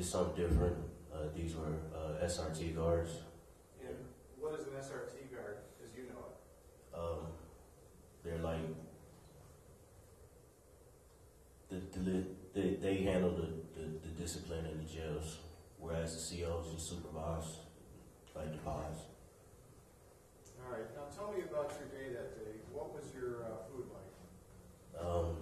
just something different. Uh, these were uh, SRT guards. And what is an SRT guard, as you know it? Um, they're like the, the, li- they, they handle the, the, the discipline in the jails, whereas the COs just supervise like the pods. All right, now tell me about your day that day. What was your uh, food like? Um,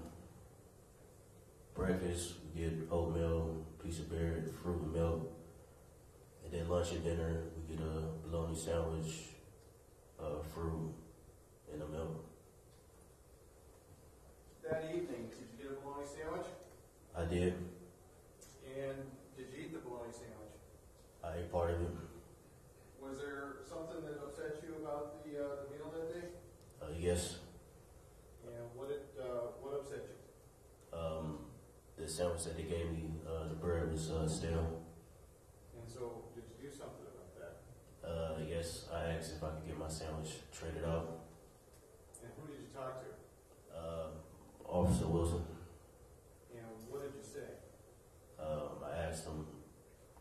breakfast, we get oatmeal, piece of bread, fruit and milk. And then lunch and dinner, we get a bologna sandwich, uh, fruit, and a milk. That evening, did you get a bologna sandwich? I did. And did you eat the bologna sandwich? I ate part of it. Was there something that upset you about the, uh, the meal that day? Uh, yes. And what did, uh, what upset you? Um, the sandwich that they gave me, uh, the bread was uh, stale. And so, did you do something about that? Uh, yes, I asked if I could get my sandwich traded out. And who did you talk to? Uh, Officer Wilson, And what did you say? um, I asked him,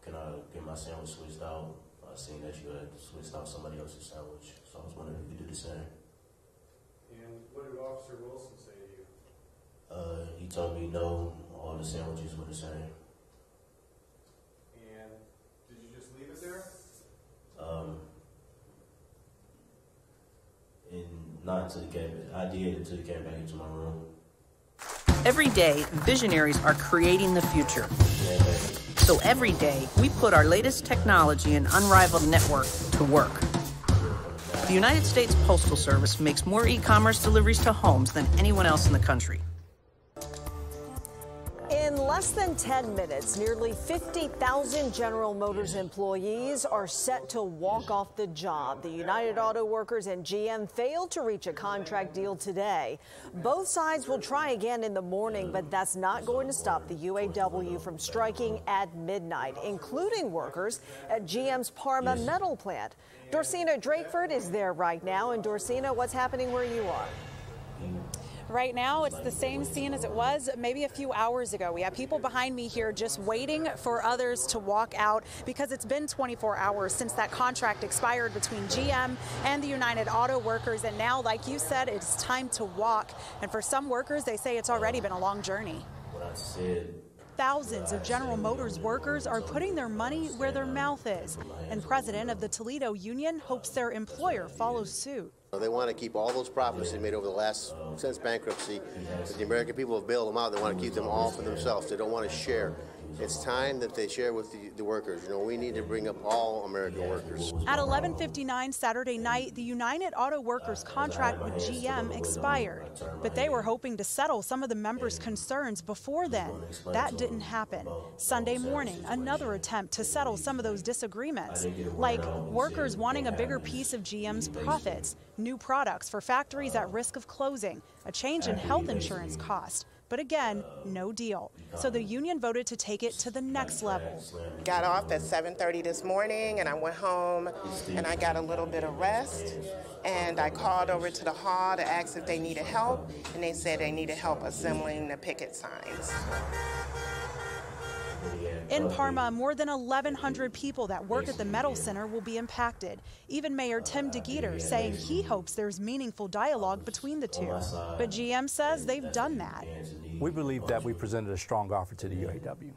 can I get my sandwich switched out? I seen that you had switched out somebody else's sandwich, so I was wondering if you could do the same. And what did Officer Wilson say to you? Uh, he told me no, all the sandwiches were the same. And did you just leave it there? Um, and not until he came, I did until he came back into my room. Every day, visionaries are creating the future. Yeah. So every day, we put our latest technology and unrivaled network to work. The United States Postal Service makes more e commerce deliveries to homes than anyone else in the country. In less than 10 minutes, nearly 50,000 General Motors employees are set to walk off the job. The United Auto Workers and GM failed to reach a contract deal today. Both sides will try again in the morning, but that's not going to stop the UAW from striking at midnight, including workers at GM's Parma metal plant. Dorsina Drakeford is there right now. And Dorsina, what's happening where you are? Right now, it's the same scene as it was maybe a few hours ago. We have people behind me here just waiting for others to walk out because it's been 24 hours since that contract expired between GM and the United Auto Workers. And now, like you said, it's time to walk. And for some workers, they say it's already been a long journey. What I said Thousands of General Motors workers are putting their money where their mouth is. And president of the Toledo Union hopes their employer follows suit. They want to keep all those profits they made over the last, since bankruptcy, the American people have bailed them out. They want to keep them all for themselves. They don't want to share. It's time that they share with the, the workers. You know, we need to bring up all American workers. At 11:59 Saturday night, the United Auto Workers contract with GM expired, but they were hoping to settle some of the members' concerns before then. That didn't happen. Sunday morning, another attempt to settle some of those disagreements, like workers wanting a bigger piece of GM's profits, new products for factories at risk of closing, a change in health insurance cost. But again, no deal. So the union voted to take it to the next level. Got off at 7:30 this morning, and I went home and I got a little bit of rest. And I called over to the hall to ask if they needed help, and they said they needed help assembling the picket signs. In Parma, more than 1,100 people that work at the Metal Center will be impacted. Even Mayor Tim DeGeeter saying he hopes there's meaningful dialogue between the two. But GM says they've done that. We believe that we presented a strong offer to the UAW.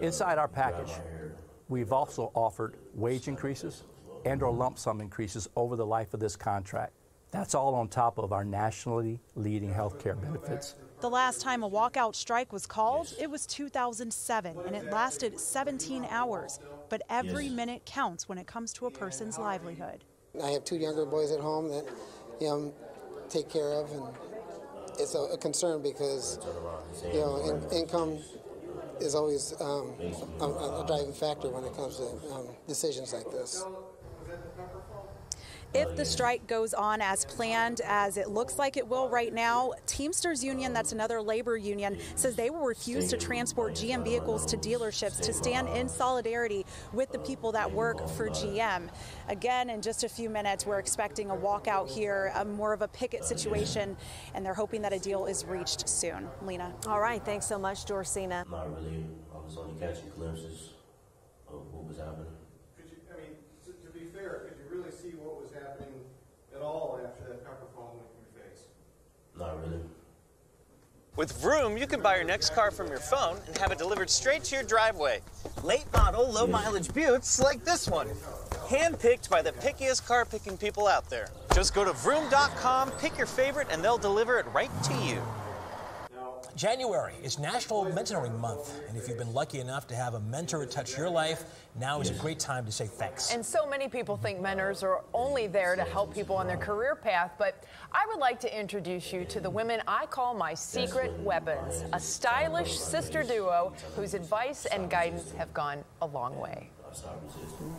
Inside our package, we've also offered wage increases and or lump sum increases over the life of this contract. That's all on top of our nationally leading health care benefits. The last time a walkout strike was called, it was 2007, and it lasted 17 hours. But every minute counts when it comes to a person's livelihood. I have two younger boys at home that, you know, take care of, and it's a, a concern because, you know, in, income is always um, a, a driving factor when it comes to um, decisions like this. If the strike goes on as planned, as it looks like it will right now, Teamsters Union, that's another labor union, says they will refuse to transport GM vehicles to dealerships to stand in solidarity with the people that work for GM. Again, in just a few minutes, we're expecting a walkout here, a more of a picket situation, and they're hoping that a deal is reached soon. Lena. All right, thanks so much, Dorsina. Not really. I was only catching glimpses of what was happening. Could you, I mean, to, to be fair, could you really see what was happening at all after that pepper foam went in your face? Not really. With Vroom, you can buy your next car from your phone and have it delivered straight to your driveway. Late model, low mileage buttes like this one. Handpicked by the pickiest car picking people out there. Just go to vroom.com, pick your favorite, and they'll deliver it right to you. January is National Mentoring Month, and if you've been lucky enough to have a mentor touch your life, now is a great time to say thanks. And so many people think mentors are only there to help people on their career path, but I would like to introduce you to the women I call my secret weapons, a stylish sister duo whose advice and guidance have gone a long way.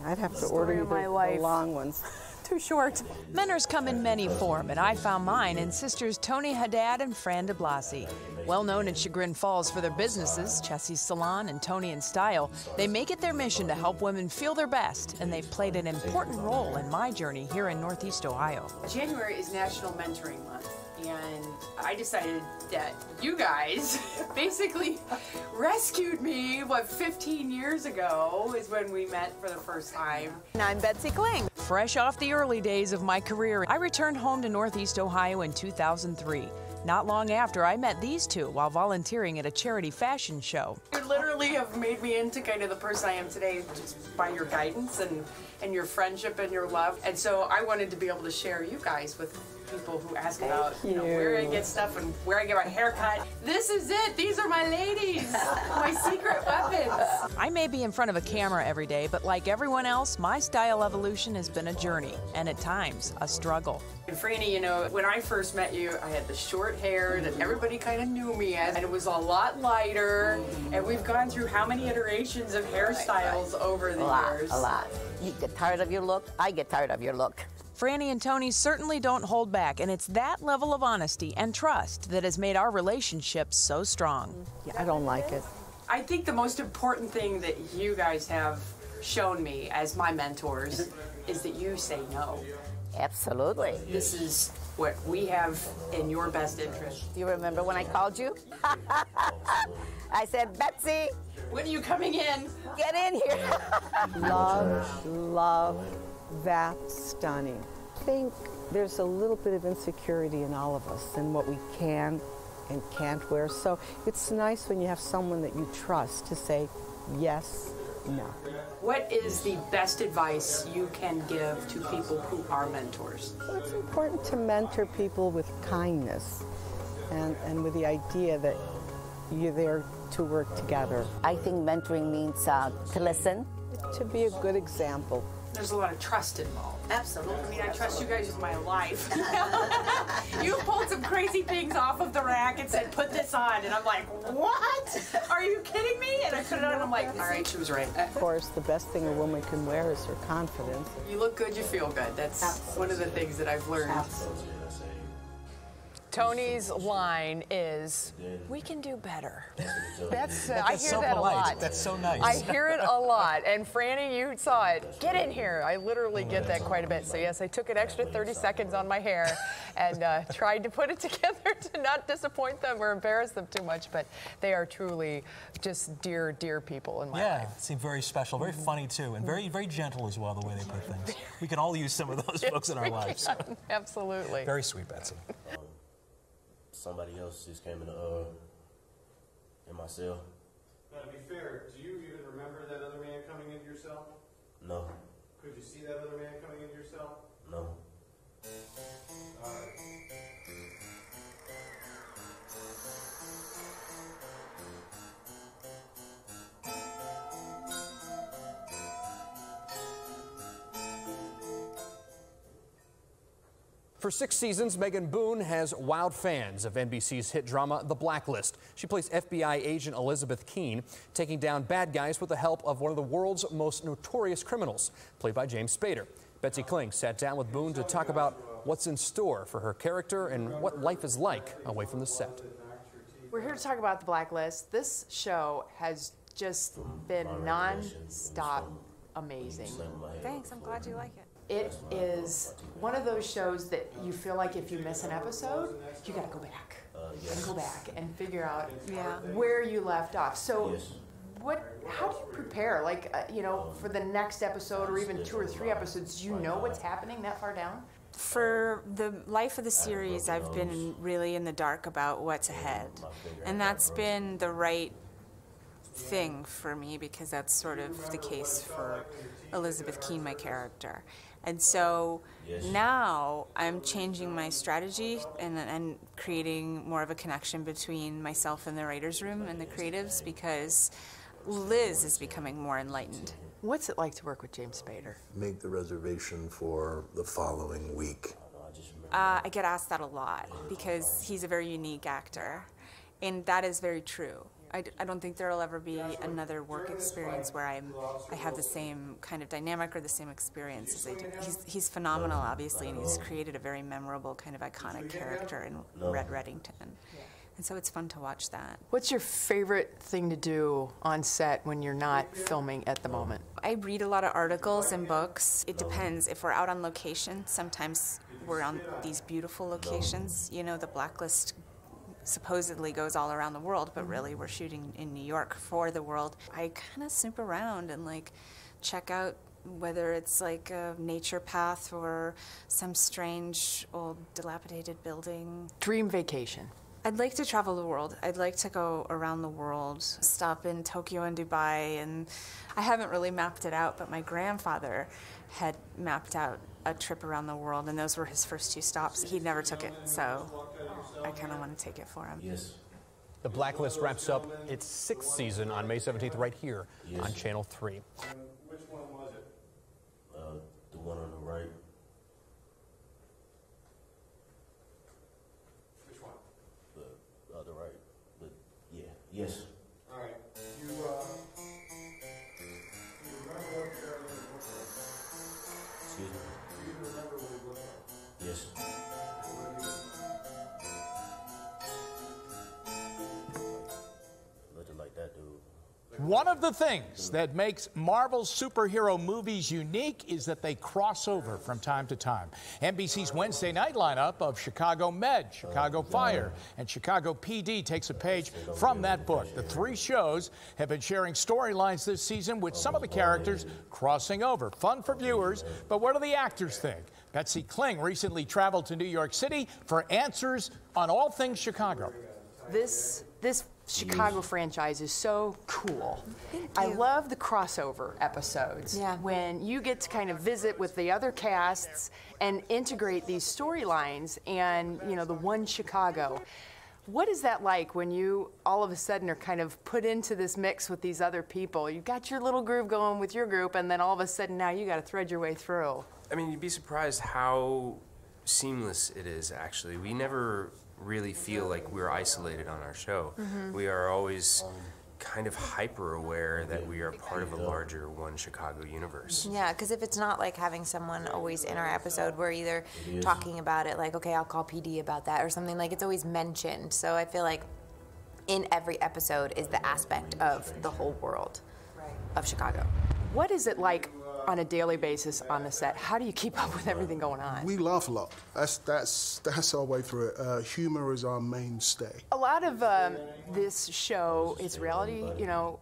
I'd have to order you the, my the long ones. Too short. Mentors come in many form, and I found mine in sisters Tony Haddad and Fran de Blasi. Well known in Chagrin Falls for their businesses, Chessie's Salon and Tony in Style, they make it their mission to help women feel their best, and they've played an important role in my journey here in Northeast Ohio. January is National Mentoring Month, and I decided that you guys basically rescued me, what, 15 years ago is when we met for the first time. And I'm Betsy Kling. Fresh off the early days of my career, I returned home to Northeast Ohio in 2003. Not long after, I met these two while volunteering at a charity fashion show. You literally have made me into kind of the person I am today just by your guidance and, and your friendship and your love. And so I wanted to be able to share you guys with people who ask about you know, where I get stuff and where I get my hair cut. This is it. These are my ladies, my secret weapons. I may be in front of a camera every day, but like everyone else, my style evolution has been a journey, and at times, a struggle. And Franny, you know, when I first met you, I had the short hair that everybody kind of knew me as, and it was a lot lighter. And we've gone through how many iterations of oh hairstyles over the A lot, years? a lot. You get tired of your look, I get tired of your look. Franny and Tony certainly don't hold back, and it's that level of honesty and trust that has made our relationship so strong. Yeah, I don't like it. I think the most important thing that you guys have shown me as my mentors is that you say no. Absolutely. This is what we have in your best interest. Do you remember when I called you? I said, Betsy. When are you coming in? Get in here. Love, love, that stunning. I think there's a little bit of insecurity in all of us in what we can and can't wear. So it's nice when you have someone that you trust to say yes, no. What is the best advice you can give to people who are mentors? So it's important to mentor people with kindness and, and with the idea that you're there to work together. I think mentoring means uh, to listen. To be a good example. There's a lot of trust involved. Absolutely. I mean, I trust you guys with my life. you pulled some crazy things off of the rack and said, put this on. And I'm like, what? Are you kidding me? And I put it on and I'm like, all right, she was right. Of course, the best thing a woman can wear is her confidence. You look good, you feel good. That's one of the things that I've learned. Tony's line is, "We can do better." That's uh, I hear so that polite. a lot. That's so nice. I hear it a lot. And Franny, you saw it. Get in here. I literally get that quite a bit. So yes, I took an extra 30 seconds on my hair and uh, tried to put it together to not disappoint them or embarrass them too much. But they are truly just dear, dear people in my life. yeah, life. seem very special, very funny too, and very, very gentle as well. The way they put things. We can all use some of those folks in our lives. can. Absolutely. Very sweet, Betsy. Somebody else just came in, uh, in my cell. Now, to be fair, do you even remember that other man coming into your cell? No, Could you see that other man coming into your cell? no. All right. For six seasons, Megan Boone has wowed fans of NBC's hit drama The Blacklist. She plays FBI agent Elizabeth Keen, taking down bad guys with the help of one of the world's most notorious criminals, played by James Spader. Betsy Kling sat down with Boone to talk about what's in store for her character and what life is like away from the set. We're here to talk about the Blacklist. This show has just been non-stop amazing. Thanks. I'm glad you like it. It is one of those shows that you feel like if you miss an episode, you got to go back and go back and figure out Yeah. where you left off. So, Yes. what? How do you prepare? Like, uh, you know, for the next episode or even two or three episodes, do you know what's happening that far down? For the life of the series, I've been really in the dark about what's ahead. And that's been the right thing for me because that's sort of the case for Elizabeth Keen, my character. And so now I'm changing my strategy and, and creating more of a connection between myself and the writer's room and the creatives because Liz is becoming more enlightened. What's it like to work with James Spader? Make the reservation for the following week. Uh, I get asked that a lot because he's a very unique actor, and that is very true. I, d- I don't think there will ever be another work experience where I'm, I have the same kind of dynamic or the same experience as I do. He's, he's phenomenal, obviously, and he's created a very memorable kind of iconic character in Red Reddington. And so it's fun to watch that. What's your favorite thing to do on set when you're not filming at the moment? I read a lot of articles and books. It depends. If we're out on location, sometimes we're on these beautiful locations. You know, the blacklist supposedly goes all around the world, but really mm-hmm. we're shooting in New York for the world. I kind of snoop around and like check out whether it's like a nature path or some strange old dilapidated building. Dream vacation. I'd like to travel the world. I'd like to go around the world, stop in Tokyo and Dubai. And I haven't really mapped it out, but my grandfather had mapped out a trip around the world, and those were his first two stops. He never took it, so I kind of want to take it for him. Yes. The Blacklist wraps up its sixth season on May 17th, right here Yes. on Channel 3. Which one was it? Uh, the one on the right. Which one? The other right. The, yeah. Yes. One of the things that makes Marvel's superhero movies unique is that they cross over from time to time. NBC's Wednesday night lineup of Chicago Med, Chicago Fire, and Chicago PD takes a page from that book. The three shows have been sharing storylines this season with some of the characters crossing over. Fun for viewers, but what do the actors think? Betsy Kling recently traveled to New York City for answers on all things Chicago. This this Chicago franchise is so cool. I love the crossover episodes. Yeah. When you get to kind of visit with the other casts and integrate these storylines and, you know, the one Chicago. What is that like when you all of a sudden are kind of put into this mix with these other people? You've got your little groove going with your group, and then all of a sudden now you got to thread your way through. I mean, you'd be surprised how seamless it is, actually. We never really feel like we're isolated on our show. Mhm. We are always kind of hyper aware that we are part of a larger one Chicago universe. Yeah, because if it's not like having someone always in our episode, we're either talking about it, like, okay, I'll call PD about that, or something like it's always mentioned. So I feel like in every episode is the aspect of the whole world of Chicago. What is it like on a daily basis on the set? How do you keep up with everything going on? We laugh a lot. That's that's that's our way through it. Uh, humor is our mainstay. A lot of um, this show, it's reality, you know,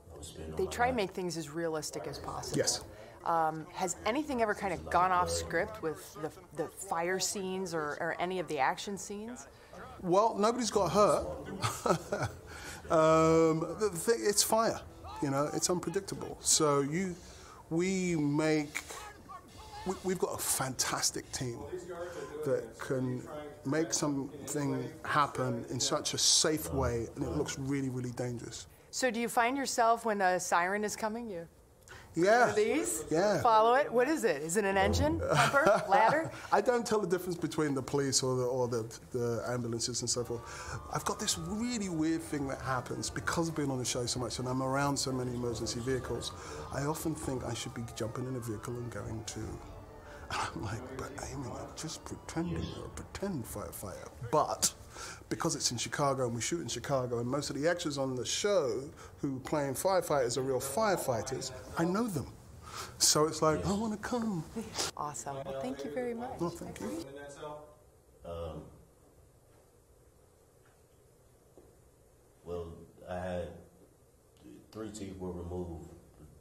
they try and make things as realistic as possible. Yes. Um, has anything ever kind of gone off script with the, the fire scenes or, or any of the action scenes? Well, nobody's got hurt. um, the the thing, it's fire. You know, it's unpredictable. So you, we make. We, we've got a fantastic team that can make something happen in such a safe way, and it looks really, really dangerous. So do you find yourself when a siren is coming, you Yeah. One these? Yeah. Follow it? What is it? Is it an engine? Oh. Pumper? Ladder? I don't tell the difference between the police or the, or the, the ambulances and so forth. I've got this really weird thing that happens because I've been on the show so much and I'm around so many emergency vehicles. I often think I should be jumping in a vehicle and going to. And I'm like, but Amy, you're just pretending you're a pretend firefighter. But because it's in Chicago and we shoot in Chicago and most of the extras on the show who playing firefighters are real firefighters, I know them. So it's like, I want to come. Awesome. Well, thank you very much. Well, thank you. Um, well, I had three teeth were removed.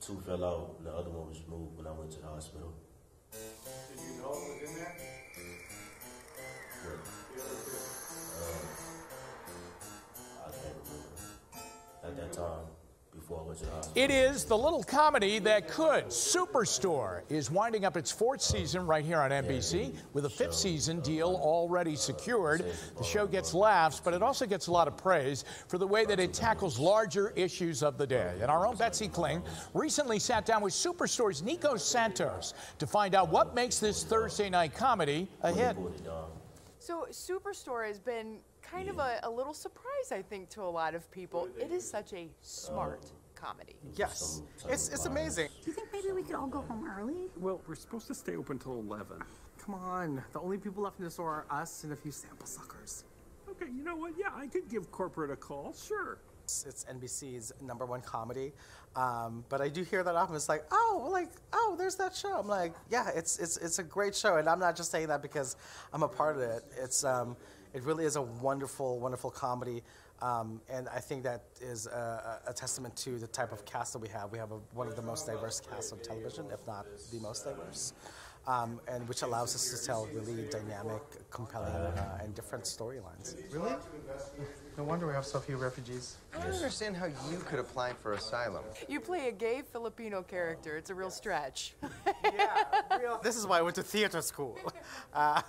Two fell out, and the other one was removed when I went to the hospital. Did you know it was in there? At that time, before I went to the hospital. It is the little comedy that could. Superstore is winding up its fourth season right here on NBC with a fifth season deal already secured. The show gets laughs, but it also gets a lot of praise for the way that it tackles larger issues of the day. And our own Betsy Kling recently sat down with Superstore's Nico Santos to find out what makes this Thursday night comedy a hit. So Superstore has been kind of a, a little surprise, I think, to a lot of people. It is such a smart comedy. Yes, it's, it's amazing. Do you think maybe we could all go home early? Well, we're supposed to stay open till 11. Come on, the only people left in the store are us and a few sample suckers. Okay, you know what? Yeah, I could give corporate a call, sure. It's, it's NBC's number one comedy, um, but I do hear that often. It's like, oh, like, oh, there's that show. I'm like, yeah, it's it's it's a great show, and I'm not just saying that because I'm a part of it. It's um, it really is a wonderful, wonderful comedy. Um, and I think that is a, a, a testament to the type of cast that we have. We have a, one of the most diverse casts on television, if not the most diverse, um, and which allows us to tell really dynamic, compelling, uh, and different storylines. Really? No wonder we have so few refugees. I don't understand how you could apply for asylum. You play a gay Filipino character. It's a real stretch. Yeah. This is why I went to theater school. Uh,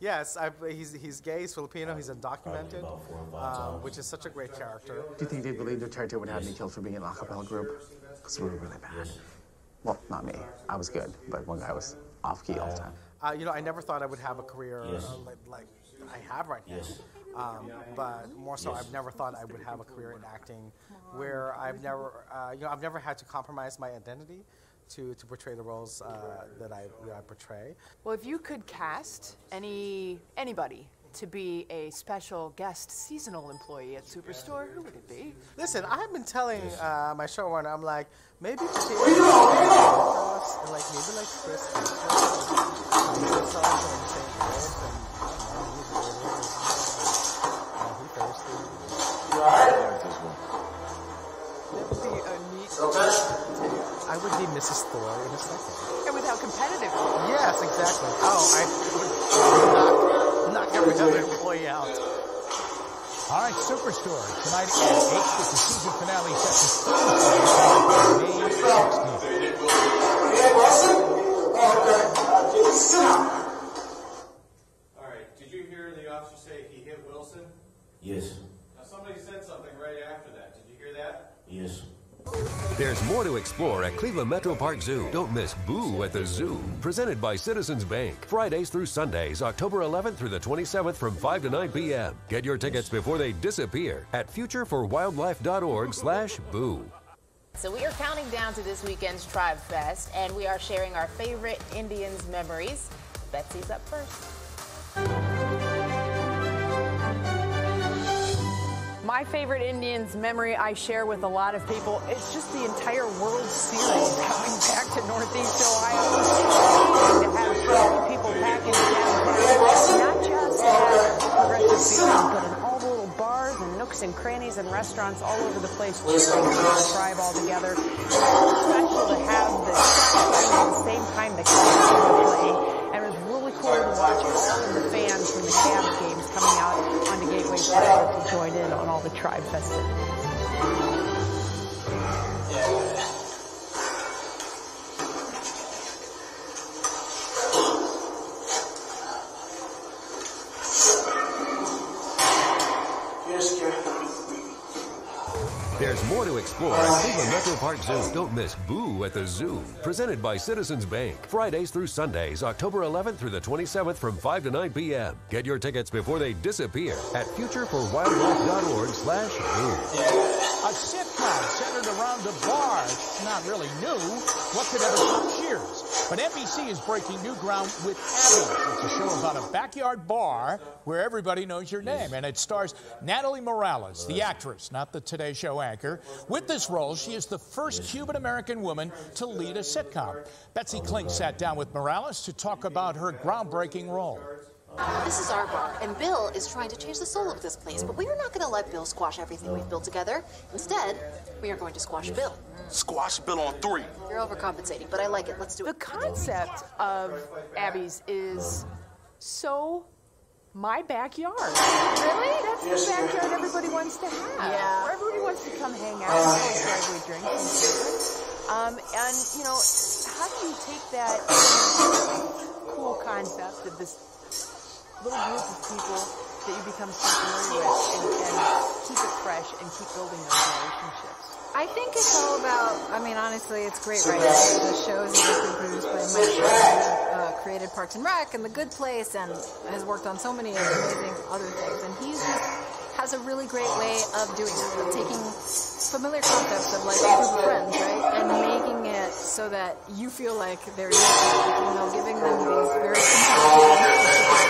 yes, I, he's, he's gay, he's Filipino, he's undocumented, um, which is such a great character. Do you think they believed their territory would have me killed for being an a cappella group? Because we were really bad. Well, not me. I was good, but one guy was off key all the time. Uh, you know, I never thought I would have a career uh, like, like I have right now. Um, but more so, I've never thought I would have a career in acting, where I've never, uh, you know, I've never had to compromise my identity to, to portray the roles uh, that I that I portray. Well, if you could cast any anybody to be a special guest seasonal employee at Superstore, who would it be? Listen, I've been telling uh, my showrunner, I'm like, maybe Taylor Swift, and like maybe like Chris Hemsworth, maybe it's all in the same roles, and you know, he's really, he thirsty. That would be a neat. I would be Mrs. Thor in a second. And with how competitive. Yes, exactly. Oh, I would knock, knock every other employee out. All right, Superstore tonight at 8 with the season finale set to Thursday, May 16th. All right, did you hear the officer say he hit Wilson? Yes, Now, somebody said something right after that. Did you hear that? yes. There's more to explore at Cleveland Metro Park Zoo. Don't miss Boo at the Zoo. Presented by Citizens Bank. Fridays through Sundays, October 11th through the 27th from 5 to 9 p.m. Get your tickets before they disappear at futureforwildlife.org slash boo. So we are counting down to this weekend's Tribe Fest, and we are sharing our favorite Indians memories. Betsy's up first. My favorite Indians memory I share with a lot of people is just the entire World Series coming back to Northeast Ohio to have so many people packing downtown, not just at Progressive Field, but in all the little bars and nooks and crannies and restaurants all over the place cheering for the tribe all together. It's special to have the same time the Cavs were playing, and it was really cool to watch all of the fans from the Cavs games coming out onto Gateway Square to join in on all the tribe festivities. Explore at Cleveland Metro Park Zoo. Don't miss Boo at the Zoo. Presented by Citizens Bank. Fridays through Sundays, October 11th through the 27th from 5 to 9 p.m. Get your tickets before they disappear at futureforwildlife.org slash boo. A sitcom centered around a bar. It's not really new. What could ever top Cheers? But NBC is breaking new ground with Abby. It's a show about a backyard bar where everybody knows your name. And it stars Natalie Morales, the actress, not the Today Show anchor. With this role, she is the first Cuban American woman to lead a sitcom. Betsy Kling sat down with Morales to talk about her groundbreaking role. This is our bar, and Bill is trying to change the soul of this place, but we are not going to let Bill squash everything we've built together. Instead, we are going to squash Bill. Squash Bill on three. You're overcompensating, but I like it. Let's do it. The concept of Abby's is so my backyard. Really? That's the backyard everybody wants to have. Yeah. Where everybody wants to come hang out, and driveway drinks. Um, and you know, how do you take that cool concept of this little group of people that you become so familiar with and, and keep it fresh and keep building those relationships? I think it's all about. I mean, honestly, it's great right now. The shows have been produced by Mike Sherman, uh, created Parks and Rec and The Good Place, and has worked on so many amazing other things. And he's just has a really great way of doing that, of taking familiar concepts of like a group of friends, right, and making it so that you feel like they're your you know, giving them these very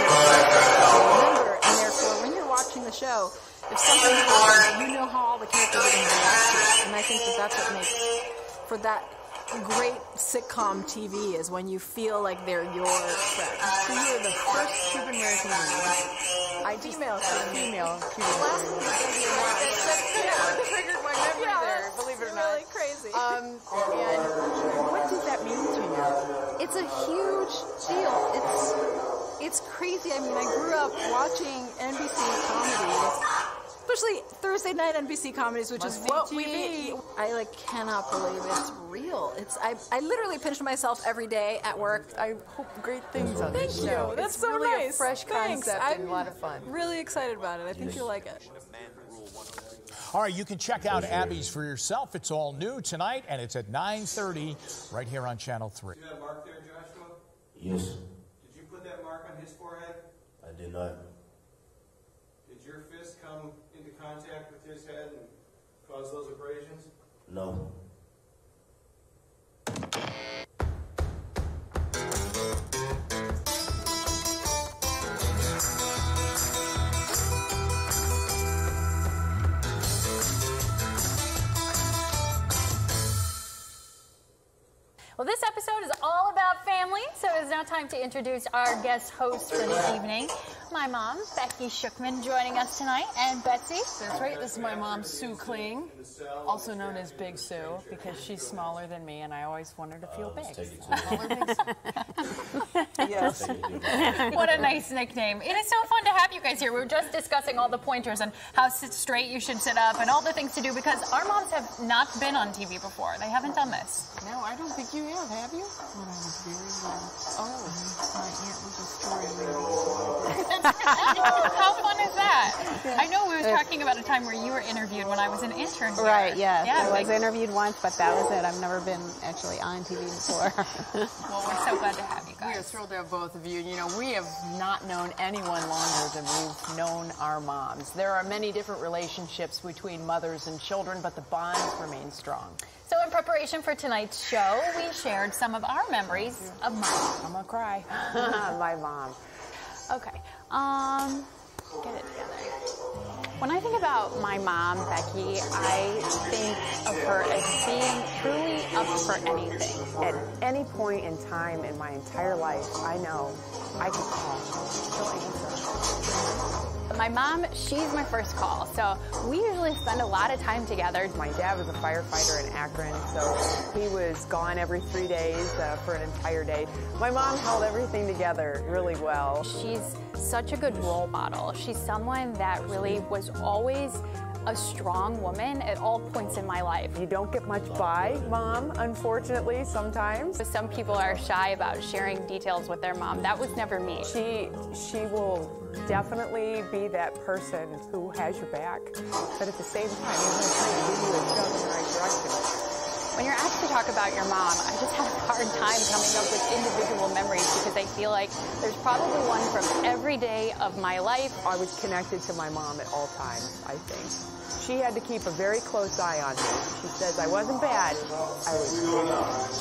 remember, and therefore, when you're watching the show, if something happens, you know how all the characters are going to react to it. And I think that that's what makes for that great sitcom TV is when you feel like they're your friends. So you are the first Cuban American woman. I female, female Cuban American. Yeah, triggered my memory Yeah, there. Believe it or really crazy. Um, and what does that mean to you? It's a huge deal. It's it's crazy. I mean, I grew up watching NBC comedies, especially Thursday night NBC comedies, which Must is what TV. we. I like cannot believe it's real. It's I, I literally pinch myself every day at work. I hope great things on Thank this you. show. That's It's so really a nice. fresh Thanks. concept I'm and a lot of fun. Really excited about it. I think Yes. you'll like it. All right, you can check out Abby's for yourself. It's all new tonight, and it's at 9:30 right here on Channel 3. See that mark there, Joshua? Yes, Did you put that mark on his forehead? I did not. Did your fist come into contact with his head and cause those abrasions? No. Well, this episode is all about family, so it is now time to introduce our guest host for this evening. My mom, Becky Shookman, joining us tonight, and Betsy. That's right. This is my mom, Sue Kling, also known as Big Sue, because she's smaller than me, and I always want her to feel big. Smaller Big Sue. Yes. what a nice nickname. It is so fun to have you guys here. We were just discussing all the pointers and how straight you should sit up and all the things to do because our moms have not been on TV before. They haven't done this. No, I don't think you have, have you? When I was very little. Oh, my aunt was a story lady. how fun is that? I know we were talking about a time where you were interviewed when I was an intern here. Right, yes. Yeah, I was like- interviewed once, but that was it. I've never been actually on TV before. well, we're so glad to have you guys. We are thrilled to have both of you. You know, we have not known anyone longer than we've known our moms. There are many different relationships between mothers and children, but the bonds remain strong. So, in preparation for tonight's show, we shared some of our memories of mom. I'm gonna cry. my mom. Okay. Um, get it together. When I think about my mom, Becky, I think of her as being truly up for anything. At any point in time in my entire life, I know I could call. She'll answer. My mom, she's my first call, so we usually spend a lot of time together. My dad was a firefighter in Akron, so he was gone every three days uh, for an entire day. My mom held everything together really well. She's such a good role model. She's someone that really was always a strong woman at all points in my life. You don't get much by mom, unfortunately, sometimes. Some people are shy about sharing details with their mom. That was never me. She she will definitely be that person who has your back, but at the same time, isn't trying to give you a shove in the right direction. When you're asked to talk about your mom, I just have a hard time coming up with individual memories because I feel like there's probably one from every day of my life. I was connected to my mom at all times, I think. She had to keep a very close eye on me. She says I wasn't bad, I was good.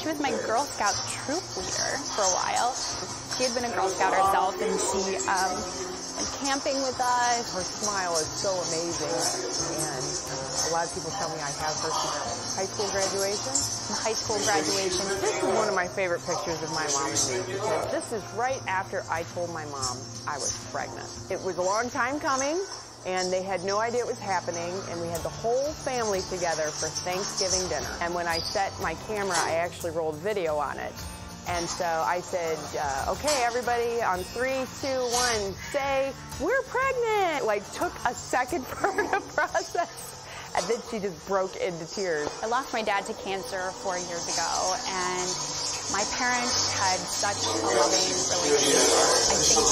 She was my Girl Scout troop leader for a while. She had been a Girl Scout herself, and she um, went camping with us. Her smile is so amazing, and a lot of people tell me I have her high school graduation. High school graduation. This is one of my favorite pictures of my mom and me because this is right after I told my mom I was pregnant. It was a long time coming and they had no idea it was happening and we had the whole family together for Thanksgiving dinner. And when I set my camera, I actually rolled video on it. And so I said, uh, okay, everybody, on three, two, one, say, we're pregnant. Like, took a second for her to process. And then she just broke into tears. I lost my dad to cancer four years ago, and my parents had such a loving relationship. I think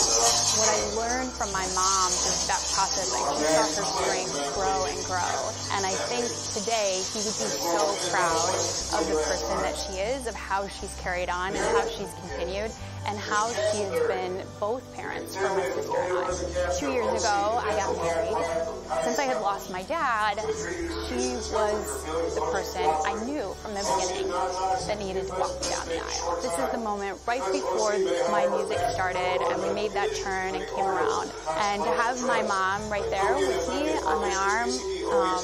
what I learned from my mom through that process, I saw her strength grow and grow. And I think today he would be so proud of the person that she is, of how she's carried on and how she's continued, and how she has been both parents for my sister and I. Two years ago, I got married. Since I had lost my dad, she was the person I knew from the beginning that needed to walk me down the aisle. This is the moment right before my music started and we made that turn and came around. And to have my mom right there with me on my arm, um,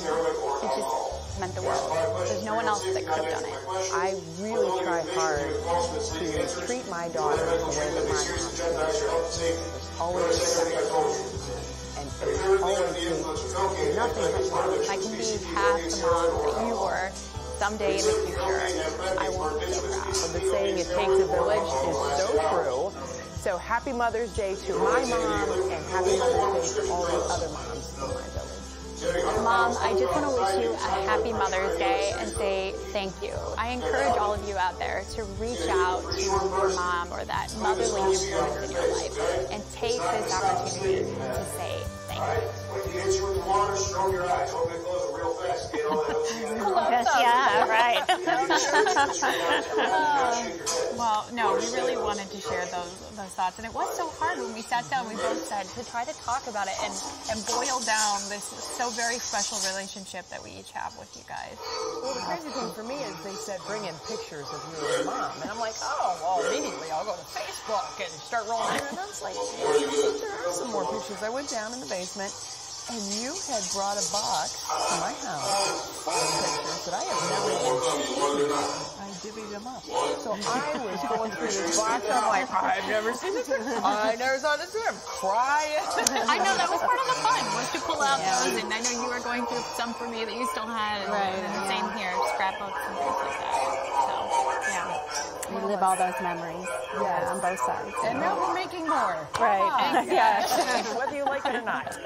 it just meant the world. There's no one else that could have done it. I really try hard to treat my daughter the way that my mom. There's always respect. And always nothing but love. I can be half the mom that you were someday in the future. I won't be so proud. So the saying, it takes a village, is so true. So happy Mother's Day to my mom and happy Mother's Day to all the other moms in my village. Mom, I just want to wish you a happy Mother's Day and say thank you. I encourage all of you out there to reach out to your mom or that motherly influence in your life and take this opportunity to say thank you. When you hit you with the water, stroke your eyes. Hope they close it real fast. Get all that Yes, yeah, right. well, no, we really wanted to share those those thoughts, and it was so hard when we sat down. We both said to try to talk about it and and boil down this so very special relationship that we each have with you guys. Well, the crazy thing for me is they said bring in pictures of you and your mom, and I'm like, oh, well, immediately I'll go to Facebook and start rolling and I was like, yeah, there are some more pictures. I went down in the basement. And you had brought a box to my house full of pictures that I have never even seen. I divvied them up. So I was going through this box. I'm like, I've never seen this. I never saw this. I'm crying. I know that was part of the fun was to pull out those, and I know you were going through some for me that you still had, and, Right, and the same here, scrapbooks and things like that. So, yeah. We live all those memories yeah, on both sides. And now we're making more. Right. Ah, Yeah. Whether you like it or not.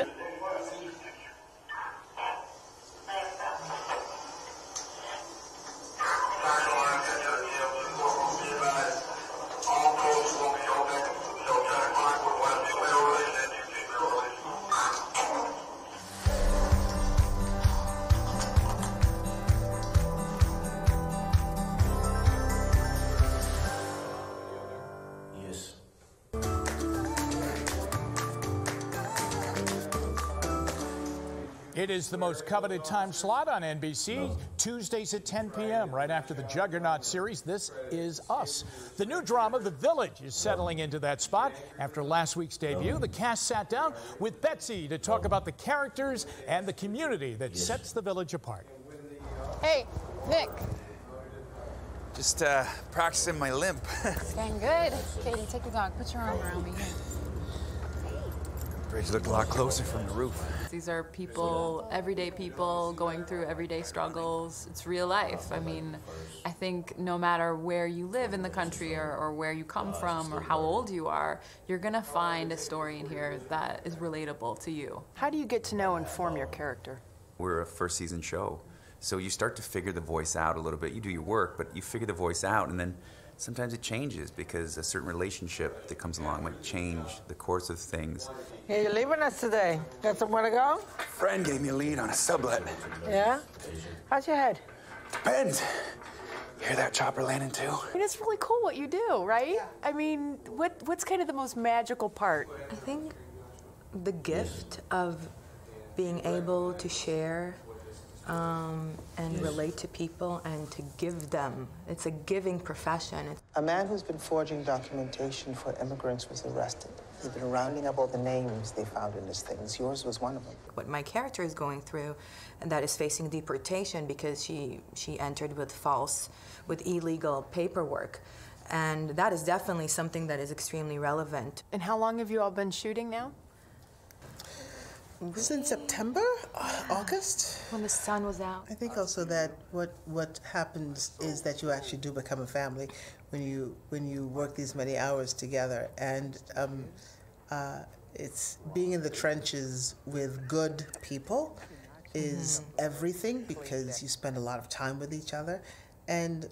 It is the most coveted time slot on NBC, Tuesdays at 10 p.m., right after the Juggernaut series. This is Us. The new drama, The Village, is settling into that spot. After last week's debut, the cast sat down with Betsy to talk about the characters and the community that sets the village apart. Hey, Nick. Just uh, practicing my limp. It's getting good. Katie, take your dog. Put your arm around me here. Bridge looked a lot closer from the roof. These are people, everyday people going through everyday struggles. It's real life. I mean, I think no matter where you live in the country or, or where you come from or how old you are, you're going to find a story in here that is relatable to you. How do you get to know and form your character? We're a first season show, so you start to figure the voice out a little bit. You do your work, but you figure the voice out, and then sometimes it changes because a certain relationship that comes along might change the course of things. Hey, you're leaving us today. Got somewhere to go? Friend gave me a lead on a sublet. Yeah? How's your head? Depends. You hear that chopper landing too? I mean, it's really cool what you do, right? Yeah. I mean, what what's kind of the most magical part? I think the gift of being able to share um, and relate to people and to give them. It's a giving profession. A man who's been forging documentation for immigrants was arrested. He's been rounding up all the names they found in his things. Yours was one of them. What my character is going through, and that is facing deportation because she she entered with false, with illegal paperwork, and that is definitely something that is extremely relevant. And how long have you all been shooting now? Since September, uh, August. When the sun was out. I think also that what what happens is that you actually do become a family when you when you work these many hours together, and um, uh, it's being in the trenches with good people is everything because you spend a lot of time with each other, and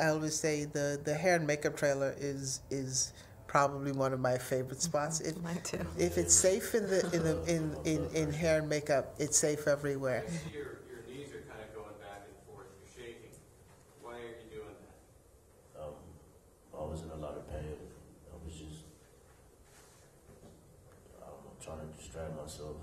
I always say the the hair and makeup trailer is is probably one of my favorite spots. If, Mine too. if it's safe in the in the in, in, in hair and makeup, it's safe everywhere. Your, your knees are kind of going back and forth. You're shaking. Why are you doing that? Um, I was in a lot of pain. I was just, I know, trying to distract myself.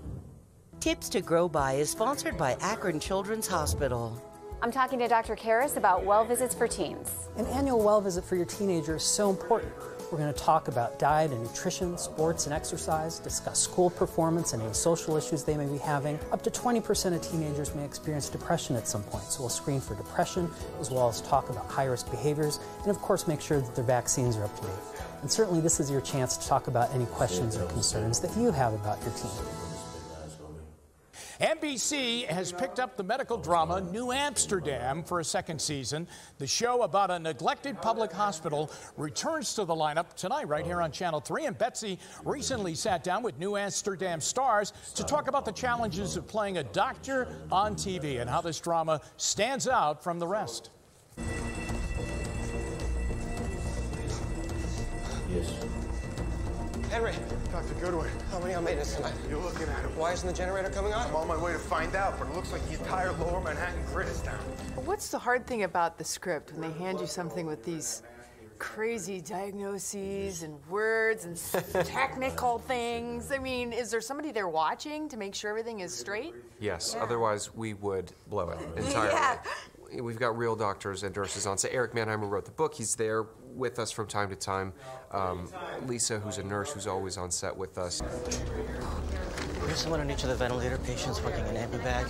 Tips to Grow By is sponsored by Akron Children's Hospital. I'm talking to Dr. Karras about well visits for teens. An annual well visit for your teenager is so important. We're going to talk about diet and nutrition, sports and exercise, discuss school performance and any social issues they may be having. Up to 20% of teenagers may experience depression at some point, so we'll screen for depression as well as talk about high risk behaviors and, of course, make sure that their vaccines are up to date. And certainly, this is your chance to talk about any questions or concerns that you have about your teen. NBC has picked up the medical drama New Amsterdam for a second season. The show about a neglected public hospital returns to the lineup tonight, right here on Channel 3. And Betsy recently sat down with New Amsterdam stars to talk about the challenges of playing a doctor on TV and how this drama stands out from the rest. Yes. Henry. Dr. Goodwin. How many on maintenance tonight? You're looking at it. Why isn't the generator coming on? I'm on my way to find out, but it looks like the entire lower Manhattan grid is down. What's the hard thing about the script when they hand you something with these crazy diagnoses and words and technical things? I mean, is there somebody there watching to make sure everything is straight? Yes, otherwise we would blow it entirely. We've got real doctors and nurses on set. Eric Manheimer wrote the book. He's there with us from time to time. Um, Lisa, who's a nurse, who's always on set with us. There's someone on each of the ventilator patients working an ambu bag,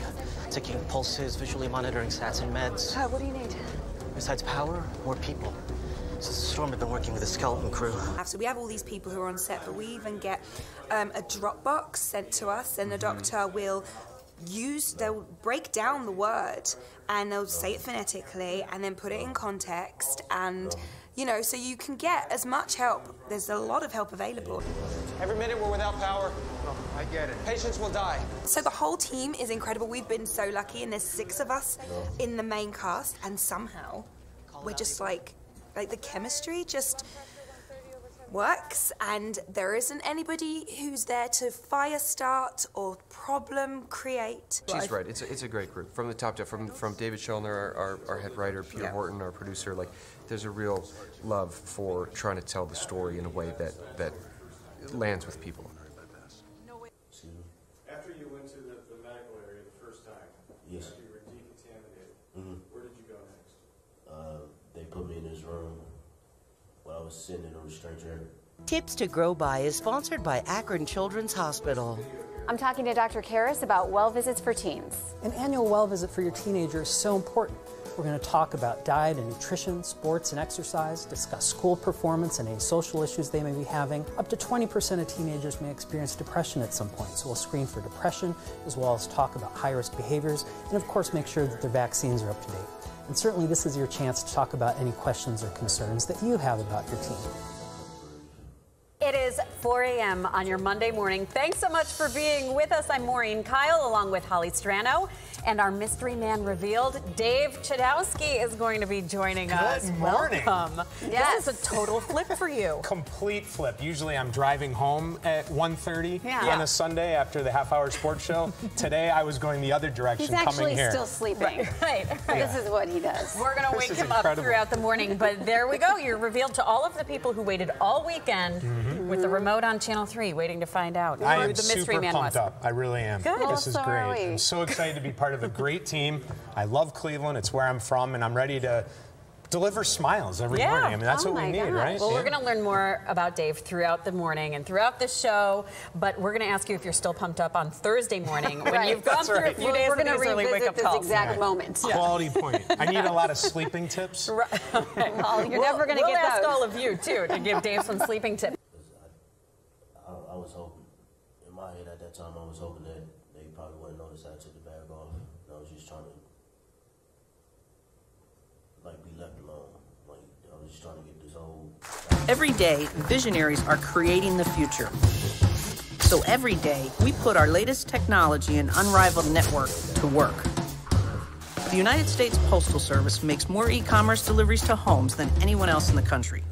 taking pulses, visually monitoring sats and meds. Uh, what do you need? Besides power, more people. Since the storm, have been working with a skeleton crew. So we have all these people who are on set, but we even get um, a Dropbox sent to us, and the doctor will use, they'll break down the word, and they'll say it phonetically, and then put it in context, and you know, so you can get as much help. There's a lot of help available. Every minute we're without power, oh, I get it. Patients will die. So the whole team is incredible. We've been so lucky, and there's six of us in the main cast, and somehow we're just like, like the chemistry just works, and there isn't anybody who's there to fire start or problem create. She's right. It's a, it's a great group from the top down. From from David Schulner, our, our, our head writer, Peter Yeah. Horton, our producer. Like, there's a real love for trying to tell the story in a way that that lands with people. After you went to the, the medical area the first time, Yes. after you were decontaminated, Mhm. where did you go next? Uh, they put me in this room while I was sitting in a restraint chair. Tips to Grow By is sponsored by Akron Children's Hospital. I'm talking to Dr. Karras about well visits for teens. An annual well visit for your teenager is so important. We're going to talk about diet and nutrition, sports and exercise, discuss school performance and any social issues they may be having. Up to 20% of teenagers may experience depression at some point, so we'll screen for depression as well as talk about high risk behaviors and, of course, make sure that their vaccines are up to date. And certainly, this is your chance to talk about any questions or concerns that you have about your team. It is 4 a.m. on your Monday morning. Thanks so much for being with us. I'm Maureen Kyle along with Hollie Strano. And our mystery man revealed, Dave Chudowski, is going to be joining us. Good morning. Welcome. Yes. This is a total flip for you. Complete flip. Usually I'm driving home at 1.30 Yeah. on a Sunday after the half-hour sports show. Today I was going the other direction, He's actually coming here. still sleeping. Right. This is what he does. We're going to wake is him up throughout the morning. But there we go. You're revealed to all of the people who waited all weekend Mhm. with the remote on Channel 3 waiting to find out I who am the mystery super man pumped was. up. I really am. Good. This Well, is so great. I'm so excited to be part of a great team. I love Cleveland. It's where I'm from, and I'm ready to deliver smiles every Yeah. morning. I mean, that's Oh what we need, gosh. right? Well, we're going to learn more about Dave throughout the morning and throughout the show. But we're going to ask you if you're still pumped up on Thursday morning when Right. you've gone That's through a few We're- days we're of gonna these early revisit wake-up this calls. exact moment. Quality point. I need a lot of sleeping tips. Well, you're never gonna we'll get ask those. all of you too to give Dave some sleeping tips. I, I was hoping, in my head at that time, I was hoping that they probably wouldn't notice I took the bag off. I was just trying to, like, be left alone. Like, I was just trying to get this whole. Every day, visionaries are creating the future. So every day, we put our latest technology and unrivaled network to work. The United States Postal Service makes more e commerce deliveries to homes than anyone else in the country.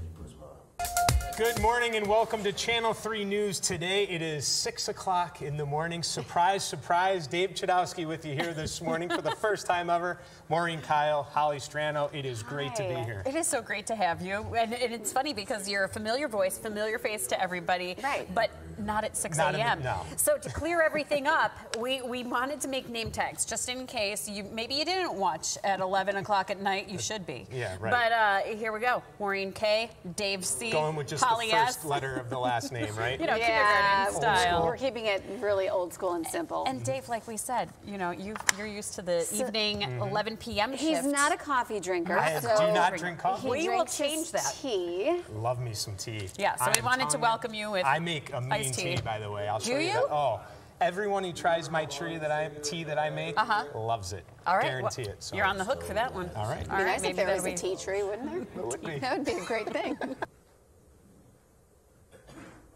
Good morning and welcome to Channel 3 News. Today it is 6 o'clock in the morning. Surprise, surprise. Dave Chudowski with you here this morning for the first time ever. Maureen Kyle, Hollie Strano, it is great to be here. It is so great to have you. And, and it's funny because you're a familiar voice, familiar face to everybody. Right. But not at 6 Not in the- a.m. no. So to clear everything up, we, we wanted to make name tags just in case you maybe you didn't watch at 11 o'clock at night. You should be. Yeah, right. But uh, here we go. Maureen K, Dave C, Going with just Hollie the first S. letter of the last name, right? You know, yeah, kindergarten style. We're keeping it really old school and simple. And Dave, like we said, you know, you you're used to the So- evening Mm-hmm. Mhm. 11 p.m. He's shift. not a coffee drinker. I so do not drink coffee. We will change that. Tea. Love me some tea. Yeah, so we I'm wanted to welcome you with I make a mean tea. tea. by the way. I'll Do show you. you? that. Oh, everyone who tries my tree that I tea that I make Uh-huh. loves it. All right, Guarantee well, it. So. You're on the hook for that one. All right. It'd be All right, nice if there was that'll a tea tree, wouldn't there? Would be. That would be a great thing.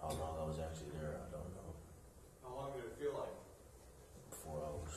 How long I was actually there, I don't know. How long did it feel like? Four hours.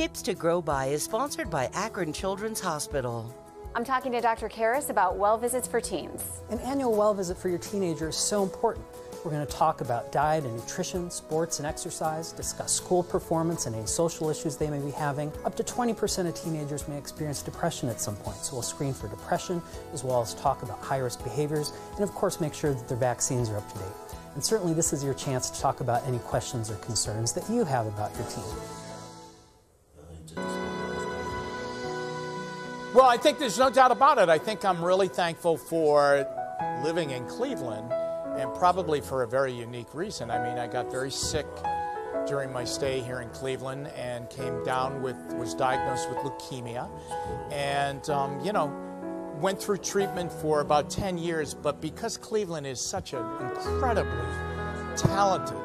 Tips to Grow By is sponsored by Akron Children's Hospital. I'm talking to Dr. Karras about well visits for teens. An annual well visit for your teenager is so important. We're going to talk about diet and nutrition, sports and exercise, discuss school performance and any social issues they may be having. Up to 20% of teenagers may experience depression at some point, so we'll screen for depression as well as talk about high risk behaviors and, of course, make sure that their vaccines are up to date. And certainly, this is your chance to talk about any questions or concerns that you have about your teen. Well, I think there's no doubt about it. I think I'm really thankful for living in Cleveland and probably for a very unique reason. I mean, I got very sick during my stay here in Cleveland and came down with, was diagnosed with leukemia. And, um, you know, went through treatment for about 10 years, but because Cleveland is such an incredibly talented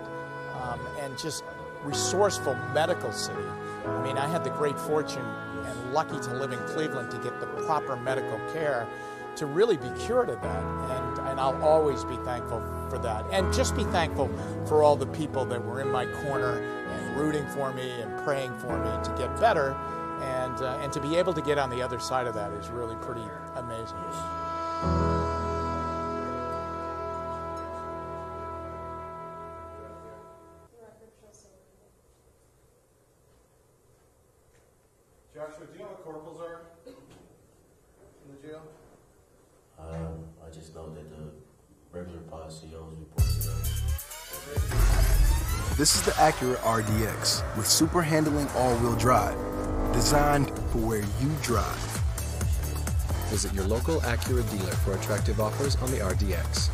um, and just resourceful medical city, I mean, I had the great fortune and lucky to live in Cleveland to get the proper medical care to really be cured of that. And, and I'll always be thankful for that. And just be thankful for all the people that were in my corner and rooting for me and praying for me to get better. And, uh, and to be able to get on the other side of that is really pretty amazing. You corporals are in the jail? Um, I just know that the regular pod CEOs report to them. This is the Acura RDX with super handling all-wheel drive, designed for where you drive. Visit your local Acura dealer for attractive offers on the RDX.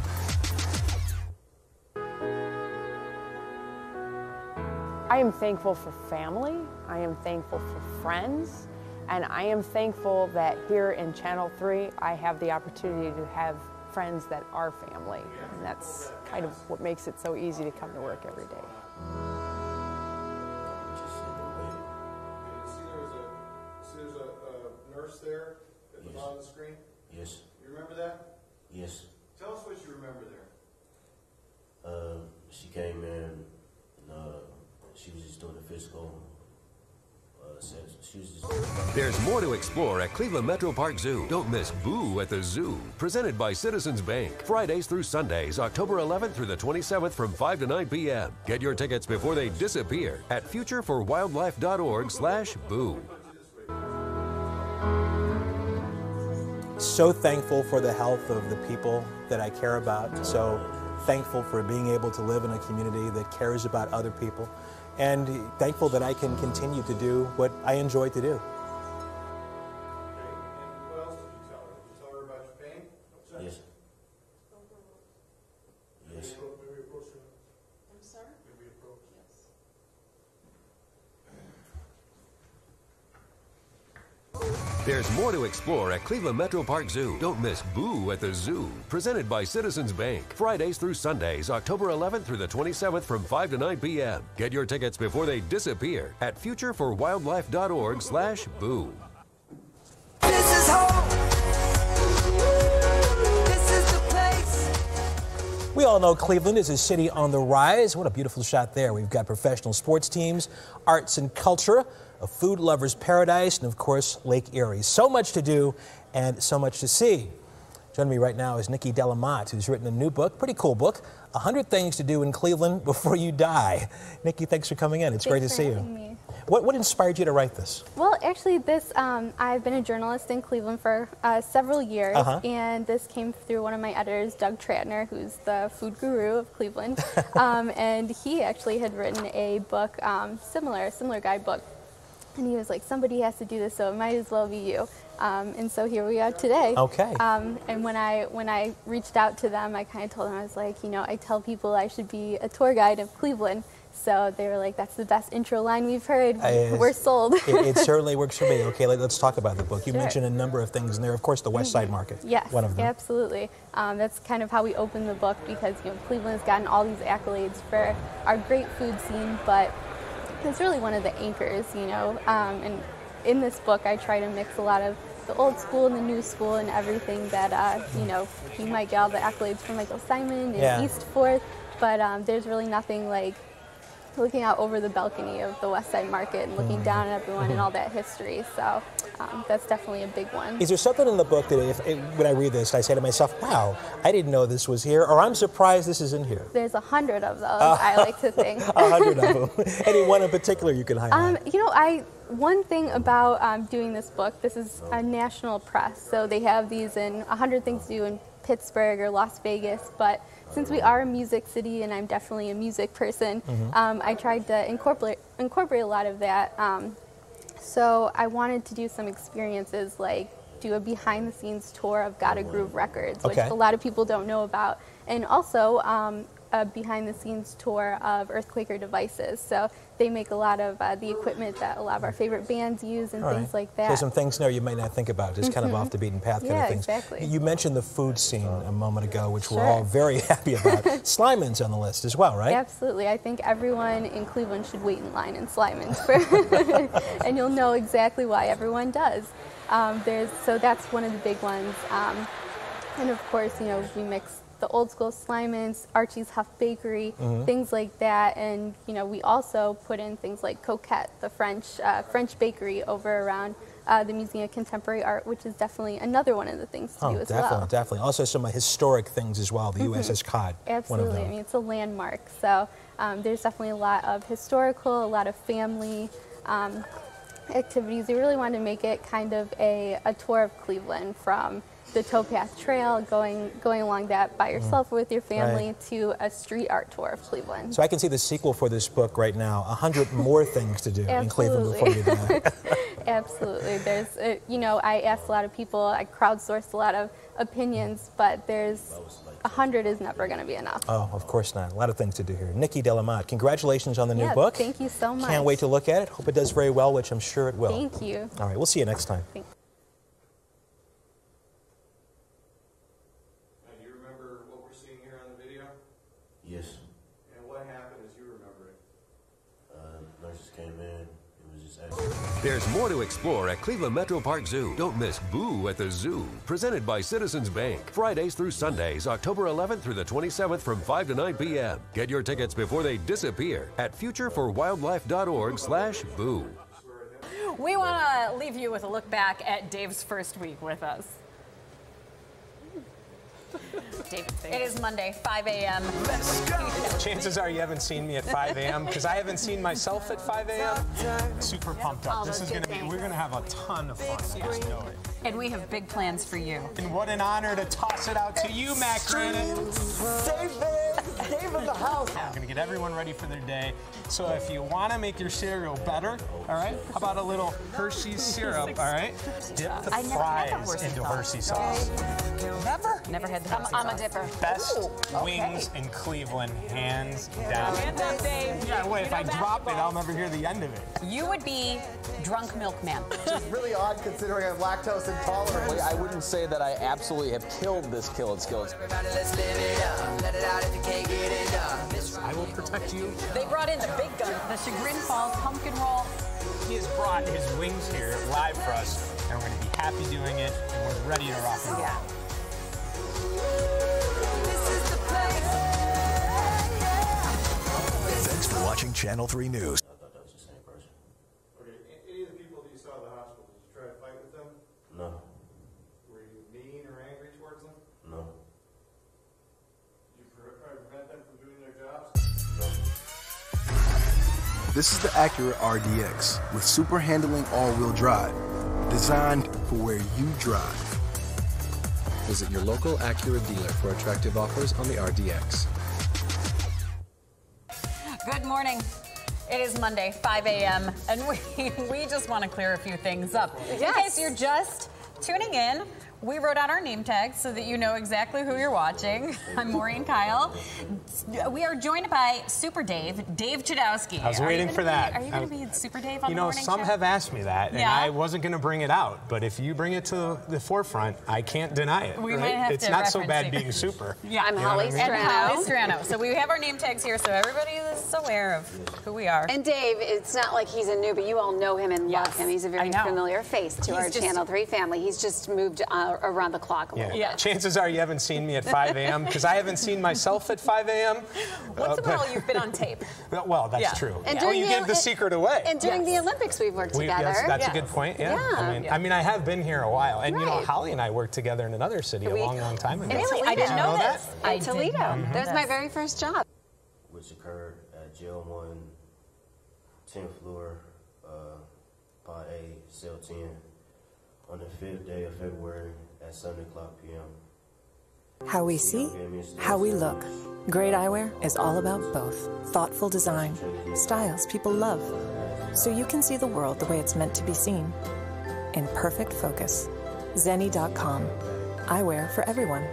I am thankful for family. I am thankful for friends. And I am thankful that here in Channel 3, I have the opportunity to have friends that are family. And that's kind of what makes it so easy to come to work every day. See, there was a, see, there's a, a nurse there at the Yes. bottom of the screen? Yes, You remember that? yes. Tell us what you remember there. Uh, she came in and uh, she was just doing the physical. Uh, sense. She was just. There's more to explore at Cleveland Metro Park Zoo. Don't miss Boo at the Zoo. Presented by Citizens Bank. Fridays through Sundays, October 11th through the 27th from 5 to 9 p.m. Get your tickets before they disappear at futureforwildlife.org slash boo. so thankful for the health of the people that I care about. So thankful for being able to live in a community that cares about other people. And thankful that I can continue to do what I enjoy to do. There's more to explore at Cleveland Metro Park Zoo. Don't miss Boo at the Zoo, presented by Citizens Bank. Fridays through Sundays, October 11th through the 27th from 5 to 9 p.m. Get your tickets before they disappear at futureforwildlife.org slash boo. This is home. This is the place. We all know Cleveland is a city on the rise. What a beautiful shot there. We've got professional sports teams, arts and culture, a food lover's paradise, and of course, Lake Erie. So much to do and so much to see. Joining me right now is Nikki Delamotte, who's written a new book, pretty cool book, 100 Things to Do in Cleveland Before You Die. Nikki, thanks for coming in. It's great to Thanks see you. me. What, what inspired you to write this? Well, actually, this um, I've been a journalist in Cleveland for uh, several years, Uh-huh. and this came through one of my editors, Doug Trattner, who's the food guru of Cleveland, um, and he actually had written a book um, similar, a similar guidebook, and he was like, somebody has to do this, so it might as well be you. Um, and so here we are today. Okay. Um, and when I when I reached out to them, I kind of told them I was like, you know, I tell people I should be a tour guide of Cleveland. So they were like, "That's the best intro line we've heard. I- We're sold." it, it certainly works for me. Okay, let, us talk about the book. You Sure. mentioned a number of things in there. Of course, the West Side Market. Yes, One of them. absolutely. Um, that's kind of how we open the book because you know Cleveland has gotten all these accolades for our great food scene, but it's really one of the anchors, you know. Um, and in this book, I try to mix a lot of the old school and the new school and everything that uh, you know you might get all the accolades from Michael Symon and Yeah. East Fourth, but um, there's really nothing like looking out over the balcony of the West Side Market and looking Mhm. down at everyone and Mhm. all that history. So um, that's definitely a big one. Is there something in the book that if, if- when I read this, I say to myself, wow, I didn't know this was here, or I'm surprised this is in here? There's a hundred of those, I like to think. A hundred of them. Any one in particular you can highlight? Um, you know, I one thing about um, doing this book, this is a national press, so they have these in 100 Things to Do in Pittsburgh or Las Vegas, but since we are a music city and I'm definitely a music person, Mhm. um, I tried to incorporate incorporate a lot of that. Um, so I wanted to do some experiences like do a behind the scenes tour of Gotta Groove Records, which Okay. a lot of people don't know about, and also um, a behind the scenes tour of Earthquaker devices. So they make a lot of uh, the equipment that a lot of our favorite bands use and All things right. like that. So some things there you might not think about, just kind of Mhm. off the beaten path kind Yeah, of things. exactly. You mentioned the food scene a moment ago, which we're all very happy about. Slyman's on the list as well, right? Absolutely. I think everyone in Cleveland should wait in line in Slyman's, for, and you'll know exactly why everyone does. Um, there's so that's one of the big ones, um, and of course, you know, we mix the old school Slyman's, Archie's Huff Bakery, Mhm. things like that, and you know, we also put in things like Coquette, the French uh, French bakery over around. Uh, the Museum of Contemporary Art, which is definitely another one of the things to Oh, do as definitely, well. definitely. Definitely. Also, some historic things as well. The Mhm. USS Cod, one of Absolutely. I mean, it's a landmark. So um, there's definitely a lot of historical, a lot of family um, activities. We really wanted to make it kind of a, a tour of Cleveland from the Towpath Trail, going going along that by yourself or with your family, Right. to a street art tour of Cleveland. So I can see the sequel for this book right now. A hundred more things to do in Cleveland before you die. Absolutely. There's, uh, you know, I asked a lot of people, I crowdsourced a lot of opinions, but there's a hundred is never going to be enough. Oh, of course not. A lot of things to do here. Nikki Delamotte, congratulations on the new Yeah, book. Thank you so much. Can't wait to look at it. Hope it does very well, which I'm sure it will. Thank you. All right, we'll see you next time. Thank- Now, do you remember what we're seeing here on the video? Yes. And what happened as you remember it? Uh, nurses came in. It was just accident. There's more to explore at Cleveland Metro Park Zoo. Don't miss Boo at the Zoo, presented by Citizens Bank. Fridays through Sundays, October 11th through the 27th from 5 to 9 p.m. Get your tickets before they disappear at futureforwildlife.org slash boo. We want to leave you with a look back at Dave's first week with us. Dave, it is Monday, 5 a.m. Chances are you haven't seen me at 5 a.m. because I haven't seen myself at 5 a.m. Super pumped up. This is going to be, we're going to have a ton of fun. I just know it. And we have big plans for you. And what an honor to toss it out to you, Matt Granite. Dave in the house. I'm gonna get everyone ready for their day. So if you wanna make your cereal better, all right, how about a little Hershey's syrup, all right? Dip the I never had the fries into. Hershey sauce. Never? Never had the I'm, I'm a dipper. Best Ooh, okay. wings in Cleveland, hands down. Hands up, Dave. Yeah, wait, if I drop it, I'll never hear the end of it. You would be drunk milkman. It's really odd considering I'm lactose intolerant. I wouldn't say that I absolutely have killed this kill at skills. I will protect you. They brought in the big gun, the Chagrin Falls pumpkin roll. He has brought his wings here live for us, and we're gonna be happy doing it, and we're ready to rock and roll. Yeah. Thanks for watching Channel 3 News. Okay, any of the people that you saw at the hospital, did you try to fight with them? No, Were you mean or angry towards them? no, Did you pre- try to prevent them from doing their jobs? This is the Acura RDX with super handling all-wheel drive, designed for where you drive. Visit your local Acura dealer for attractive offers on the RDX. Good morning. It is Monday, 5 a.m., and we, we just want to clear a few things up. In case you're just tuning in, we wrote out our name tags so that you know exactly who you're watching. I'm Maureen Kyle. We are joined by Super Dave, Dave Chudowski. I was Are waiting gonna for be- that. Are you going to be Super Dave on You the know, morning some show? have asked me that, and Yeah? I wasn't going to bring it out. But if you bring it to the forefront, I can't deny it. We right? might have it's to not not so bad you. being super. Yeah, I'm Hollie And Hollie Strano. So we have our name tags here, so everybody is aware of who we are. And Dave, it's not like he's a newbie. You all know him and love him. He's a very familiar face to He's our just- Channel 3 family. He's just moved uh, uh, around the clock a little Yeah. bit. Chances are you haven't seen me at 5 a.m. because I haven't seen myself at 5 a.m. Once Uh, in a while, you've been on tape. well, that's Yeah. true. And oh, during you the- gave the and- secret away. And during the Olympics, we've worked We- together. yes, that's a good point. Yeah. I mean, I mean, I have been here a while, and you know, Hollie and I worked together in another city a long, long time ago. In Toledo. I didn't know that. this. In I did Toledo. not know That was my very first job. which occurred at Jail 1, 10th floor, uh, Pod A, Cell 10, on the 5th day of February at 7 o'clock p.m. How we see, how we look. Great eyewear is all about both thoughtful design, styles people love, so you can see the world the way it's meant to be seen. In perfect focus. Zenni.com. Eyewear for everyone.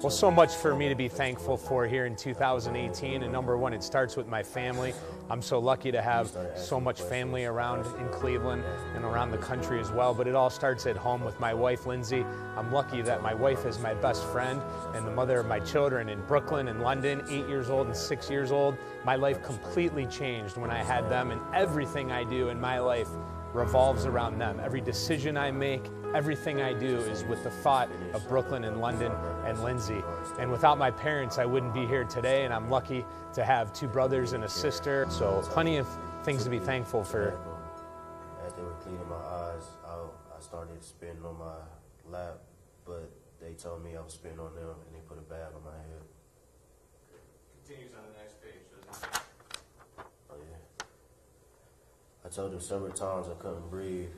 Well, so much for me to be thankful for here in 2018. And number one, it starts with my family. I'm so lucky to have so much family around in Cleveland and around the country as well. But it all starts at home with my wife, Lindsay. I'm lucky that my wife is my best friend and the mother of my children in Brooklyn and London, eight years old and six years old. My life completely changed when I had them, and everything I do in my life revolves around them. Every decision I make, everything I do is with the thought of Brooklyn and London and Lindsay. And without my parents, I wouldn't be here today, and I'm lucky to have two brothers and a sister. So, plenty of things to be thankful for. As they were cleaning my eyes, I, started spitting on my lap, but they told me I was spitting on them, and they put a bag on my head. Continues on the next page, doesn't it? Oh yeah. I told them several times I couldn't breathe.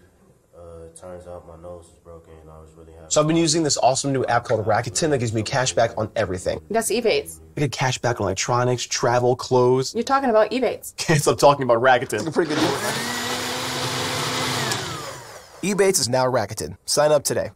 Uh, it turns out my nose is broken, and I was really happy. So I've been using this awesome new app called Rakuten that gives me cash back on everything. That's Ebates. I get cash back on electronics, travel, clothes. You're talking about Ebates. Yes, I'm talking about Rakuten. Pretty good deal. Ebates is now Rakuten. Sign up today.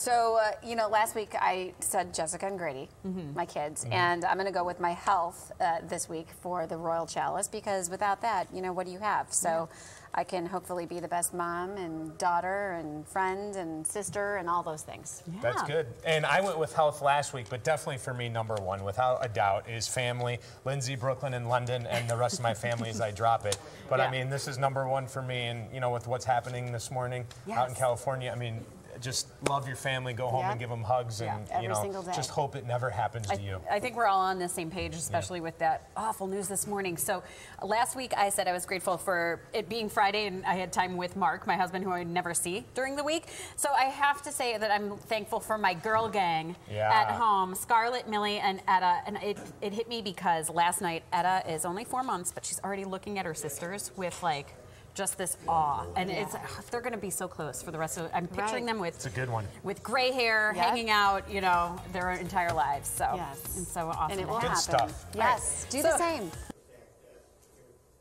So, uh, you know, last week I said Jessica and Grady, my kids, and I'm going to go with my health uh, this week for the Royal Chalice because without that, you know, what do you have? So I can hopefully be the best mom and daughter and friend and sister and all those things. That's good. And I went with health last week, but definitely for me, number one, without a doubt, is family. Lindsay, Brooklyn, and London, and the rest of my family as I drop it. But I mean, this is number one for me. And, you know, with what's happening this morning out in California, I mean, just love your family, go home Yeah. and give them hugs, and, Yeah, every you know, single day. just hope it never happens to you. I think we're all on the same page, especially with that awful news this morning. So last week I said I was grateful for it being Friday and I had time with Mark, my husband, who I never see during the week. So I have to say that I'm thankful for my girl gang Yeah. at home, Scarlett, Millie, and Etta. And it, it hit me because last night Etta is only four months, but she's already looking at her sisters with like just this awe, and it's they're going to be so close for the rest of. I'm picturing Right. them with It's a good one. with gray hair, Yep. hanging out, you know, their entire lives. So Yes. and so awesome. And it will have. Good stuff. Yes, do the same.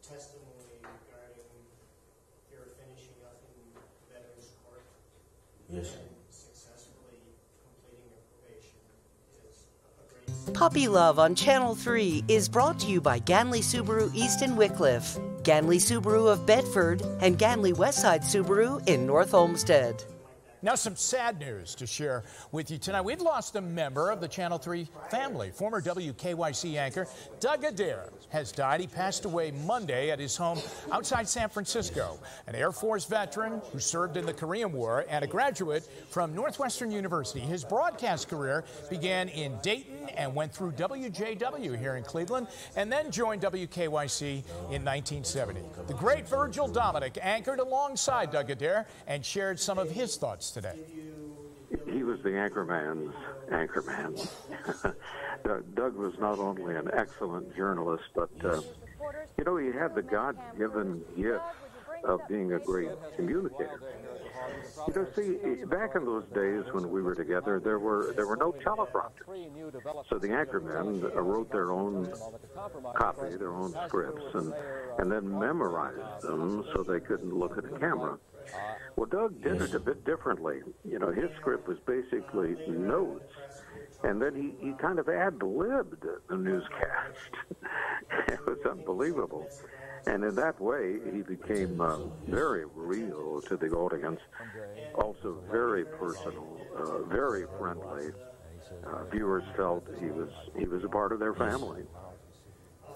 testimony regarding your finishing up in Veterans Court Yes. and successfully completing your probation is a great Puppy Love on Channel 3 is brought to you by Ganley Subaru East and Wickliffe, Ganley Subaru of Bedford, and Ganley Westside Subaru in North Olmsted. Now, some sad news to share with you tonight. We've lost a member of the Channel 3 family. Former WKYC anchor Doug Adair has died. He passed away Monday at his home outside San Francisco. An Air Force veteran who served in the Korean War and a graduate from Northwestern University. His broadcast career began in Dayton and went through WJW here in Cleveland and then joined WKYC in 1970. The great Virgil Dominic anchored alongside Doug Adair and shared some of his thoughts today. He was the anchorman's anchorman. Doug- Doug was not only an excellent journalist, but uh, you know he had the God-given gift of being a great communicator. You know, see, back in those days when we were together, there were there were no teleprompters, so the anchormen wrote their own copy, their own scripts, and and then memorized them so they couldn't look at the camera. Well, Doug did it a bit differently. You know, his script was basically notes, and then he, he kind of ad-libbed the newscast. it was unbelievable. And in that way, he became uh, very real to the audience, also very personal, uh, very friendly. Uh, viewers felt he was he was a part of their family.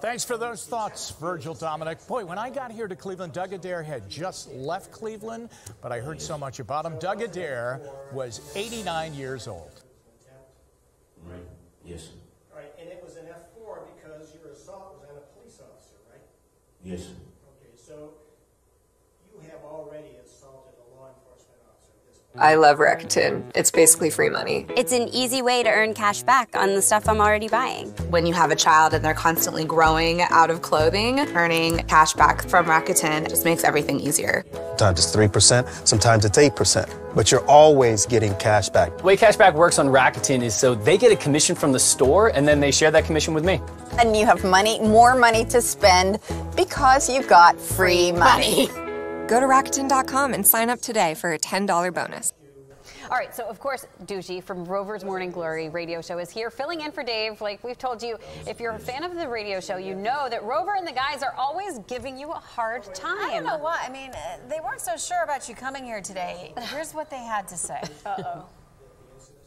Thanks for those thoughts, Virgil Dominic. Boy, when I got here to Cleveland, Doug Adair had just left Cleveland, but I heard so much about him. Doug Adair was 89 years old. Right. Yes. All right, and it was an F4 because your assault was on a police officer, right? Yes. Okay, so you have already assaulted a law enforcement officer at this point. I love Rakuten. It's basically free money. It's an easy way to earn cash back on the stuff I'm already buying. When you have a child and they're constantly growing out of clothing, earning cash back from Rakuten just makes everything easier. Sometimes it's 3%, sometimes it's 8%, but you're always getting cash back. The way cashback works on Rakuten is so they get a commission from the store and then they share that commission with me. And you have money, more money to spend because you got free money. Go to Rakuten.com and sign up today for a $10 bonus. All right, so of course, Doogie from Rover's Morning Glory radio show is here filling in for Dave. Like we've told you, if you're a fan of the radio show, you know that Rover and the guys are always giving you a hard time. I don't know why. I mean, uh, they weren't so sure about you coming here today. Here's what they had to say. Uh-oh.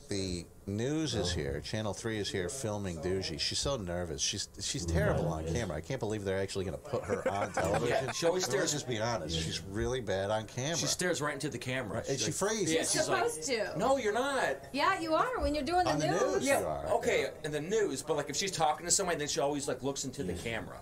The news is oh. here. Channel Three is here filming Doogie. She's so nervous. She's she's terrible on camera. I can't believe they're actually going to put her on television. Yeah, she always Let's just be honest. She's really bad on camera. She stares right into the camera. And she like- freezes. Yeah, You're she's like, supposed to. No, you're not. Yeah, you are when you're doing the On the news. news, Yeah, you are. okay, in the news, but like if she's talking to somebody, then she always like looks into the camera.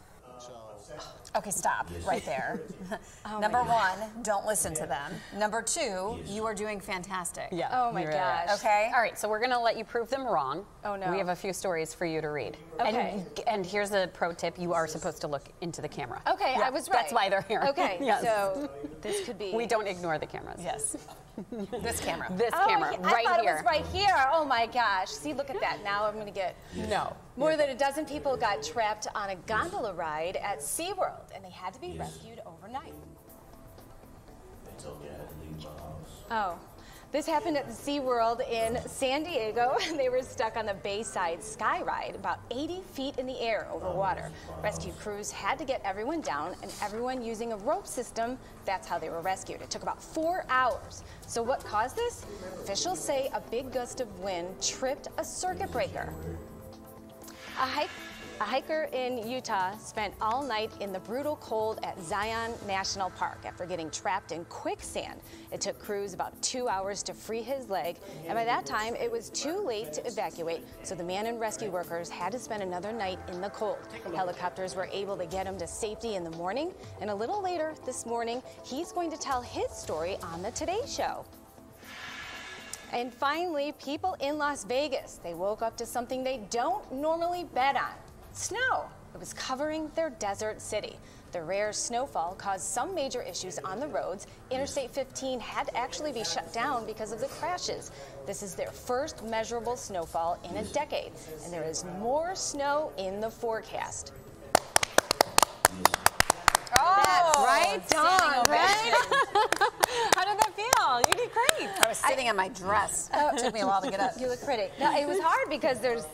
Okay, stop right there. Oh Number one, don't listen to them. Number two, you are doing fantastic. Yeah. Oh my really gosh. are. Okay. All right, so we're going to let you prove them wrong. Oh, no. We have a few stories for you to read. Okay. And, and here's a pro tip: you are supposed to look into the camera. Okay, Yeah, I was right. That's why they're here. Okay, Yes. so this could be. we don't ignore the cameras. Yes. This camera. This Oh, camera, he- right I thought here. it was right here. Oh my gosh. See, look at that. Now I'm going to get. No. More than a dozen people got trapped on a gondola ride at SeaWorld, and they had to be rescued overnight. They told me I had to leave my house. Oh. This happened at the SeaWorld in San Diego. They were stuck on the Bayside Sky Ride, about 80 feet in the air over water. Rescue crews had to get everyone down, and everyone using a rope system. That's how they were rescued. It took about four hours. So, what caused this? Officials say a big gust of wind tripped a circuit breaker. A, hike, a hiker in Utah spent all night in the brutal cold at Zion National Park after getting trapped in quicksand. It took crews about two hours to free his leg, and by that time it was too late to evacuate, so the man and rescue workers had to spend another night in the cold. Helicopters were able to get him to safety in the morning, and a little later this morning, he's going to tell his story on the Today Show. And finally, people in Las Vegas, they woke up to something they don't normally bet on snow. It was covering their desert city. The rare snowfall caused some major issues on the roads. Interstate 15 had to actually be shut down because of the crashes. This is their first measurable snowfall in a decade, and there is more snow in the forecast. Oh, right Standing on, ovation. How did that feel? You did great. I was sitting on my dress. Oh, Took me a while to get up. You look pretty. No, it was hard because there's,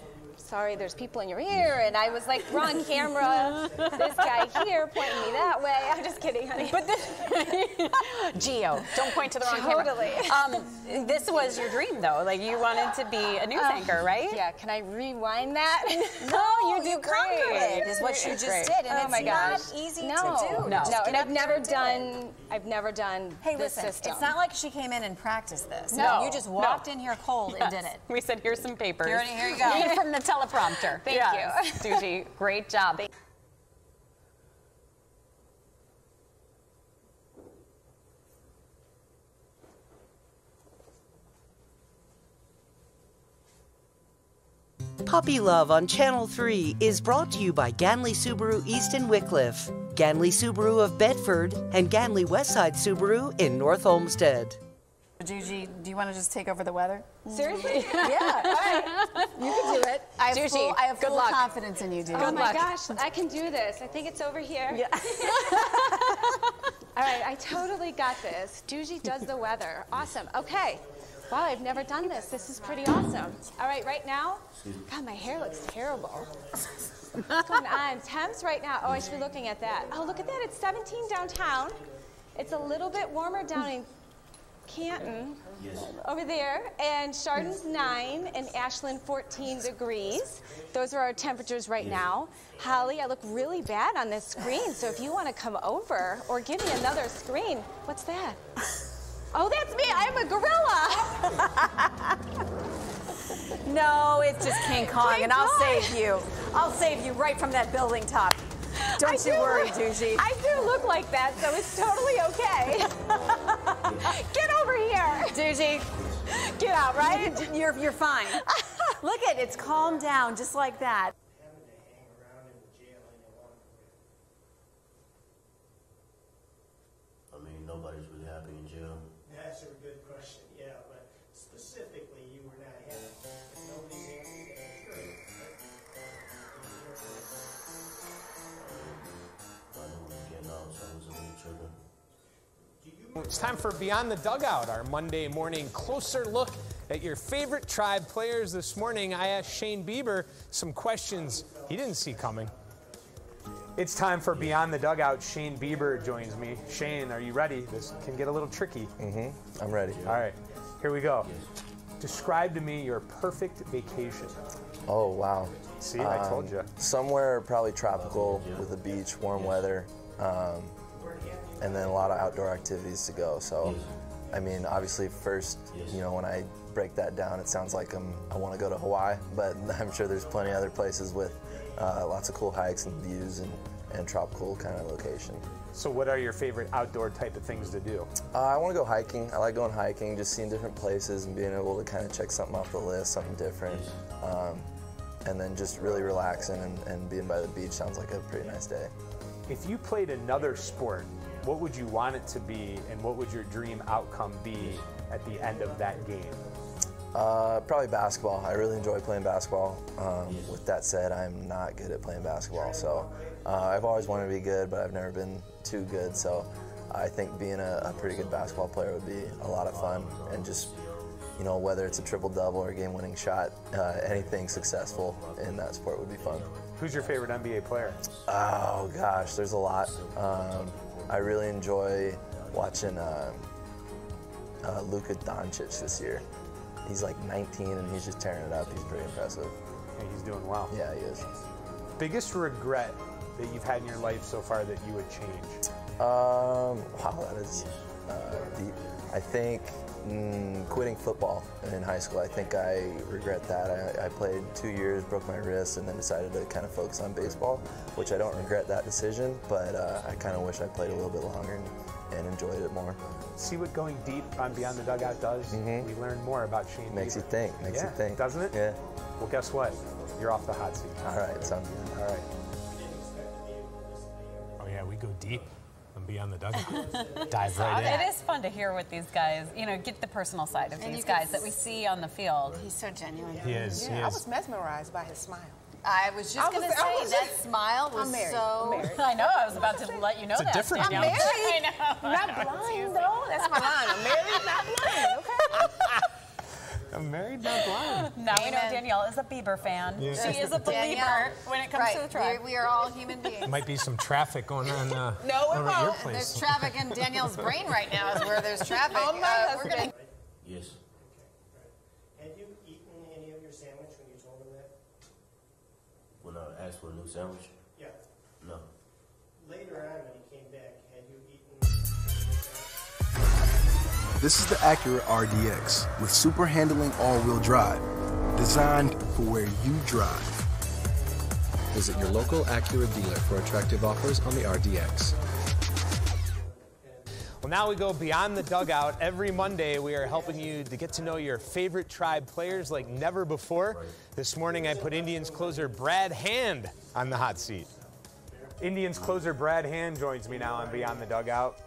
sorry, there's people in your ear, and I was like, we're on camera. this guy here pointing me that way. I'm just kidding, honey. But this, Geo, don't point to the wrong Totally. camera. Um, this was your dream, though. Like you wanted to be a news Uh, anchor, right? Yeah. Can I rewind that? No, you do great. it, is what you just Great. did, and oh it's my not gosh. easy no. to do. No, Just no, and I've never done. I've never done Hey, this listen, system. it's not like she came in and practiced this. No, you just no. walked in here cold and did it. We said, here's some papers. Here, here you go. From the teleprompter. Thank Yes. you. Doogie, great job. Puppy Love on Channel 3 is brought to you by Ganley Subaru East and Wickliffe, Ganley Subaru of Bedford, and Ganley Westside Subaru in North Olmsted. Doogie, do you want to just take over the weather? Seriously? yeah. All right. You can do it. I have Juicy, full, I have good full luck. confidence in you, Doogie. Oh my gosh, I can do this. I think it's over here. Yeah. All right, I totally got this. Doogie does the weather. Awesome. Okay. Wow, I've never done this. This is pretty awesome. All right, right now, God, my hair looks terrible. What's going on? Temps right now. Oh, I should be looking at that. Oh, look at that. It's 17 downtown. It's a little bit warmer down in Canton over there, and Chardon's 9 and Ashland 14 degrees. Those are our temperatures right now. Hollie, I look really bad on this screen, so if you want to come over or give me another screen, what's that? Oh, that's me. I'm a gorilla. No, it's just King Kong, King and I'll Kong. save you. I'll save you right from that building top. Don't I you do worry, look-. I do look like that, so it's totally okay. Get over here. Doogie, Get out, right? you're, you're fine. Look at it. it's calmed down just like that. It's time for Beyond the Dugout, our Monday morning closer look at your favorite tribe players. This morning, I asked Shane Bieber some questions he didn't see coming. It's time for Beyond the Dugout. Shane Bieber joins me. Shane, are you ready? This can get a little tricky. Mm-hmm. I'm ready. All right, here we go. Describe to me your perfect vacation. Oh wow. See, I told you. Somewhere probably tropical with a beach, warm weather, um, and then a lot of outdoor activities to go. So, I mean, obviously, first, you know, when I break that down, it sounds like I'm, I want to go to Hawaii, but I'm sure there's plenty of other places with uh, lots of cool hikes and views and, and tropical kind of location. So, what are your favorite outdoor type of things to do? Uh, I want to go hiking. I like going hiking, just seeing different places and being able to kind of check something off the list, something different. Um, and then just really relaxing and, and being by the beach sounds like a pretty nice day. If you played another sport, what would you want it to be, and what would your dream outcome be at the end of that game? Uh, probably basketball. I really enjoy playing basketball. Um, with that said, I'm not good at playing basketball. So uh, I've always wanted to be good, but I've never been too good. So I think being a, a pretty good basketball player would be a lot of fun. And just, you know, whether it's a triple double or a game winning shot, uh, anything successful in that sport would be fun. Who's your favorite NBA player? Oh gosh, there's a lot. Um, I really enjoy watching uh, uh, Luka Doncic this year. He's like 19 and he's just tearing it up. He's pretty impressive. Yeah, he's doing well. Yeah, he is. Biggest regret that you've had in your life so far that you would change? Um, wow, that is uh, deep. I think mm, quitting football in high school. I think I regret that. I, I played two years, broke my wrist, and then decided to kind of focus on baseball, which I don't regret that decision. But uh, I kind of wish I played a little bit longer and, and enjoyed it more. See what going deep on Beyond the Dugout does? We learn more about Shane. Makes Bieber. you think. Makes yeah, you think. Doesn't it? Yeah. Well, guess what? You're off the hot seat. All right, sounds good. All right. Oh, yeah, we go deep beyond the dugout. Dive right in. It is fun to hear what these guys, you know, get the personal side of And these guys that we see on the field. He's so genuine. He is, he Yeah, I was mesmerized by his smile. I was just I going to say was that just- smile I'm was so. I'm married. I know. I was about to let you know It's a that. different Danielle. I'm married. I know. Not I know, it's blind, though. That's my line. I'm married, not blind, okay? I'm married, not blind. Now we know Danielle is a Bieber fan. Yeah. She is a believer Danielle. when it comes right. to the tribe. We, we are all human beings. Might be some traffic going on uh, No, it over at your won't. place. There's traffic in Danielle's brain right now is where there's traffic. Oh, my Uh, we're husband. gonna Yes. Had you eaten any of your sandwich when you told him that? When I asked for a new sandwich, Yeah. no. Later on, This is the Acura RDX with super handling all-wheel drive, designed for where you drive. Visit your local Acura dealer for attractive offers on the RDX. Well, now we go beyond the dugout. Every Monday, we are helping you to get to know your favorite tribe players like never before. This morning, I put Indians closer Brad Hand on the hot seat. Indians closer Brad Hand joins me now on Beyond the Dugout.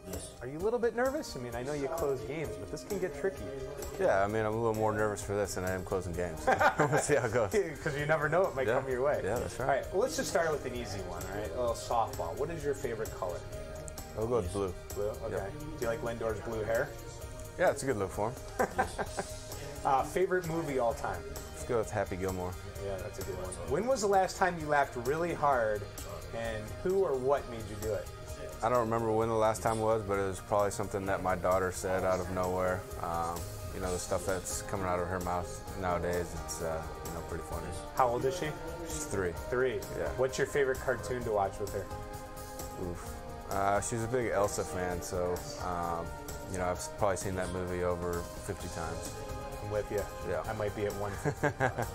Are you a little bit nervous? I mean, I know you close games, but this can get tricky. Yeah, I mean, I'm a little more nervous for this than I am closing games. we'll see how it goes. Because you never know, it might Yeah. come your way. Yeah, that's right. All right, well, let's just start with an easy one, all right? A little softball. What is your favorite color? I'll go with blue. Blue, okay. Do you like Lindor's blue hair? Yeah, it's a good look for him. Uh, favorite movie all time? Let's go with Happy Gilmore. Yeah, that's a good one. When was the last time you laughed really hard, and who or what made you do it? I don't remember when the last time was, but it was probably something that my daughter said out of nowhere. Um, you know, the stuff that's coming out of her mouth nowadays, it's, uh, you know, pretty funny. How old is she? She's three. Three. Yeah. What's your favorite cartoon to watch with her? Oof. Uh, she's a big Elsa fan, so, um, you know, I've probably seen that movie over 50 times. I'm with you. Yeah. I might be at one.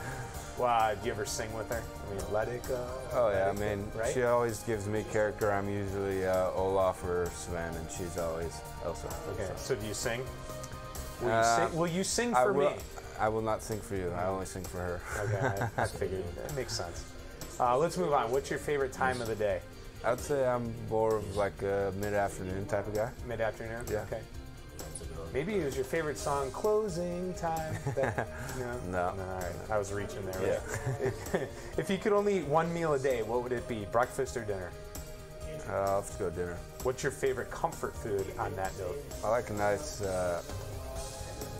wow, do you ever sing with her? I mean, let it go. Oh yeah, I mean, go, right? she always gives me character. I'm usually uh, Olaf or Sven, and she's always Elsa. Okay, so do you sing? Will, you, Uh, sing, will you sing I for will, me? I will not sing for you. I only sing for her. Okay, I, I figured that makes sense. Uh, let's move on. What's your favorite time of the day? I'd say I'm more of like a mid-afternoon type of guy. Mid afternoon. Yeah. Okay. Maybe it was your favorite song, "Closing Time." That, no. No. No, all right. I was reaching there. Right? if you could only eat one meal a day, what would it be? Breakfast or dinner? Uh, I'll have to go dinner. What's your favorite comfort food on that note? I like a nice uh,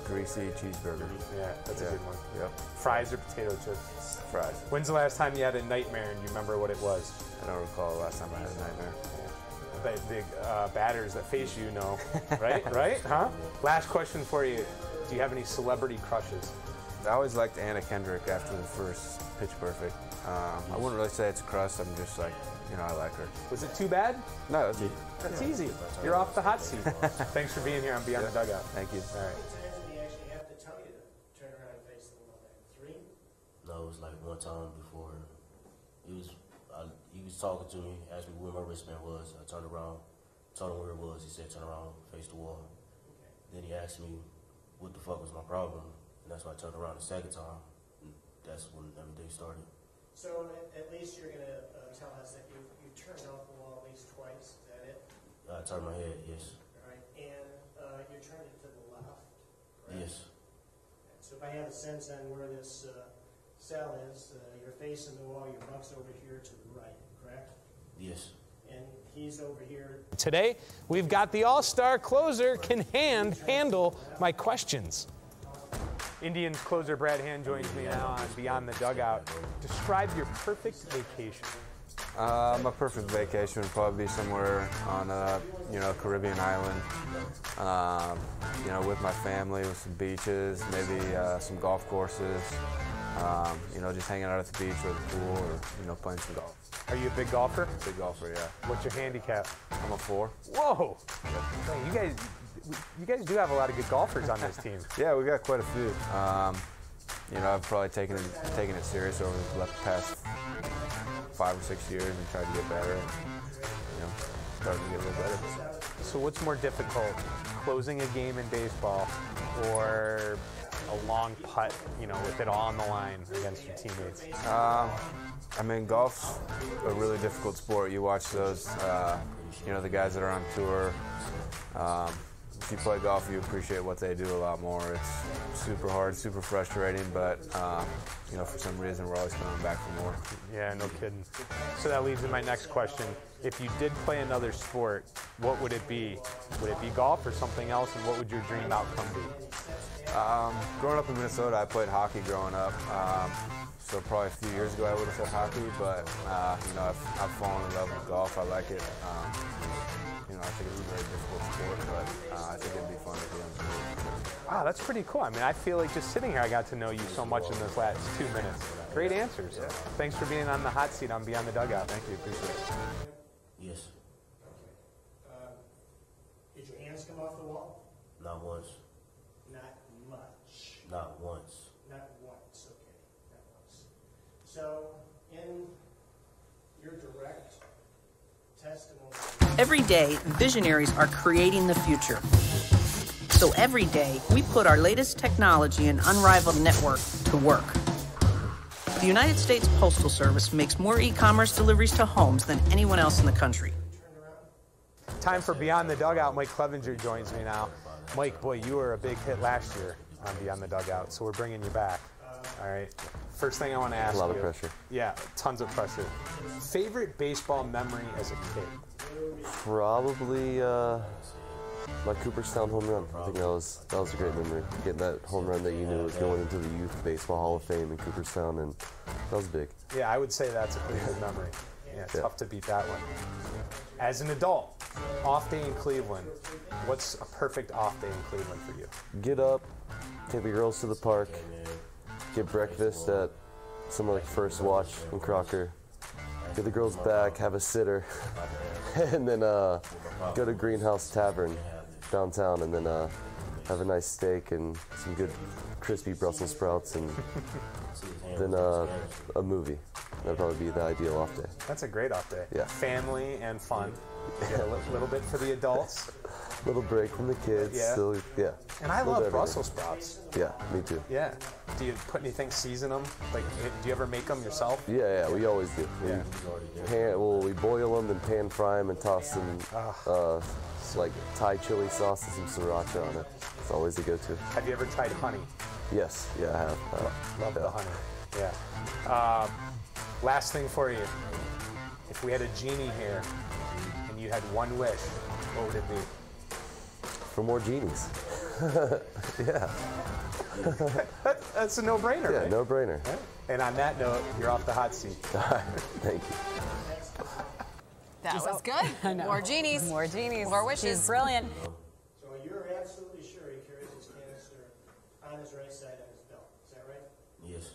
greasy cheeseburger. Yeah, that's Yeah. a good one. Yep. Fries or potato chips? Fries. When's the last time you had a nightmare and you remember what it was? I don't recall the last time I had a nightmare. The big uh, batters that face you know, right? right? Huh? Last question for you. Do you have any celebrity crushes? I always liked Anna Kendrick after the first Pitch Perfect. Um, I wouldn't really say it's a crush. I'm just like, you know, I like her. Was it too bad? No, that's That's easy. You're off the hot seat. Thanks for being here on Beyond the Dugout. Thank you. All right. Did he actually have to tell you to turn around and face the wall? Three? No, it was like one time before. He was, I, he was talking to me, asked me where my wristband was. I turned around, told him where it was. He said, "Turn around, face the wall." Then he asked me, "What the fuck was my problem?" And that's why I turned around the second time. And that's when everything started. So at, least you're gonna uh, tell us that you, you turned off the wall at least twice, is that it? I turned my head, yes, All right, and, uh, you turned it to the left, correct? yes, So if I have a sense on where this, uh, cell is, uh, you're facing the wall, your buck's over here to the right, correct? Yes. And he's over here Today, we've got the all star closer can hand handle my questions. Indians closer Brad Hand joins me now on Beyond the Dugout. Describe your perfect vacation. Uh, my perfect vacation would probably be somewhere on a you know Caribbean island, um, you know, with my family, with some beaches, maybe uh, some golf courses. Um, you know, just hanging out at the beach or the pool, or you know, playing some golf. Are you a big golfer? Big golfer, yeah. What's your handicap? I'm a four. Whoa! Hey, you guys, you guys do have a lot of good golfers on this team. Yeah, we got quite a few. Um, you know, I've probably taken it taken it serious over the past five or six years and tried to get better. And, you know, starting to get a little better. So, what's more difficult, closing a game in baseball or a long putt, you know, with it all on the line against your teammates? Um, I mean, golf's a really difficult sport. You watch those, uh, you know the guys that are on tour. Um, if you play golf, you appreciate what they do a lot more. It's super hard, super frustrating, but um, you know for some reason we're always coming back for more. Yeah, no kidding. So that leads to my next question. If you did play another sport, what would it be? Would it be golf or something else? And what would your dream outcome be? Um, growing up in Minnesota, I played hockey growing up. Um, so probably a few years ago, I would have said hockey, but uh, you know, I've, I've, fallen in love with golf. I like it. Um, you know, I think it's a very difficult sport, but uh, I think it'd be fun to be on. Wow, that's pretty cool. I mean, I feel like just sitting here, I got to know you so much in this last two minutes. Great answers. Yeah. Thanks for being on the hot seat on Beyond the Dugout. Thank you. Appreciate it. Yes. Um, did your hands come off the wall? Not once. Not much. Not once. Not once, okay. Not once. So, in your direct testimony. Every day, visionaries are creating the future. So every day, we put our latest technology and unrivaled network to work. The United States Postal Service makes more e commerce deliveries to homes than anyone else in the country. Time for Beyond the Dugout. Mike Clevinger joins me now. Mike, boy, you were a big hit last year on Beyond the Dugout, so we're bringing you back. All right. First thing I want to ask you. A lot of pressure. Yeah, tons of pressure. Favorite baseball memory as a kid? Probably uh, my Cooperstown home run. I think that was that was a great memory. Getting that home run that you knew was going into the Youth Baseball Hall of Fame in Cooperstown, and that was big. Yeah, I would say that's a pretty good memory. Yeah, yeah. tough to beat that one. As an adult, off day in Cleveland, what's a perfect off day in Cleveland for you? Get up, take the girls to the park, get breakfast at some like First Watch in Crocker, get the girls back, have a sitter, and then uh, go to Greenhouse Tavern downtown, and then uh, have a nice steak and some good crispy Brussels sprouts, and then uh, a movie. That'd probably be the ideal off day. That's a great off day. Yeah. Family and fun. Yeah, a little bit for the adults. Little break from the kids. Yeah. Still, yeah. And I love Brussels sprouts. Yeah, me too. Yeah. Do you put anything, season them? Like, do you ever make them yourself? Yeah, yeah, we always do. Yeah. We pan, well, we boil them, then pan fry them, and toss some uh, like Thai chili sauce and some sriracha on it. It's always a go-to. Have you ever tried honey? Yes, yeah, I have. Uh, love yeah. the honey. Yeah. Uh, last thing for you. If we had a genie here and you had one wish, what would it be? For more genies. yeah. That's a no-brainer, Yeah, right? no-brainer. And on that note, you're off the hot seat. Thank you. That was good. More genies. More genies. More wishes. She's brilliant. So you're absolutely sure he carries his canister on his right side of his belt. Is that right? Yes.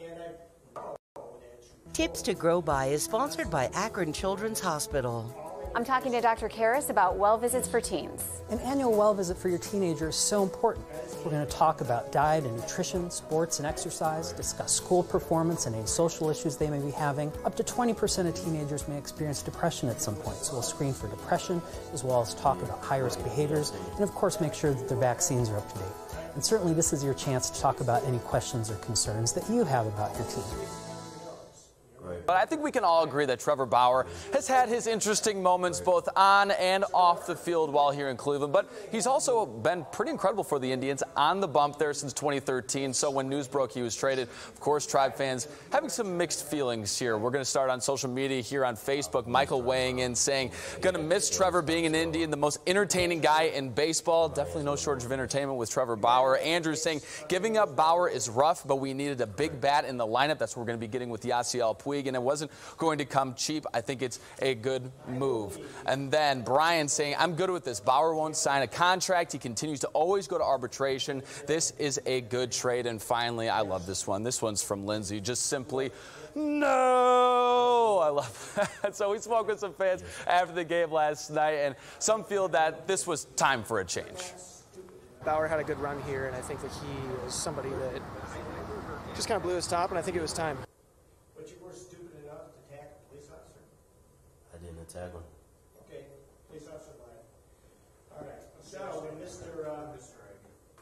And I know that you Tips to Grow By is sponsored by Akron Children's Hospital. I'm talking to Dr. Karras about well visits for teens. An annual well visit for your teenager is so important. We're going to talk about diet and nutrition, sports and exercise, discuss school performance and any social issues they may be having. Up to 20% of teenagers may experience depression at some point, so we'll screen for depression as well as talk about high risk behaviors and, of course, make sure that their vaccines are up to date. And certainly, this is your chance to talk about any questions or concerns that you have about your teen. But I think we can all agree that Trevor Bauer has had his interesting moments both on and off the field while here in Cleveland. But he's also been pretty incredible for the Indians on the bump there since 2013. So when news broke he was traded, of course, Tribe fans having some mixed feelings here. We're going to start on social media here on Facebook. Michael weighing in saying, going to miss Trevor being an Indian, the most entertaining guy in baseball. Definitely no shortage of entertainment with Trevor Bauer. Andrew saying, giving up Bauer is rough, but we needed a big bat in the lineup. That's what we're going to be getting with Yasiel Puig, and it wasn't going to come cheap. I think it's a good move. And then Brian saying, I'm good with this. Bauer won't sign a contract. He continues to always go to arbitration. This is a good trade. And finally, I love this one. This one's from Lindsay. Just simply, no! I love that. So we spoke with some fans after the game last night, and some feel that this was time for a change. Bauer had a good run here, and I think that he is somebody that just kind of blew his top, and I think it was time. But you were stupid enough to attack a police officer? I didn't attack him. Okay, police officer lied. All right, so when Mr., uh,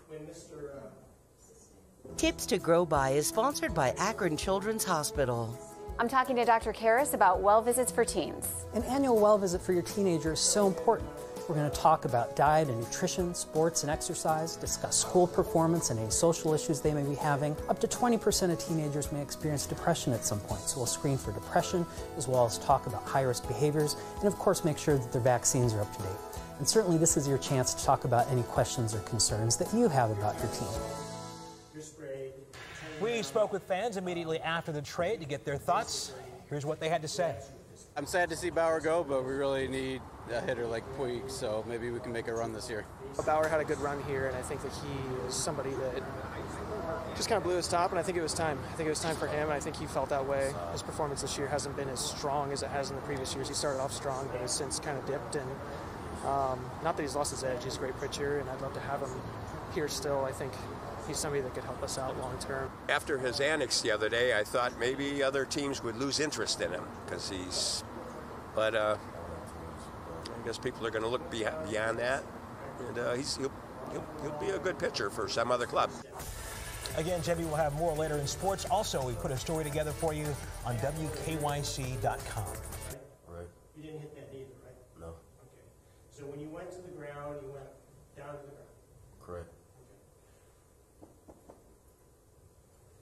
when Mr., uh, Tips to Grow By is sponsored by Akron Children's Hospital. I'm talking to Dr. Karras about well visits for teens. An annual well visit for your teenager is so important. We're going to talk about diet and nutrition, sports and exercise, discuss school performance and any social issues they may be having. Up to 20% of teenagers may experience depression at some point, so we'll screen for depression as well as talk about high risk behaviors and, of course, make sure that their vaccines are up to date. And certainly, this is your chance to talk about any questions or concerns that you have about your teen. We spoke with fans immediately after the trade to get their thoughts. Here's what they had to say. I'm sad to see Bauer go, but we really need a hitter like Puig, so maybe we can make a run this year. Bauer had a good run here, and I think that he is somebody that just kind of blew his top, and I think it was time. I think it was time for him, and I think he felt that way. His performance this year hasn't been as strong as it has in the previous years. He started off strong, but has since kind of dipped, and um, not that he's lost his edge. He's a great pitcher, and I'd love to have him here still. I think he's somebody that could help us out long term. After his annex the other day, I thought maybe other teams would lose interest in him because he's. But uh, I guess people are going to look beyond that, and uh, he's he'll, he'll, he'll be a good pitcher for some other club. Again, Jimmy, we'll have more later in sports. Also, we put a story together for you on WKYC.com. Right. You didn't hit that either, right? No. Okay. So when you went to the ground, you went down to the ground. Correct.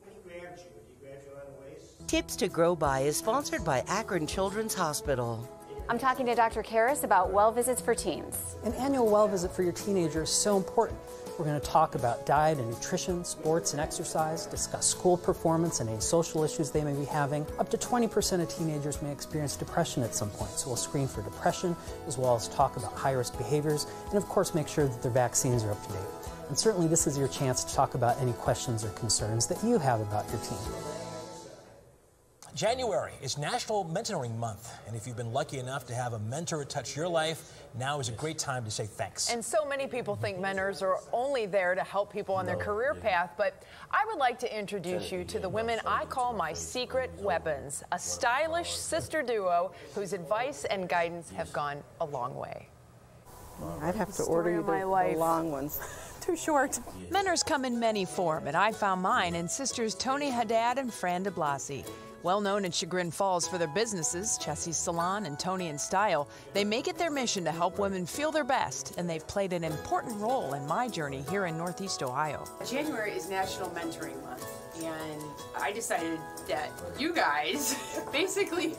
When he grabbed you, did he grab you on the waist? Tips to Grow By is sponsored by Akron Children's Hospital. I'm talking to Dr. Karras about well visits for teens. An annual well visit for your teenager is so important. We're going to talk about diet and nutrition, sports and exercise, discuss school performance and any social issues they may be having. Up to 20% of teenagers may experience depression at some point, so we'll screen for depression as well as talk about high risk behaviors and, of course, make sure that their vaccines are up to date. And certainly, this is your chance to talk about any questions or concerns that you have about your teen. January is National Mentoring Month, and if you've been lucky enough to have a mentor touch your life, now is a great time to say thanks. And so many people think mentors are only there to help people on their career path, but I would like to introduce you to the women I call my secret weapons, a stylish sister duo whose advice and guidance have gone a long way. I'd have to order you the, my the life. long ones. Too short. Mentors come in many form, and I found mine in sisters Tony Haddad and Fran de Blasi. Well known in Chagrin Falls for their businesses, Chessie's Salon and Tony and Style, they make it their mission to help women feel their best, and they've played an important role in my journey here in Northeast Ohio. January is National Mentoring Month, and I decided that you guys basically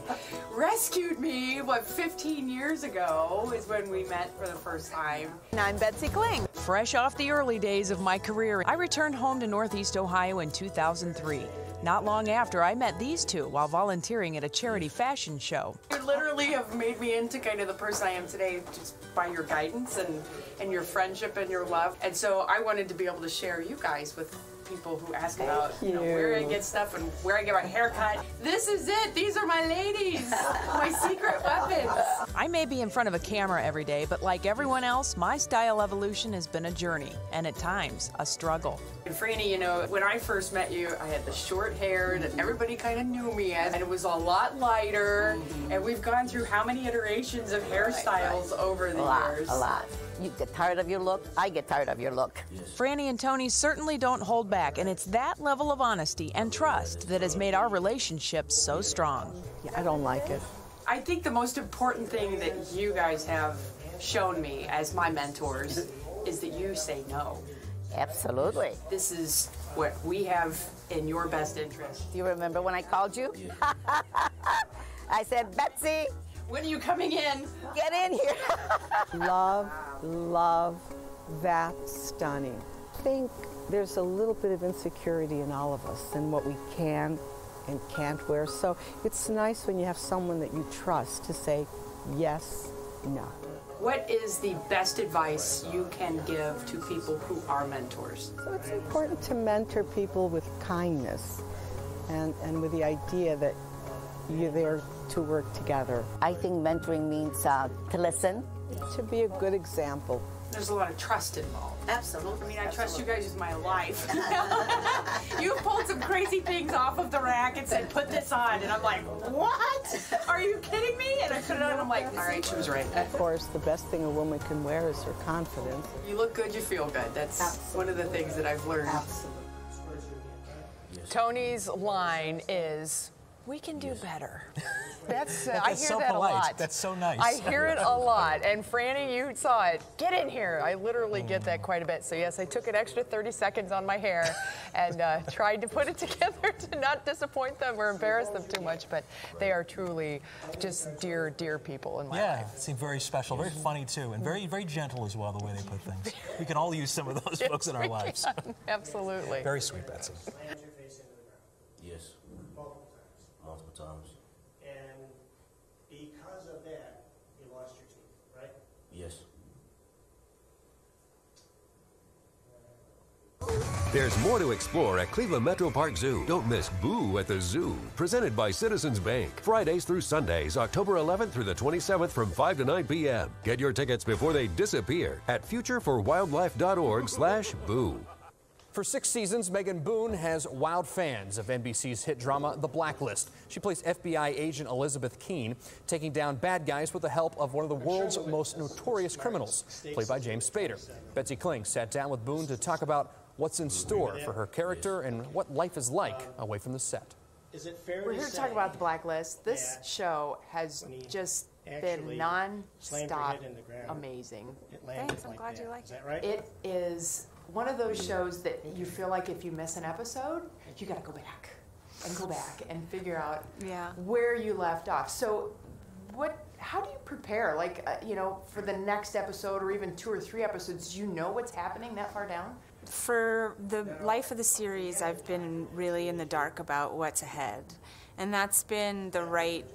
rescued me, what, 15 years ago is when we met for the first time. And I'm Betsy Kling. Fresh off the early days of my career, I returned home to Northeast Ohio in 2003. Not long after, I met these two while volunteering at a charity fashion show. You literally have made me into kind of the person I am today just by your guidance and, and your friendship and your love. And so I wanted to be able to share you guys with people who ask about you know, where I get stuff and where I get my hair cut. This is it. These are my ladies, my secret weapons. I may be in front of a camera every day, but like everyone else, my style evolution has been a journey and at times a struggle. And Franny, you know, when I first met you, I had the short hair that mm-hmm. everybody kind of knew me as, and it was a lot lighter. Mm-hmm. And we've gone through how many iterations of hairstyles over the A lot, years? a lot. You get tired of your look, I get tired of your look. Franny and Tony certainly don't hold back, and it's that level of honesty and trust that has made our relationship so strong. I don't like it. I think the most important thing that you guys have shown me as my mentors is that you say no. Absolutely. This is what we have in your best interest. Do you remember when I called you? I said, Betsy. When are you coming in? Get in here. love, love, that stunning. I think there's a little bit of insecurity in all of us in what we can and can't wear. So it's nice when you have someone that you trust to say yes, no. What is the best advice you can give to people who are mentors? So it's important to mentor people with kindness and, and with the idea that you're there to work together. I think mentoring means uh, to listen. To be a good example. There's a lot of trust involved. Absolutely. I mean, I trust you guys with my life. you pulled some crazy things off of the rack and said, put this on. And I'm like, what? Are you kidding me? And I put it on and I'm like, all right, she was right. Of course, the best thing a woman can wear is her confidence. You look good, you feel good. That's one of the things that I've learned. Absolutely. Tony's line is We can do better. That's uh, That's I hear so that polite. a lot. That's so nice. I hear it a lot. And Franny, you saw it. Get in here. I literally get that quite a bit. So yes, I took an extra 30 seconds on my hair and uh, tried to put it together to not disappoint them or embarrass them too much. But they are truly just dear, dear people in my life. Yeah, life. it seemed very special, very funny too, and very, very gentle as well, the way they put things. We can all use some of those Yes, folks in our lives. can. Absolutely. Very sweet, Betsy. Slammed your face into the ground Yes, multiple times. multiple times. And because of that, you lost your teeth, right? Yes. There's more to explore at Cleveland Metro Park Zoo. Don't miss Boo at the Zoo, presented by Citizens Bank. Fridays through Sundays, October 11th through the 27th from 5 to 9 p.m. Get your tickets before they disappear at futureforwildlife.org/boo. For six seasons, Megan Boone has wowed fans of NBC's hit drama The Blacklist. She plays FBI agent Elizabeth Keen, taking down bad guys with the help of one of the world's most notorious criminals, played by James Spader. Betsy Kling sat down with Boone to talk about what's in store for her character and what life is like away from the set. Is it fair We're here to talk about the blacklist. This show has just been non-stop head in the ground, amazing. Thanks, I'm like glad that. you like Is it. that right? It is one of those shows that you feel like if you miss an episode, you got to go back and go back and figure out Yeah. where you left off. So, what? How do you prepare? Like, uh, you know, for the next episode or even two or three episodes, do you know what's happening that far down? For the life of the series, I've been really in the dark about what's ahead. And that's been the right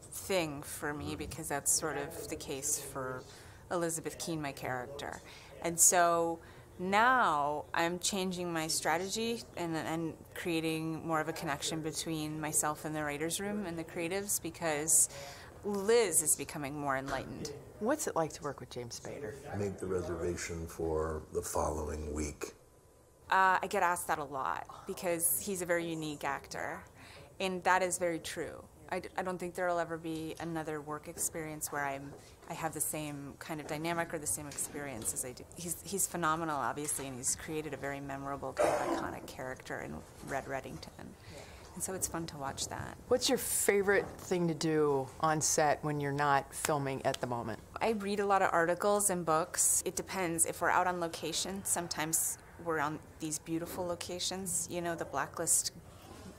thing for me because that's sort of the case for Elizabeth Keen, my character. And so now I'm changing my strategy and, and creating more of a connection between myself and the writer's room and the creatives because Liz is becoming more enlightened. What's it like to work with James Spader? Make the reservation for the following week. Uh, I get asked that a lot because he's a very unique actor, and that is very true. I don't think there will ever be another work experience where I'm I have the same kind of dynamic or the same experience as I do. He's he's phenomenal, obviously, and he's created a very memorable, kind of iconic character in Red Reddington, and so it's fun to watch that. What's your favorite thing to do on set when you're not filming at the moment? I read a lot of articles and books. It depends. If we're out on location, sometimes we're on these beautiful locations. You know, the blacklist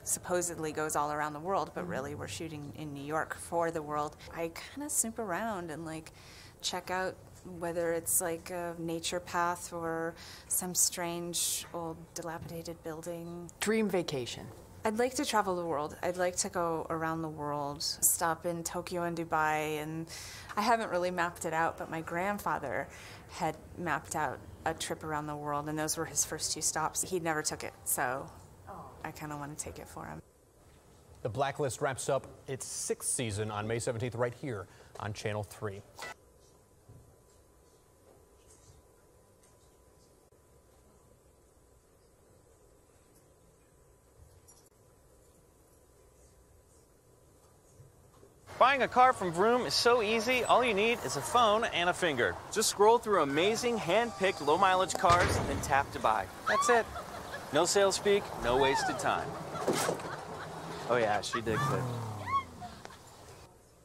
supposedly goes all around the world, but really we're shooting in New York for the world. I kind of snoop around and like check out whether it's like a nature path or some strange old dilapidated building. Dream vacation. I'd like to travel the world. I'd like to go around the world, stop in Tokyo and Dubai. And I haven't really mapped it out, but my grandfather had mapped out a trip around the world, and those were his first two stops. He never took it, so I kind of want to take it for him. The Blacklist wraps up its sixth season on May 17th, right here on Channel 3. Buying a car from Vroom is so easy, all you need is a phone and a finger. Just scroll through amazing hand-picked low-mileage cars and then tap to buy. That's it. No sales speak, no wasted time. Oh yeah, she digs it.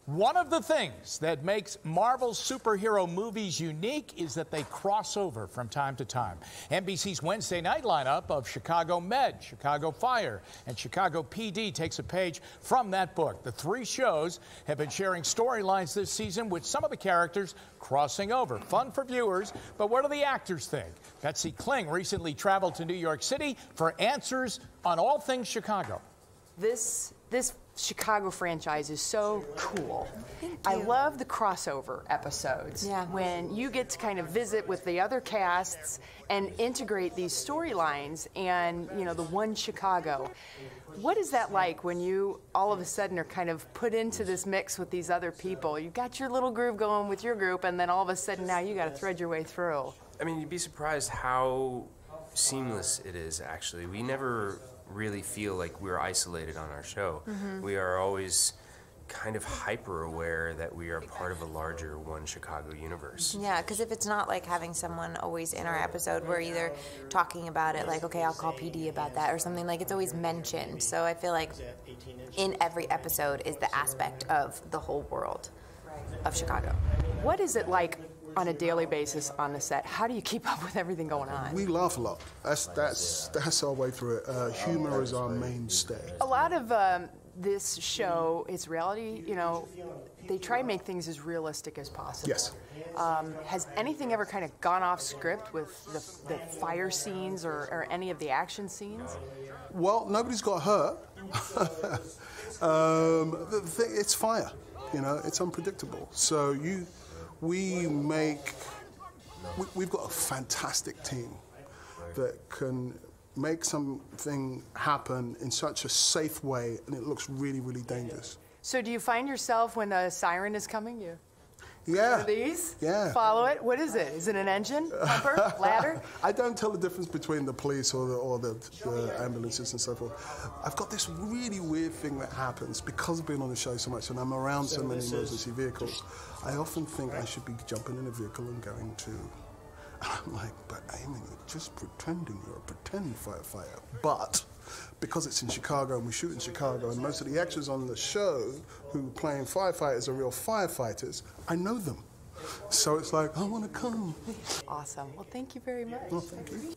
One of the things that makes Marvel superhero movies unique is that they cross over from time to time. NBC's Wednesday night lineup of Chicago Med, Chicago Fire, and Chicago PD takes a page from that book. The three shows have been sharing storylines this season with some of the characters crossing over. Fun for viewers, but what do the actors think? Betsy Kling recently traveled to New York City for answers on all things Chicago. This this Chicago franchise is so cool. I love the crossover episodes. Yeah. When you get to kind of visit with the other casts and integrate these storylines and, you know, the one Chicago. What is that like when you all of a sudden are kind of put into this mix with these other people? You've got your little groove going with your group and then all of a sudden now you got to thread your way through. I mean, you'd be surprised how seamless it is, actually. We never really feel like we're isolated on our show. Mhm. We are always kind of hyper aware that we are part of a larger One Chicago universe. Yeah, because if it's not like having someone always in our episode, we're either talking about it like, okay, I'll call PD about that or something like it's always mentioned. So I feel like in every episode is the aspect of the whole world of Chicago. What is it like on a daily basis on the set? How do you keep up with everything going on? We laugh a lot. That's that's that's our way through it. Uh, humor is our mainstay. A lot of um, this show, it's reality, you know, they try and make things as realistic as possible. Yes. Um, has anything ever kind of gone off script with the, the fire scenes or, or any of the action scenes? Well, nobody's got hurt. um, the it's fire. You know, it's unpredictable. So you, we make, we, we've got a fantastic team that can make something happen in such a safe way, and it looks really, really dangerous. So do you find yourself when a siren is coming, you Yeah. one of these? Yeah. Follow it? What is it? Is it an engine? Pumper? Ladder? I don't tell the difference between the police or the, or the, the ambulances and so forth. I've got this really weird thing that happens because I've been on the show so much and I'm around so many emergency vehicles. I often think I should be jumping in a vehicle and going to. And I'm like, but Amy, you're just pretending you're a pretend firefighter. But because it's in Chicago and we shoot in Chicago and most of the actors on the show who are playing firefighters are real firefighters, I know them. So it's like, I want to come. Awesome. Well, thank you very much. Well, thank you.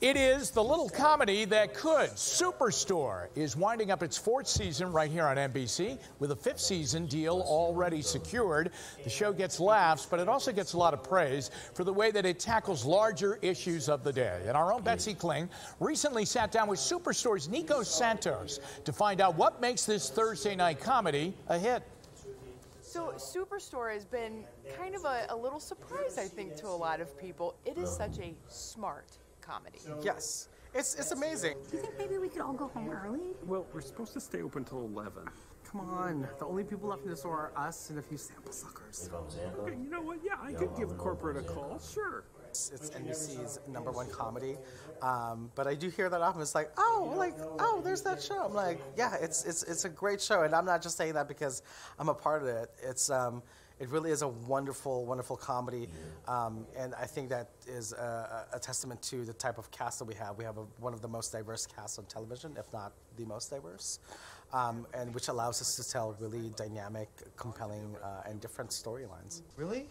It is the little comedy that could. Superstore is winding up its fourth season right here on NBC with a fifth season deal already secured. The show gets laughs, but it also gets a lot of praise for the way that it tackles larger issues of the day. And our own Betsy Kling recently sat down with Superstore's Nico Santos to find out what makes this Thursday night comedy a hit. So, Superstore has been kind of a, a little surprise, I think, to a lot of people. It is such a smart comedy. Yes. It's, it's amazing. Do you think maybe we could all go home early? Well, we're supposed to stay open till 11. Come on. The only people left in the store are us and a few sample suckers. Okay, you know what? Yeah, I could give corporate a call. Sure. It's, it's NBC's number one comedy. Um, but I do hear that often. It's like, oh, like, oh, there's that show. I'm like, yeah, it's, it's, it's a great show. And I'm not just saying that because I'm a part of it. It's, um, it really is a wonderful, wonderful comedy. Um, and I think that is a, a a testament to the type of cast that we have. We have a, one of the most diverse casts on television, if not the most diverse, um, and which allows us to tell really dynamic, compelling, uh, and different storylines. Really?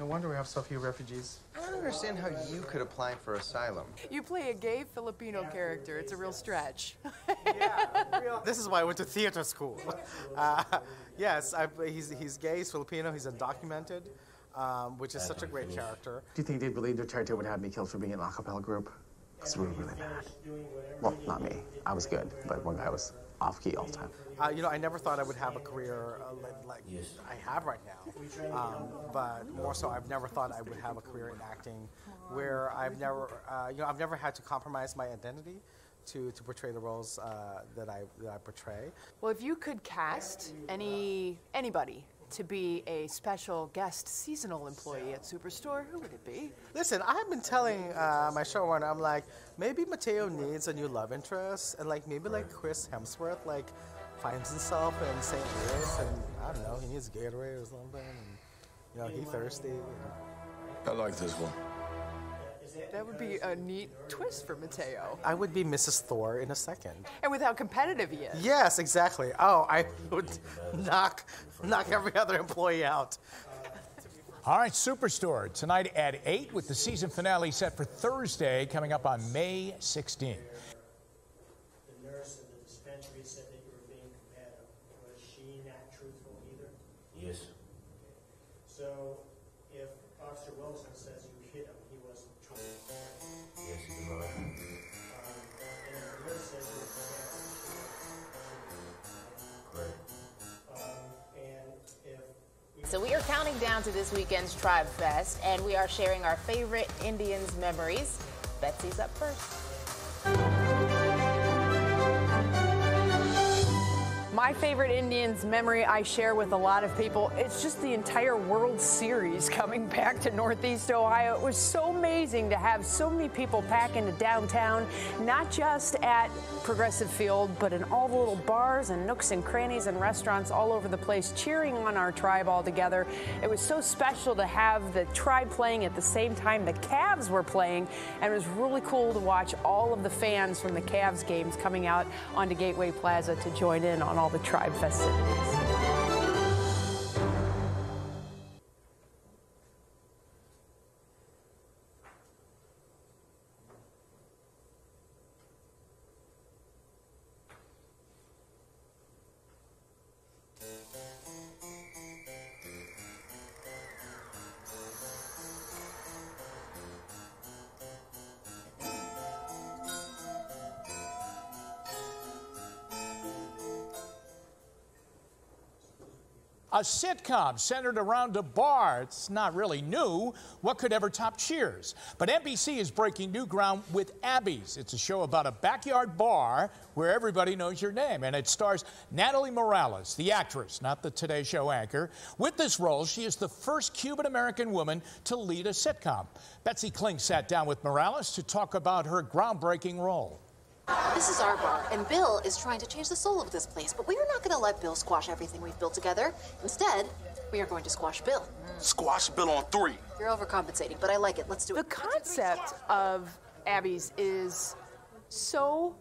No wonder we have so few refugees. I don't understand how you could apply for asylum. You play a gay Filipino character. It's a real stretch. Yeah, This is why I went to theater school. Uh, yes, I, he's, he's gay, he's Filipino, he's undocumented, um, which is such a great character. Do you think they'd believe Duterte would have me killed for being in an acapella group? Because we were really bad. Well, not me. I was good, but one guy was off key all the time. Uh, you know, I never thought I would have a career uh, like, like I have right now. Um, but more so, I've never thought I would have a career in acting where I've never, uh, you know, I've never had to compromise my identity to, to portray the roles uh, that, I, that I portray. Well, if you could cast any anybody to be a special guest seasonal employee at Superstore, who would it be? Listen, I've been telling uh, my showrunner, I'm like, maybe Mateo needs a new love interest, and like maybe like Chris Hemsworth like finds himself in St. Louis, and I don't know, he needs Gatorade or something, and you know, he thirsty. I like this one. That would be a neat twist for Mateo. I would be Mrs. Thor in a second. And with how competitive he is. Yes, exactly. Oh, I would knock knock every other employee out. All right, Superstore tonight at 8 with the season finale set for Thursday coming up on May 16th. Counting down to this weekend's Tribe Fest, and we are sharing our favorite Indians memories. Betsy's up first. My favorite Indians memory I share with a lot of people, it's just the entire World Series coming back to Northeast Ohio. It was so amazing to have so many people pack into downtown, not just at Progressive Field, but in all the little bars and nooks and crannies and restaurants all over the place, cheering on our tribe all together. It was so special to have the tribe playing at the same time the Cavs were playing, and it was really cool to watch all of the fans from the Cavs games coming out onto Gateway Plaza to join in on all the tribe festivities. Sitcom centered around a bar. It's not really new. What could ever top Cheers? But NBC is breaking new ground with Abby's. It's a show about a backyard bar where everybody knows your name. And it stars Natalie Morales, the actress, not the Today Show anchor. With this role, she is the first Cuban American woman to lead a sitcom. Betsy Kling sat down with Morales to talk about her groundbreaking role. This is our bar, and Bill is trying to change the soul of this place, but we are not going to let Bill squash everything we've built together. Instead, we are going to squash Bill. Squash Bill on three. You're overcompensating, but I like it. Let's do The it. The concept of Abby's is so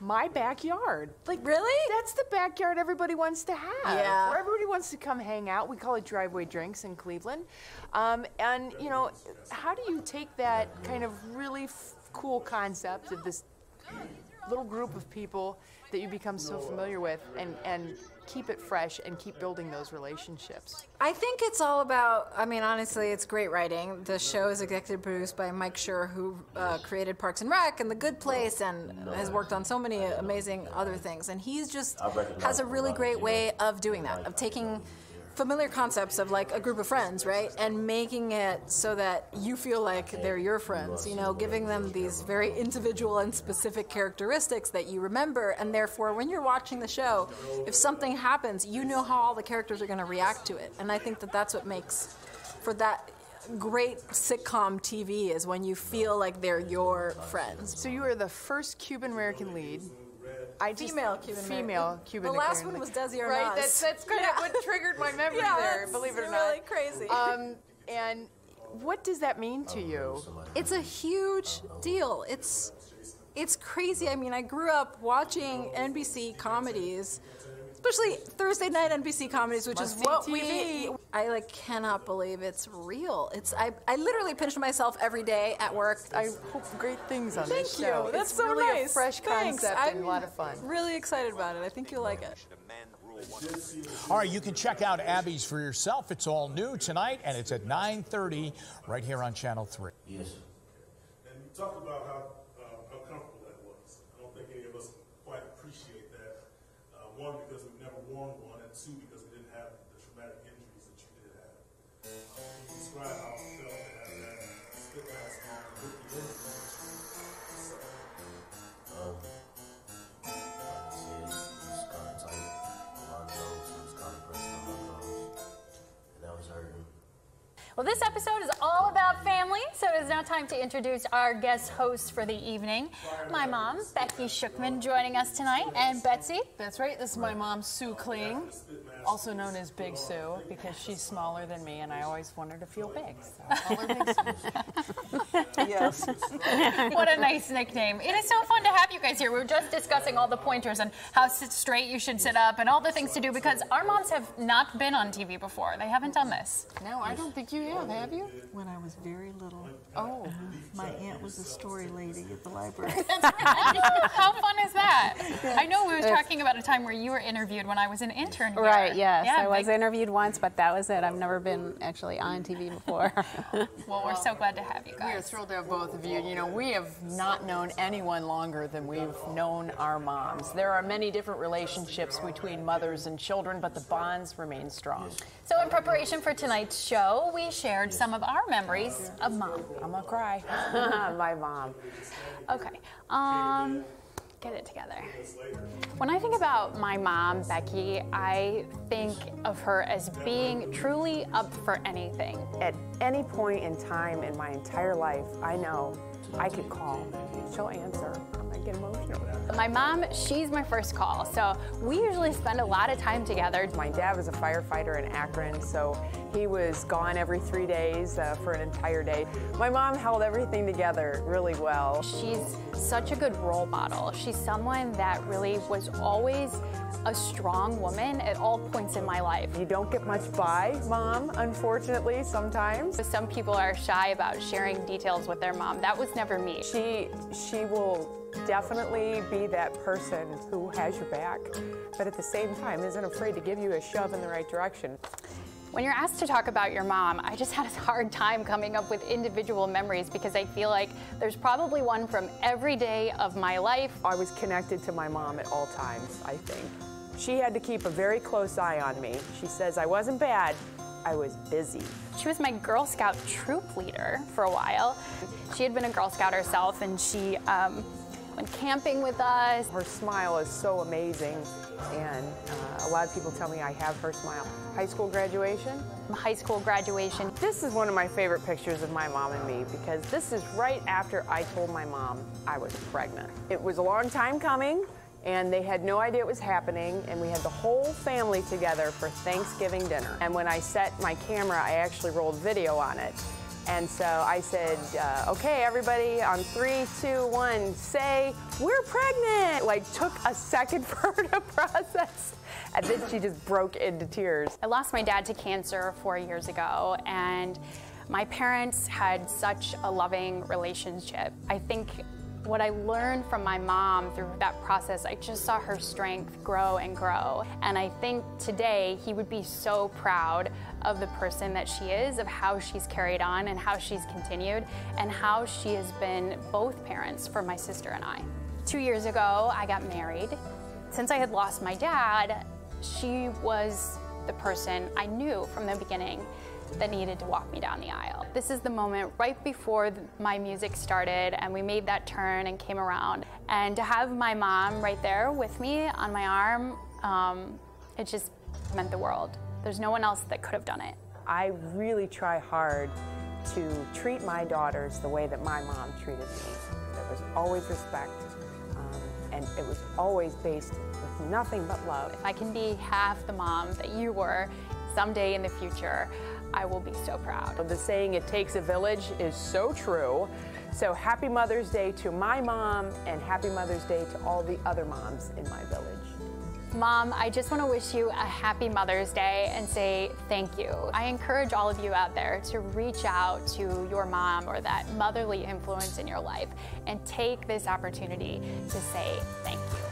my backyard. Like really? That's the backyard everybody wants to have. Yeah. Where everybody wants to come hang out. We call it driveway drinks in Cleveland. Um, and you know, how do you take that kind of really f- cool concept of this little group of people that you become so familiar with and, and keep it fresh and keep building those relationships? I think it's all about. I mean, honestly, it's great writing. The show is executive produced by Mike Schur, who uh, created Parks and Rec and The Good Place, and has worked on so many amazing other things. And he's just has a really great way of doing that, of taking familiar concepts of like a group of friends, right, and making it so that you feel like they're your friends. You know, giving them these very individual and specific characteristics that you remember, and therefore, when you're watching the show, if something happens, you know how all the characters are going to react to it. And I think that that's what makes for that great sitcom TV is when you feel like they're your friends. So you are the first Cuban American lead. I just, Female Cuban female American. Cuban The last one was Desi Right, Arnaz. that's that's kind Yeah. of what triggered my memory Yeah, there. Believe it or not. really crazy. Um, and what does that mean to you? It's a huge deal. It's it's crazy. I mean, I grew up watching NBC comedies, especially Thursday night NBC comedies, which Must is what TV. we. I like cannot believe it's real. It's I, I literally pinch myself every day at work. I hope great things on Thank this you. show. That's It's so really a nice. fresh Thanks. concept I'm a lot of fun. Really excited about it. I think you'll like it. All right, you can check out Abby's for yourself. It's all new tonight, and it's at 9:30 right here on Channel 3. Yes. And you talked about how uh, uncomfortable that was. I don't think any of us quite appreciate that. Uh, one, because we've never two, because we didn't have the traumatic injuries that you did have. Um, describe how Well, this episode is all about family, so it is now time to introduce our guest host for the evening. My mom, Becky Shookman, joining us tonight, and Betsy. That's right. This is my mom, Sue Kling, also known as Big Sue, because she's smaller than me, and I always want her to feel big. So I call her Big Sue. yes. what a nice nickname. It is so fun to have you guys here. We were just discussing all the pointers and how straight you should sit up and all the things to do because our moms have not been on TV before. They haven't done this. No, I don't think you have, have you? When I was very little, Oh. my aunt was a story lady at the library. How fun is that? I know we were talking about a time where you were interviewed when I was an intern. here. Right, yes. Yeah, I was like- interviewed once, but that was it. I've never been actually on TV before. Well, we're so glad to have you guys. We are thrilled to have both of you. You know, we have not known anyone longer than we've known our moms. There are many different relationships between mothers and children, but the bonds remain strong. So, in preparation for tonight's show, we shared some of our memories of mom. I'm gonna cry. My mom. Okay. Um, get it together. When I think about my mom, Becky, I think of her as being truly up for anything. At any point in time in my entire life, I know I could call. She'll answer. I get emotional. My mom, she's my first call, so we usually spend a lot of time together. My dad was a firefighter in Akron, so he was gone every three days uh, for an entire day. My mom held everything together really well. She's such a good role model. She's someone that really was always a strong woman at all points in my life. You don't get much by mom, unfortunately, sometimes. Some people are shy about sharing details with their mom. That was never me. She she will definitely be that person who has your back, but at the same time isn't afraid to give you a shove in the right direction. When you're asked to talk about your mom, I just had a hard time coming up with individual memories because I feel like there's probably one from every day of my life. I was connected to my mom at all times, I think. She had to keep a very close eye on me. She says I wasn't bad, I was busy. She was my Girl Scout troop leader for a while. She had been a Girl Scout herself and she um, went camping with us. Her smile is so amazing, and uh, a lot of people tell me I have her smile. High school graduation? High school graduation. This is one of my favorite pictures of my mom and me because this is right after I told my mom I was pregnant. It was a long time coming, and they had no idea it was happening, and we had the whole family together for Thanksgiving dinner. And when I set my camera, I actually rolled video on it. And so I said, uh, okay, everybody, on three, two, one, say, we're pregnant. Like, took a second for her to process. And then she just broke into tears. I lost my dad to cancer four years ago, and my parents had such a loving relationship. I think what I learned from my mom through that process, I just saw her strength grow and grow. And I think today he would be so proud of the person that she is, of how she's carried on and how she's continued, and how she has been both parents for my sister and I. Two years ago, I got married. Since I had lost my dad, she was the person I knew from the beginning that needed to walk me down the aisle. This is the moment right before my music started and we made that turn and came around. And to have my mom right there with me on my arm, um, it just meant the world. There's no one else that could have done it. I really try hard to treat my daughters the way that my mom treated me. There was always respect, um, and it was always based with nothing but love. If I can be half the mom that you were someday in the future, I will be so proud. The saying, it takes a village, is so true. So happy Mother's Day to my mom, and happy Mother's Day to all the other moms in my village. Mom, I just want to wish you a happy Mother's Day and say thank you. I encourage all of you out there to reach out to your mom or that motherly influence in your life and take this opportunity to say thank you.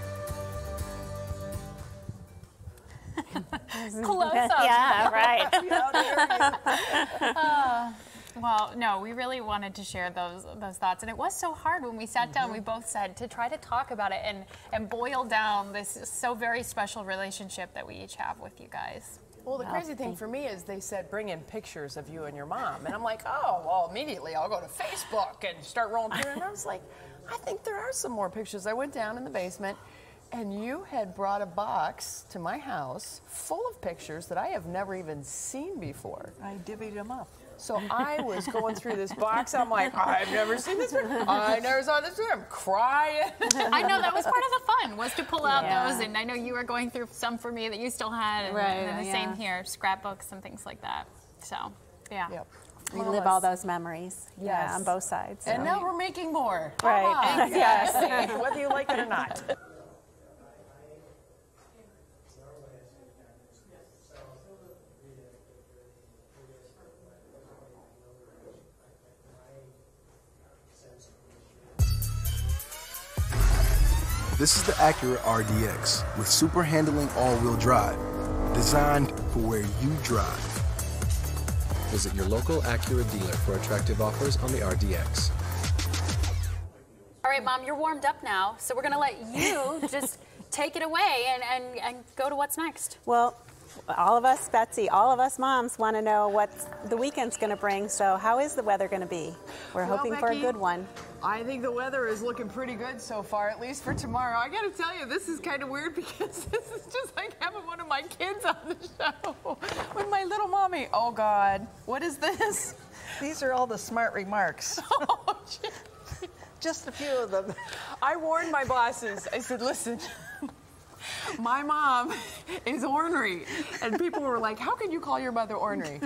Close up. Yeah, right. Uh, well, no, we really wanted to share those those thoughts, and it was so hard when we sat down. We both said to try to talk about it and and boil down this so very special relationship that we each have with you guys. Well, the crazy thing for me is they said bring in pictures of you and your mom, and I'm like, oh, well, immediately I'll go to Facebook and start rolling through. And I was like, I think there are some more pictures. I went down in the basement, and you had brought a box to my house full of pictures that I have never even seen before. I divvied them up. So I was going through this box. I'm like, I've never seen this. Before. I never saw this before. I'm crying. I know that was part of the fun was to pull out Yeah. those, and I know you were going through some for me that you still had, and, Right, and the yeah. same here, scrapbooks and things like that. So, yeah. We live all those memories. Yeah, on both sides. And now we're making more. Right. Ha-ha. Yes. Whether you like it or not. This is the Acura RDX with super handling all-wheel drive, designed for where you drive. Visit your local Acura dealer for attractive offers on the RDX. All right, Mom, you're warmed up now, so we're going to let you just take it away and, and, and go to what's next. Well, all of us, Betsy, all of us moms want to know what the weekend's going to bring. So, how is the weather going to be? We're Well, hoping for a good one. I think the weather is looking pretty good so far, at least for tomorrow. I gotta tell you, this is kind of weird because this is just like having one of my kids on the show with my little mommy. Oh God, what is this? These are all the smart remarks. Oh, just a few of them. I warned my bosses. I said, listen. My mom is ornery. And people were like, How can you call your mother ornery?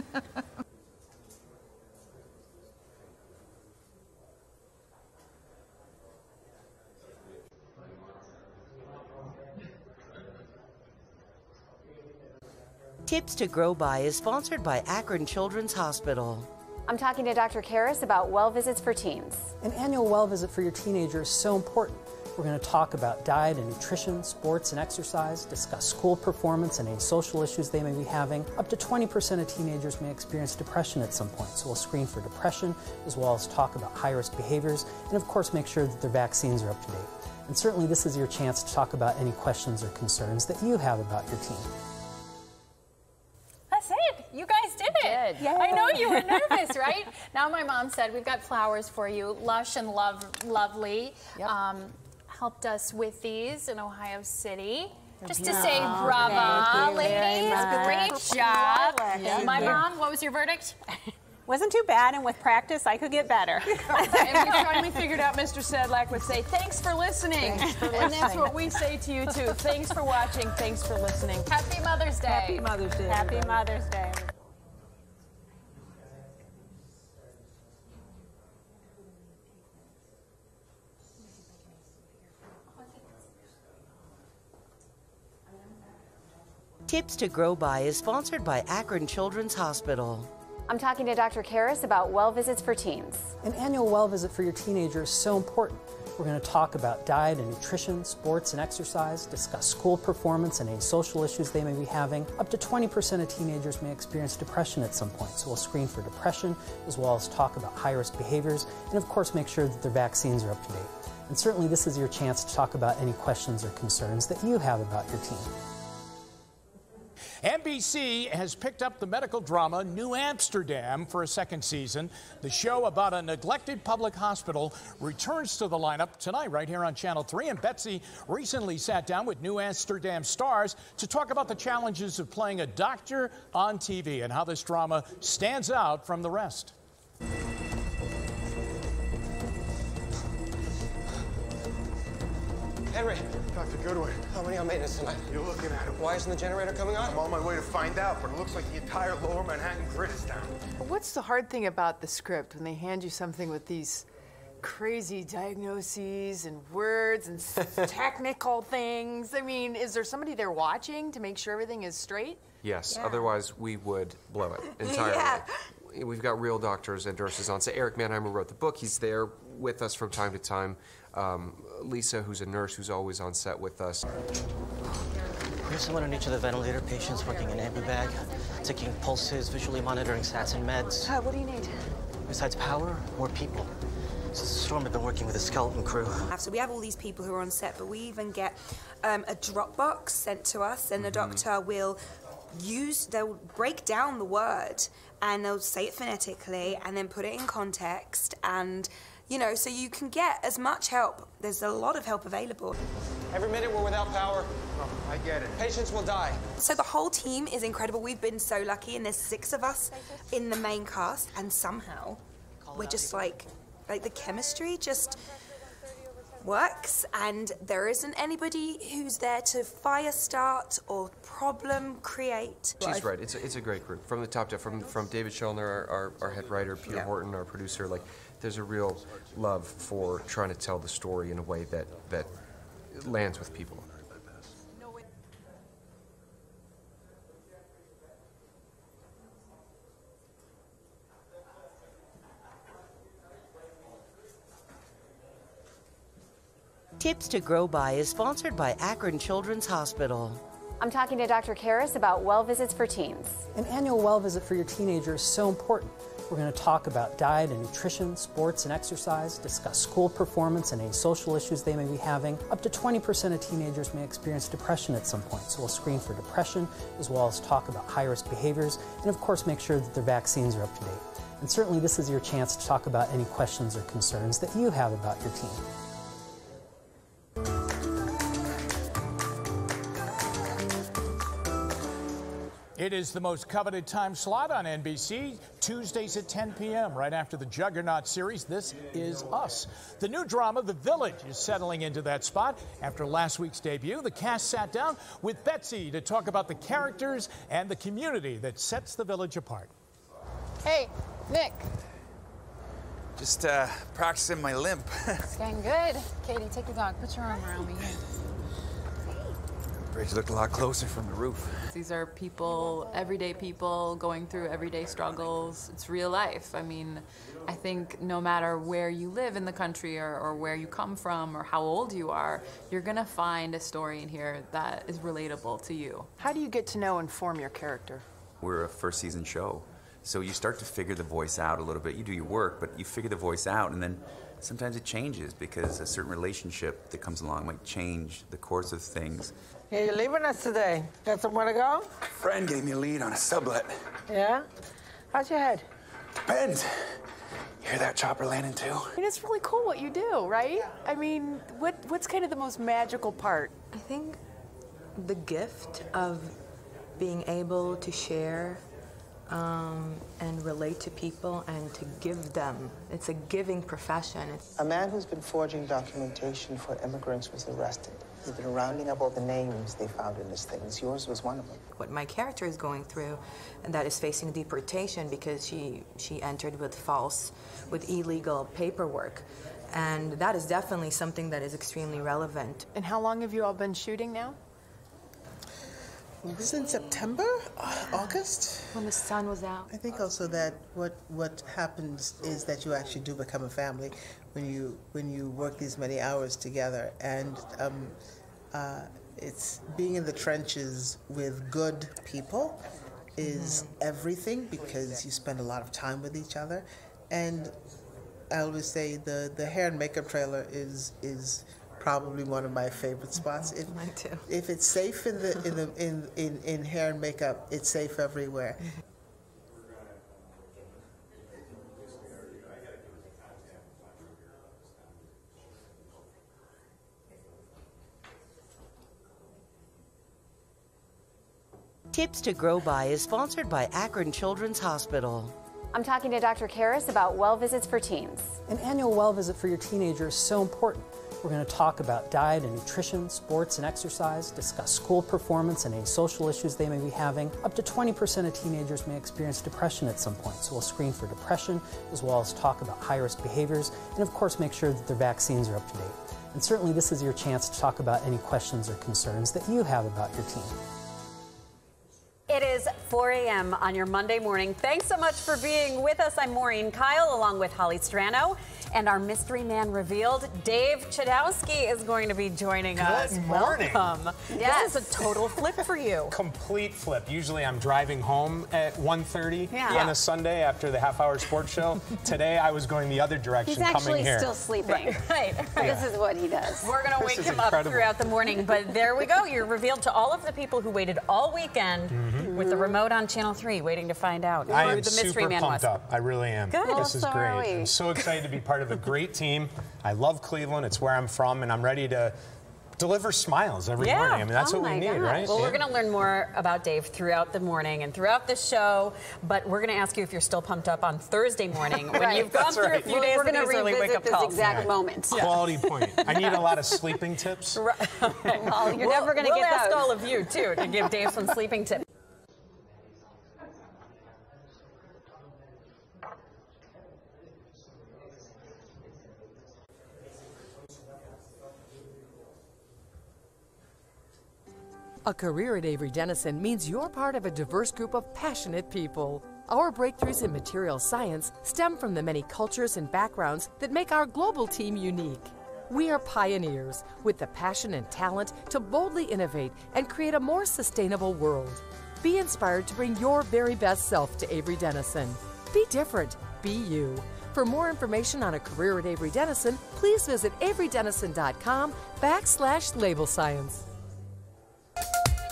Tips to Grow By is sponsored by Akron Children's Hospital. I'm talking to Dr. Karras about well visits for teens. An annual well visit for your teenager is so important. We're going to talk about diet and nutrition, sports and exercise, discuss school performance and any social issues they may be having. Up to 20% of teenagers may experience depression at some point, so we'll screen for depression as well as talk about high risk behaviors and, of course, make sure that their vaccines are up to date. And certainly, this is your chance to talk about any questions or concerns that you have about your teen. You guys did it. Yay. I know you were nervous, right? Now my mom said we've got flowers for you, lush and love, lovely. Um, helped us with these in Ohio City. Just to say Oh, bravo, thank you very ladies. Great job. Thank My you. mom, what was your verdict? Wasn't too bad, and with practice, I could get better. and we finally figured out Mr. Sedlak would say, Thanks for listening. Thanks for And that's what we say to you too. Thanks for watching. Thanks for listening. Happy Mother's Day. Happy Mother's Day. Happy Mother's Day. Tips to Grow By is sponsored by Akron Children's Hospital. I'm talking to Dr. Karras about well visits for teens. An annual well visit for your teenager is so important. We're going to talk about diet and nutrition, sports and exercise, discuss school performance and any social issues they may be having. Up to 20% of teenagers may experience depression at some point, so we'll screen for depression as well as talk about high risk behaviors and, of course, make sure that their vaccines are up to date. And certainly, this is your chance to talk about any questions or concerns that you have about your teen. NBC has picked up the medical drama New Amsterdam for a second season. The show about a neglected public hospital returns to the lineup tonight, right here on Channel 3. And Betsy recently sat down with New Amsterdam stars to talk about the challenges of playing a doctor on TV and how this drama stands out from the rest. Henry. Dr. Goodwin. How many on maintenance tonight? You're looking at it. Why isn't the generator coming on? I'm on my way to find out, but it looks like the entire lower Manhattan grid is down. What's the hard thing about the script when they hand you something with these crazy diagnoses and words and technical things? I mean, is there somebody there watching to make sure everything is straight? Yes, Yeah. otherwise we would blow it entirely. Yeah. We've got real doctors and nurses on So Eric Manheimer wrote the book. He's there with us from time to time. Um, Lisa, who's a nurse, who's always on set with us. We have someone on each of the ventilator patients working in ambu bag, taking pulses, visually monitoring sats and meds. Uh, what do you need? Besides power, more people. Since the storm, have been working with a skeleton crew. So we have all these people who are on set, but we even get um, a Dropbox sent to us, and the doctor will use, they'll break down the word, and they'll say it phonetically, and then put it in context, and you know, so you can get as much help. There's a lot of help available. Every minute we're without power. Oh, I get it. Patients will die. So the whole team is incredible. We've been so lucky, and there's six of us in the main cast, and somehow we're just like, like the chemistry just works, and there isn't anybody who's there to fire start or problem create. She's right. It's a, it's a great group from the top down. From from David Schulner, our, our, our head writer, Peter Yeah. Horton, our producer. Like, there's a real love for trying to tell the story in a way that that lands with people. Tips to Grow By is sponsored by Akron Children's Hospital. I'm talking to Dr. Karras about well visits for teens. An annual well visit for your teenager is so important. We're going to talk about diet and nutrition, sports and exercise, discuss school performance and any social issues they may be having. Up to 20% of teenagers may experience depression at some point, so we'll screen for depression as well as talk about high risk behaviors and, of course, make sure that their vaccines are up to date. And certainly, this is your chance to talk about any questions or concerns that you have about your teen. It is the most coveted time slot on NBC, Tuesdays at 10 p.m., right after the Juggernaut series. This is Us. The new drama, The Village, is settling into that spot. After last week's debut, the cast sat down with Betsy to talk about the characters and the community that sets the village apart. Hey, Nick. Just uh, practicing my limp. It's getting good. Katie, take the dog. Put your arm around me. Here. Bridge looked a lot closer from the roof. These are people, everyday people going through everyday struggles. It's real life. I mean, I think no matter where you live in the country or, or where you come from or how old you are, you're going to find a story in here that is relatable to you. How do you get to know and form your character? We're a first season show. So you start to figure the voice out a little bit. You do your work, but you figure the voice out, and then sometimes it changes because a certain relationship that comes along might change the course of things. Yeah, you're leaving us today. Got somewhere to go? Friend gave me a lead on a sublet. Yeah? How's your head? Depends. You hear that chopper landing too? I mean, it's really cool what you do, right? I mean, what what's kind of the most magical part? I think the gift of being able to share um, and relate to people and to give them. It's a giving profession. It's A man who's been forging documentation for immigrants was arrested. He's been rounding up all the names they found in his things. Yours was one of them. what my character is going through, and that is facing deportation because she she entered with false, with illegal paperwork, and that is definitely something that is extremely relevant. And how long have you all been shooting now? It was in September, uh, August. When the sun was out. I think also that what what happens is that you actually do become a family when you when you work these many hours together, and um, uh, it's being in the trenches with good people is everything because you spend a lot of time with each other, and I always say the the hair and makeup trailer is is probably one of my favorite spots. If, Mine too. If it's safe in the in the in, in, in hair and makeup, it's safe everywhere. Tips to Grow By is sponsored by Akron Children's Hospital. I'm talking to Dr. Karras about well visits for teens. An annual well visit for your teenager is so important. We're going to talk about diet and nutrition, sports and exercise, discuss school performance and any social issues they may be having. Up to 20% of teenagers may experience depression at some point, so we'll screen for depression as well as talk about high risk behaviors and, of course, make sure that their vaccines are up to date. And certainly, this is your chance to talk about any questions or concerns that you have about your teen. It is 4 a.m. on your Monday morning. Thanks so much for being with us. I'm Maureen Kyle along with Hollie Strano. And our mystery man revealed, Dave Chudowski, is going to be joining us. Good morning. Welcome. Yes. This is a total flip for you. Complete flip. Usually I'm driving home at 1.30 Yeah. on Yeah. a Sunday after the half-hour sports show. Today I was going the other direction He's coming actually here. still sleeping. Right. This is what he does. We're going to wake is him up throughout the morning, but there we go. You're revealed to all of the people who waited all weekend mm-hmm. Mhm. with the remote on Channel 3 waiting to find out I who am the mystery super man pumped was. up. I really am. Good. Well, This is so great. I'm so excited to be part of a great team. I love Cleveland. It's where I'm from, and I'm ready to deliver smiles every yeah. morning. I mean, that's oh what we need, gosh. right? Well, we're going to learn more about Dave throughout the morning and throughout the show, but we're going to ask you if you're still pumped up on Thursday morning when Right. you've gone That's through right. a few We're- days we're of gonna these early revisit wake-up this calls. exact moment. Yeah. Quality point. I need a lot of sleeping tips. Well, you're never gonna we'll get ask those. all of you, too, to give Dave some sleeping tips. A career at Avery Dennison means you're part of a diverse group of passionate people. Our breakthroughs in material science stem from the many cultures and backgrounds that make our global team unique. We are pioneers with the passion and talent to boldly innovate and create a more sustainable world. Be inspired to bring your very best self to Avery Dennison. Be different. Be you. For more information on a career at Avery Dennison, please visit averydennison.com backslash label science.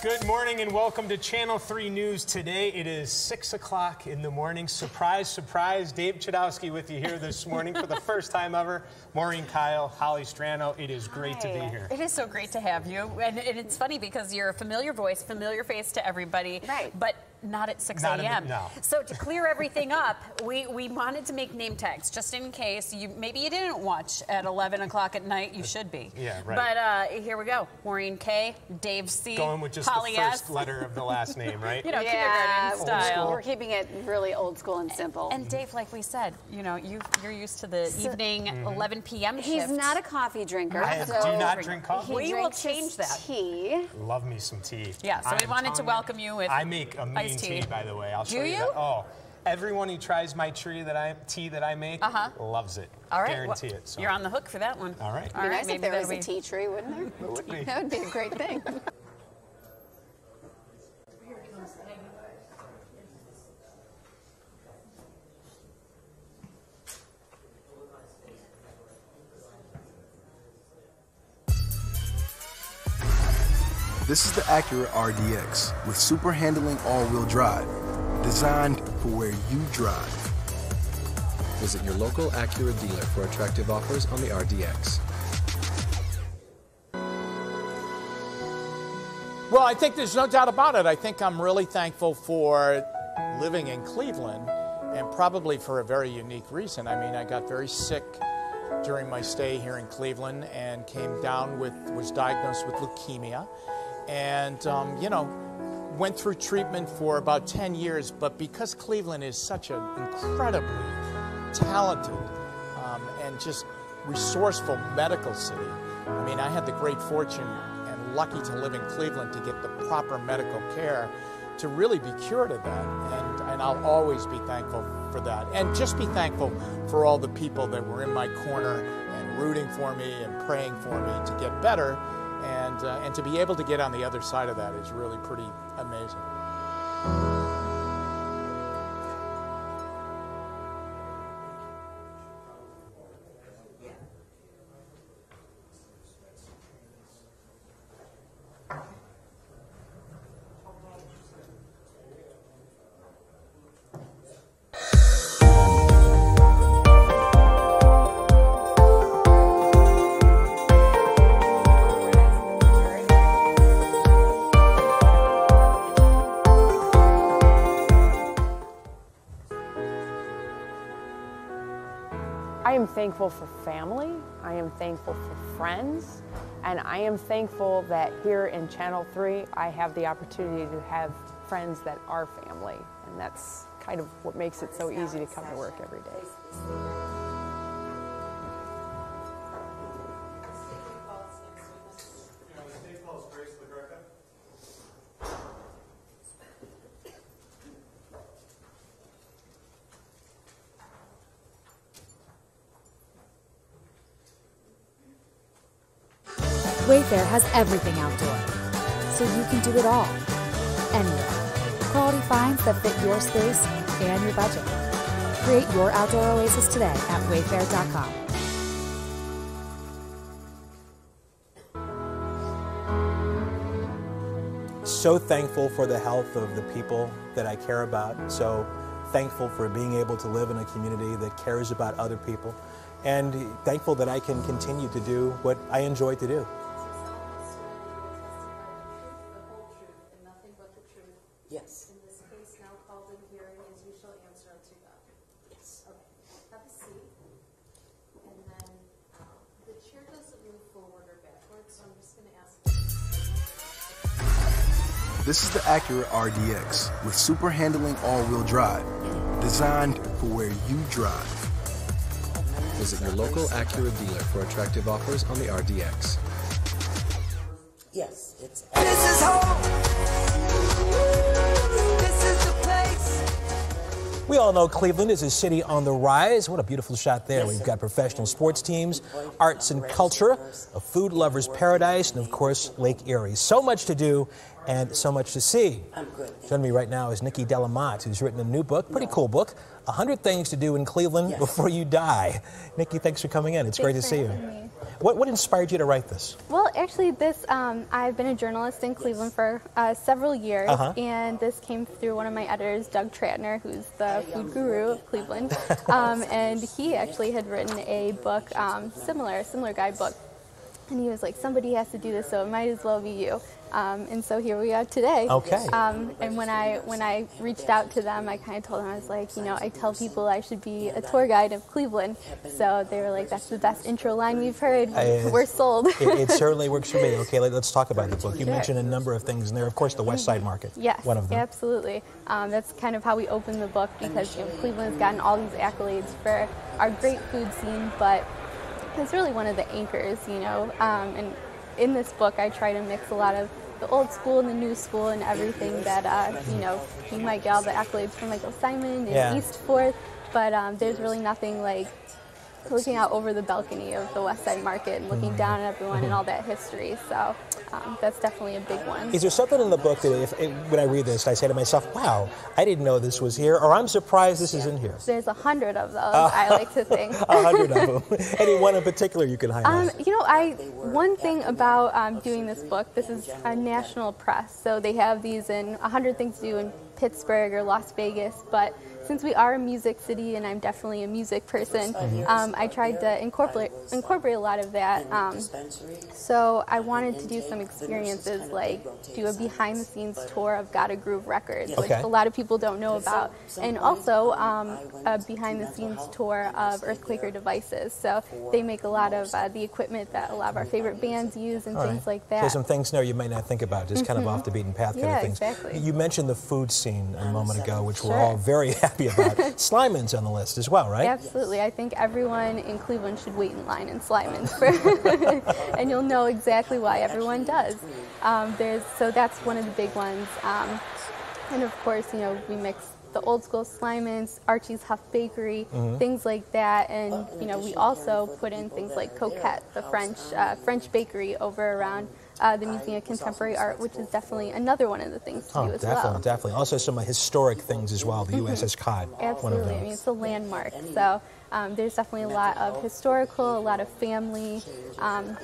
Good morning and welcome to Channel 3 News. Today it is 6 o'clock in the morning. Surprise, surprise. Dave Chudowski with you here this morning for the first time ever. Maureen Kyle, Hollie Strano, it is great to be here. It is so great to have you. And, and it's funny because you're a familiar voice, familiar face to everybody. Right. But not at 6 Not in the- a.m. no. So to clear everything up, we, we wanted to make name tags just in case you maybe you didn't watch at 11 o'clock at night. You should be. Yeah, right. But uh, here we go. Maureen K, Dave C, Going with just Hollie the first S. letter of the last name, right? You know, yeah, kindergarten style. We're keeping it really old school and simple. And Dave, like we said, you know, you you're used to the So- evening Mhm. 11 p.m. He's not a coffee drinker. I so do not drink coffee. We will drinks change that. Tea. Love me some tea. Yeah, so we I'm wanted to welcome you with I make a mean iced tea. tea. by the way. I'll Do show you, you? that. Oh, everyone who tries my tree that I tea that I make Uh-huh. loves it. All right, Guarantee well, it. So. You're on the hook for that one. All right. It'd All be right, nice maybe if there was that'll a tea tree, wouldn't there? It would be. That would be a great thing. This is the Acura RDX with super handling all-wheel drive, designed for where you drive. Visit your local Acura dealer for attractive offers on the RDX. Well, I think there's no doubt about it. I think I'm really thankful for living in Cleveland and probably for a very unique reason. I mean, I got very sick during my stay here in Cleveland and came down with, was diagnosed with leukemia. And, um, you know, went through treatment for about 10 years, but because Cleveland is such an incredibly talented um, and just resourceful medical city, I mean, I had the great fortune and lucky to live in Cleveland to get the proper medical care to really be cured of that. And, and I'll always be thankful for that. And just be thankful for all the people that were in my corner and rooting for me and praying for me to get better. And, uh, and to be able to get on the other side of that is really pretty amazing. Thankful for family. I am thankful for friends. And I am thankful that here in Channel 3, I have the opportunity to have friends that are family. And that's kind of what makes it so easy to come to work every day. Wayfair has everything outdoor, so you can do it all, anywhere. Quality finds that fit your space and your budget. Create your outdoor oasis today at wayfair.com. so thankful for the health of the people that I care about. So thankful for being able to live in a community that cares about other people. And thankful that I can continue to do what I enjoy to do. Yes. In this case now called in hearing as you shall answer unto God. Yes. Okay, have a seat. And then, um, the chair doesn't move forward or backwards, so I'm just gonna ask. This is the Acura RDX with super handling all-wheel drive, designed for where you drive. Visit your local Acura dealer for attractive offers on the RDX. Yes, it's. This is home. We all know Cleveland is a city on the rise. What a beautiful shot there. We've got professional sports teams, arts and culture, a food lover's paradise, and of course, Lake Erie. So much to do and so much to see. I'm good. Joining me right now is Nikki Delamotte, who's written a new book, pretty cool book, 100 Things to Do in Cleveland Before You Die. Nikki, thanks for coming in. It's great to Thanks see you. having me. What, what inspired you to write this? Well, actually, this um, I've been a journalist in Cleveland for uh, several years, Uh-huh. and this came through one of my editors, Doug Trattner, who's the food guru of Cleveland, um, and he actually had written a book um, similar, a similar guidebook, and he was like, somebody has to do this, so it might as well be you. Um, and so here we are today. Okay. Um, and when I when I reached out to them, I kind of told them I was like, you know, I tell people I should be a tour guide of Cleveland. So they were like, that's the best intro line we've heard. We're sold. it, it certainly works for me. Okay, let, us talk about the book. You Sure. mentioned a number of things in there. Of course, the West Side Market. Yes, One of them. absolutely. Um, that's kind of how we open the book because you know, Cleveland's gotten all these accolades for our great food scene, but it's really one of the anchors, you know. Um, and in this book, I try to mix a lot of the old school and the new school and everything that, uh, you know, you might get all the accolades from Michael Symon and Yeah. East Fourth, but um, there's really nothing like looking out over the balcony of the West Side Market and looking down at everyone and all that history. So um, that's definitely a big one. Is there something in the book that if, if- when I read this, I say to myself, wow, I didn't know this was here, or I'm surprised this is in here? There's a hundred of those, I like to think. A hundred of them. Any one in particular you can highlight? Um, you know, I one thing about um, doing this book, this is a national press, so they have these in a hundred things to do in Pittsburgh or Las Vegas, but since we are a music city and I'm definitely a music person, um, I tried to incorporate incorporate a lot of that. Um, so I wanted to do some experiences like do a behind the scenes tour of Gotta Groove Records, which Okay. a lot of people don't know about, and also um, a behind the scenes tour of Earthquaker Devices. So they make a lot of uh, the equipment that a lot of our favorite bands use and All things right. like that. There's some things there you might not think about, just kind of Mhm. off the beaten path kind Yeah, of things. exactly. You mentioned the food scene a moment ago, which we're all very happy about. Slyman's on the list as well, right? Absolutely. I think everyone in Cleveland should wait in line in Slyman's, for, and you'll know exactly why everyone does. Um, there's so that's one of the big ones, um, and of course, you know, we mix the old school Slyman's, Archie's Hough Bakery, Mhm. things like that, and you know, we also put in things like Coquette, the French uh, French bakery over around. Uh, the Museum of Contemporary Art, which is definitely another one of the things to Oh, do as definitely, well. definitely. Also, some historic things as well. The Mhm. USS Cod, one of Absolutely. I mean, it's a landmark. So um, there's definitely a lot of historical, a lot of family um,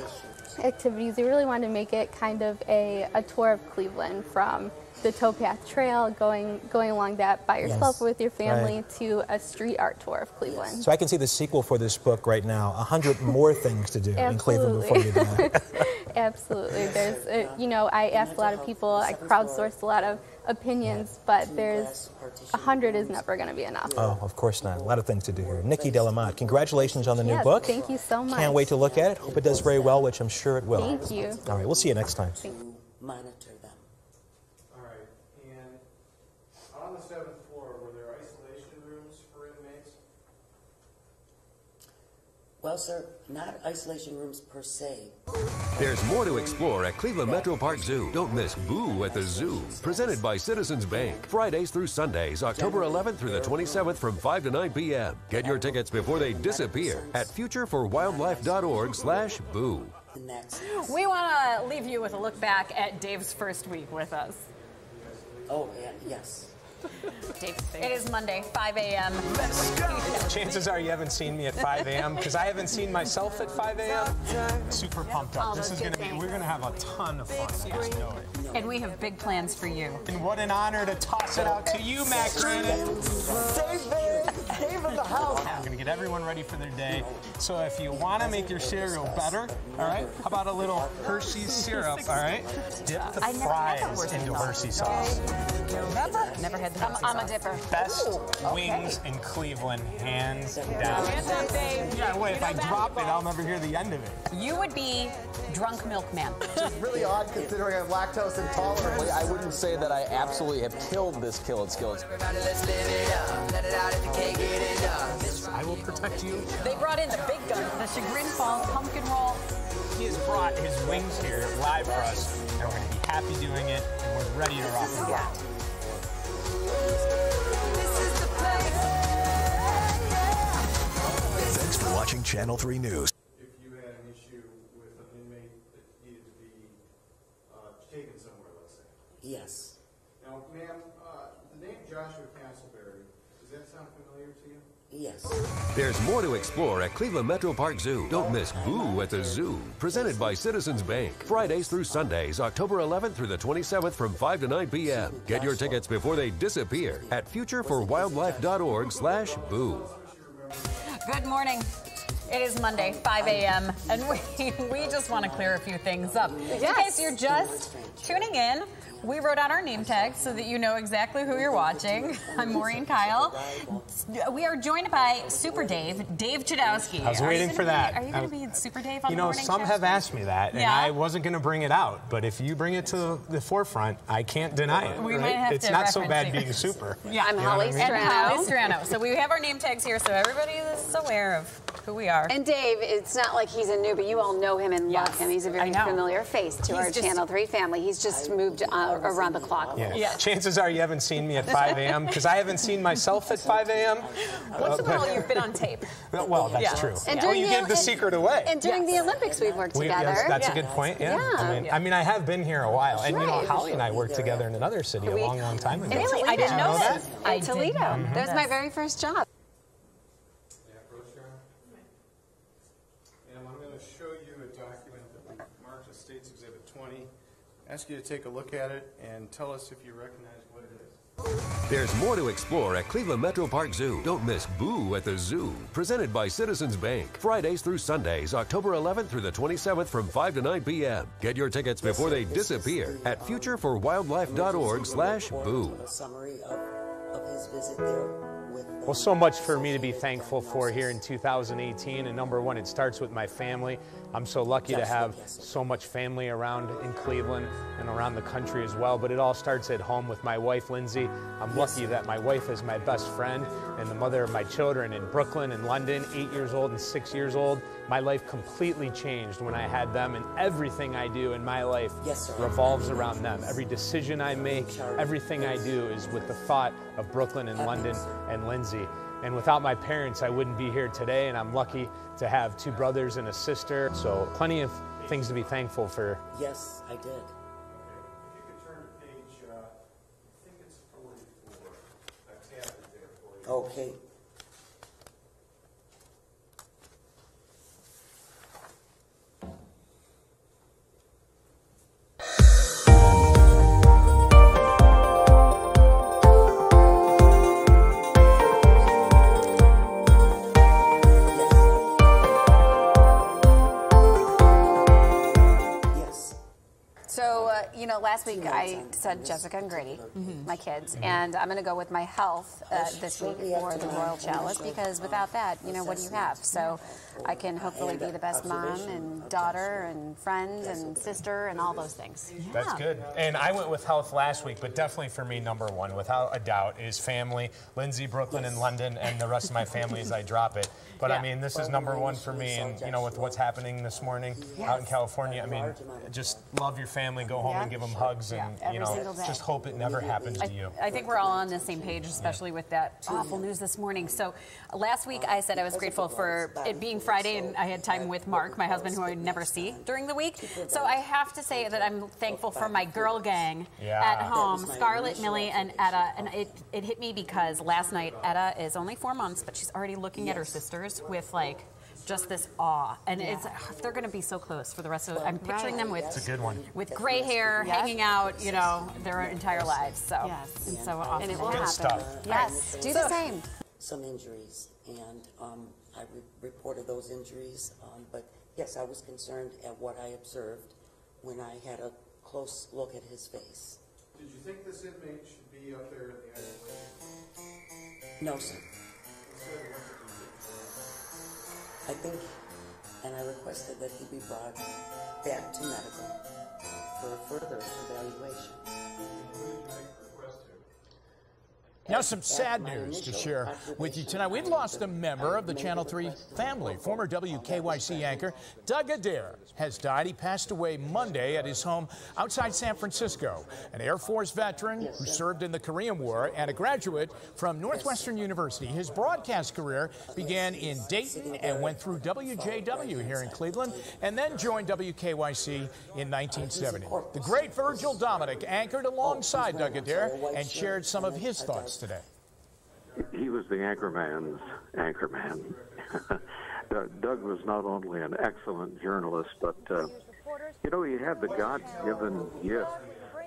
activities. We really wanted to make it kind of a, a tour of Cleveland from the Towpath Trail, going going along that by yourself Yes. with your family, Right. to a street art tour of Cleveland. So I can see the sequel for this book right now. A hundred more things to do in Cleveland before you die. Absolutely. There's, uh, you know, I asked a lot of people, I crowdsourced a lot of opinions, but there's a hundred is never going to be enough. Oh, of course not. A lot of things to do here. Nikki Delamotte, congratulations on the new Yes, book. Thank you so much. Can't wait to look at it. Hope it does very well, which I'm sure it will. Thank you. All right, we'll see you next time. Monitor them. All right, and on the seventh floor, were there isolation rooms for inmates? Well, sir, not isolation rooms per se. There's more to explore at Cleveland Metro Park Zoo. Don't miss Boo at the Zoo. Presented by Citizens Bank. Fridays through Sundays, October 11th through the 27th from 5 to 9 p.m. Get your tickets before they disappear at futureforwildlife.org slash boo. We want to leave you with a look back at Dave's first week with us. Oh, yeah, yes. Dave, it is Monday, 5 a.m. Chances are you haven't seen me at 5 a.m. because I haven't seen myself at 5 a.m. Super pumped up. This is going to be, we're going to have a ton of fun. You just know it. And we have big plans for you. And what an honor to toss it out to you, Matt Granite. Dave in the house. We're going to get everyone ready for their day. So if you want to make your cereal better, all right, how about a little Hershey's syrup, all right? Dip the I never had that fries into before. Hershey sauce. Never? Never had the I'm, I'm a dipper. Best wings in Cleveland, hands down. Hands up, Dave. Yeah, wait, if I drop it, I'll never hear the end of it. You would be drunk milkman. Which is really odd considering I'm lactose intolerant. I wouldn't say that I absolutely have killed this kill at skills. I will protect you. They brought in the big guns, the Chagrin Falls pumpkin roll. He has brought his wings here live for us, and we're going to be happy doing it, and we're ready to rock and roll. Thanks for watching Channel 3 News. If you had an issue with an inmate that needed to be uh, taken somewhere, let's say. Yes. Now, ma'am, uh, the name Joshua Yes. There's more to explore at Cleveland Metro Park Zoo. Don't miss Boo at the Zoo, presented by Citizens Bank. Fridays through Sundays, October 11th through the 27th from 5 to 9 p.m. Get your tickets before they disappear at futureforwildlife.org slash boo. Good morning. It is Monday, 5 a.m., and we, we just want to clear a few things up. Yes. In case you're just tuning in, we wrote out our name tags so that you know exactly who you're watching. I'm Maureen Kyle. We are joined by Super Dave, Dave Chudowski. I was waiting gonna for be- that. Are you going to be Super Dave on the video? You know, morning some show? have asked me that, and Yeah? I wasn't going to bring it out. But if you bring it to the, the forefront, I can't deny it. We right? might have to it's to not so bad you. being super. Yeah, I'm Hollie And Hollie Strano. So we have our name tags here, so everybody is aware of who we are. And Dave, it's not like he's a newbie. You all know him and love him. He's a very familiar face to He's our just- Channel 3 family. He's just moved uh, around the clock. Yeah. Chances are you haven't seen me at 5 a.m. because I haven't seen myself at 5 a.m. Once in a while, you've been on tape. Well, that's Yeah. true. And oh, during you the- gave the and- secret away. And during the Olympics, we've worked We- together. yes, that's a good point. Yeah. I mean, I mean, I have been here a while, and you know, Hollie and I worked together in another city a long, long time ago. In Toledo. Did you know that? In Toledo. That was my very first job. And I'm going to show you a document that we marked as States Exhibit 20. Ask you to take a look at it and tell us if you recognize what it is. There's more to explore at Cleveland Metro Park Zoo. Don't miss Boo at the Zoo, presented by Citizens Bank. Fridays through Sundays, October 11th through the 27th from 5 to 9 p.m. Get your tickets before they disappear at uh, futureforwildlife.org slash boo. A summary of, of his visit there with. Well, so much for me to be thankful for here in 2018. And number one, it starts with my family. I'm so lucky to have so much family around in Cleveland and around the country as well. But it all starts at home with my wife, Lindsay. I'm lucky that my wife is my best friend and the mother of my children in Brooklyn and London, eight years old and six years old. My life completely changed when I had them, and everything I do in my life Yes, revolves around them. Every decision I make, everything I do is with the thought of Brooklyn and London and Lindsay. And without my parents, I wouldn't be here today, and I'm lucky to have two brothers and a sister. So, plenty of things to be thankful for. Yes, I did. If you know, last week I said Jessica and Grady, my kids, and I'm going to go with my health uh, this week for the Royal Chalice because without that, you know, what do you have? So I can hopefully be the best mom and daughter and friend and sister and all those things. That's good. And I went with health last week, but definitely for me, number one, without a doubt, is family. Lindsay, Brooklyn, and London, and the rest of my family as I drop it. But I mean, this is number one for me, and you know, with what's happening this morning out in California, I mean, just love your family, go home and give them hugs, and Every you know, just hope it never happens to you. I think we're all on the same page, especially with that awful news this morning. So last week I said I was grateful for it being Friday and I had time with Mark, my husband, who I never see during the week. So I have to say that I'm thankful for my girl gang Yeah. at home, Scarlett, Millie, and Etta. And it, it hit me because last night Etta is only four months, but she's already looking at her sisters with like just this awe. And it's they're going to be so close for the rest of. I'm picturing them with It's a good one. with gray hair, Yes. hanging out, you know, their entire lives. So Yes. it's so awesome. And it will Good happen. stuff. Yes, do the same. Some injuries, and um, I re- reported those injuries. Um, but yes, I was concerned at what I observed when I had a close look at his face. Did you think this inmate should be up there in the isolation? No, sir. Instead, what did you I think, and I requested that he be brought back to medical for further evaluation. Now, some sad news to share with you tonight. We've lost a member of the Channel 3 family. Former WKYC anchor Doug Adair has died. He passed away Monday at his home outside San Francisco. An Air Force veteran who served in the Korean War and a graduate from Northwestern University. His broadcast career began in Dayton and went through WJW here in Cleveland and then joined WKYC in 1970. The great Virgil Dominic anchored alongside Doug Adair and shared some of his thoughts today. He was the anchorman's anchorman. Doug was not only an excellent journalist, but, uh, you know, he had the God given gift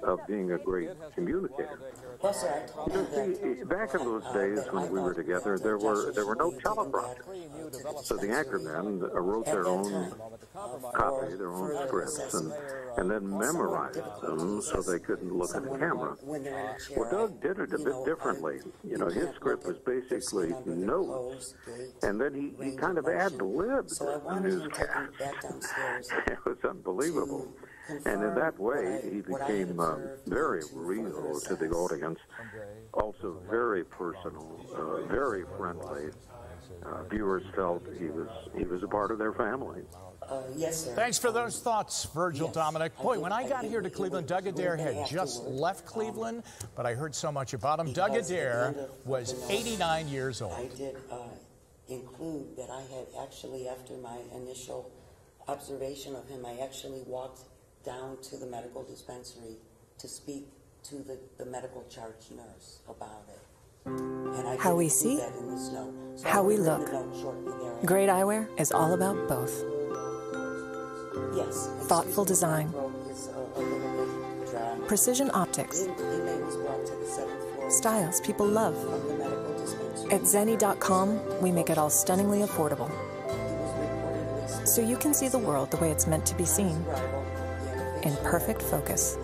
of being a great communicator. See, back in those days when we were together, there were there were no teleprompters, so the anchormen uh, wrote their own copy, their own scripts, and and then memorized them so they couldn't look at the camera. Well, Doug did it a bit differently. You know, his script was basically notes, and then he, he kind of ad-libbed the newscast. it was unbelievable. And in that way, he became uh, very real to the audience, also very personal, uh, very friendly. Uh, viewers felt he was he was a part of their family. Uh, yes, sir. Thanks for those thoughts, Virgil Yes. Dominic. I Boy, did- when I I got did- here to Cleveland, Doug Adair had just left Cleveland, but I heard so much about him. Doug Because at the Adair end of was 89 years old. I did uh, include that I had actually, after my initial observation of him, I actually walked down to the medical dispensary to speak to the, the medical charge nurse about it. And I How we see, that in this note. So how we look. note shortly thereafter. Great eyewear is all about both. Yes. Thoughtful design, It's a, a little bit dry. precision optics, Inmate was brought to the seventh floor styles people love. from the medical dispensary. At Zenni.com, we make it all stunningly affordable. So you can see the world the way it's meant to be seen, in perfect focus.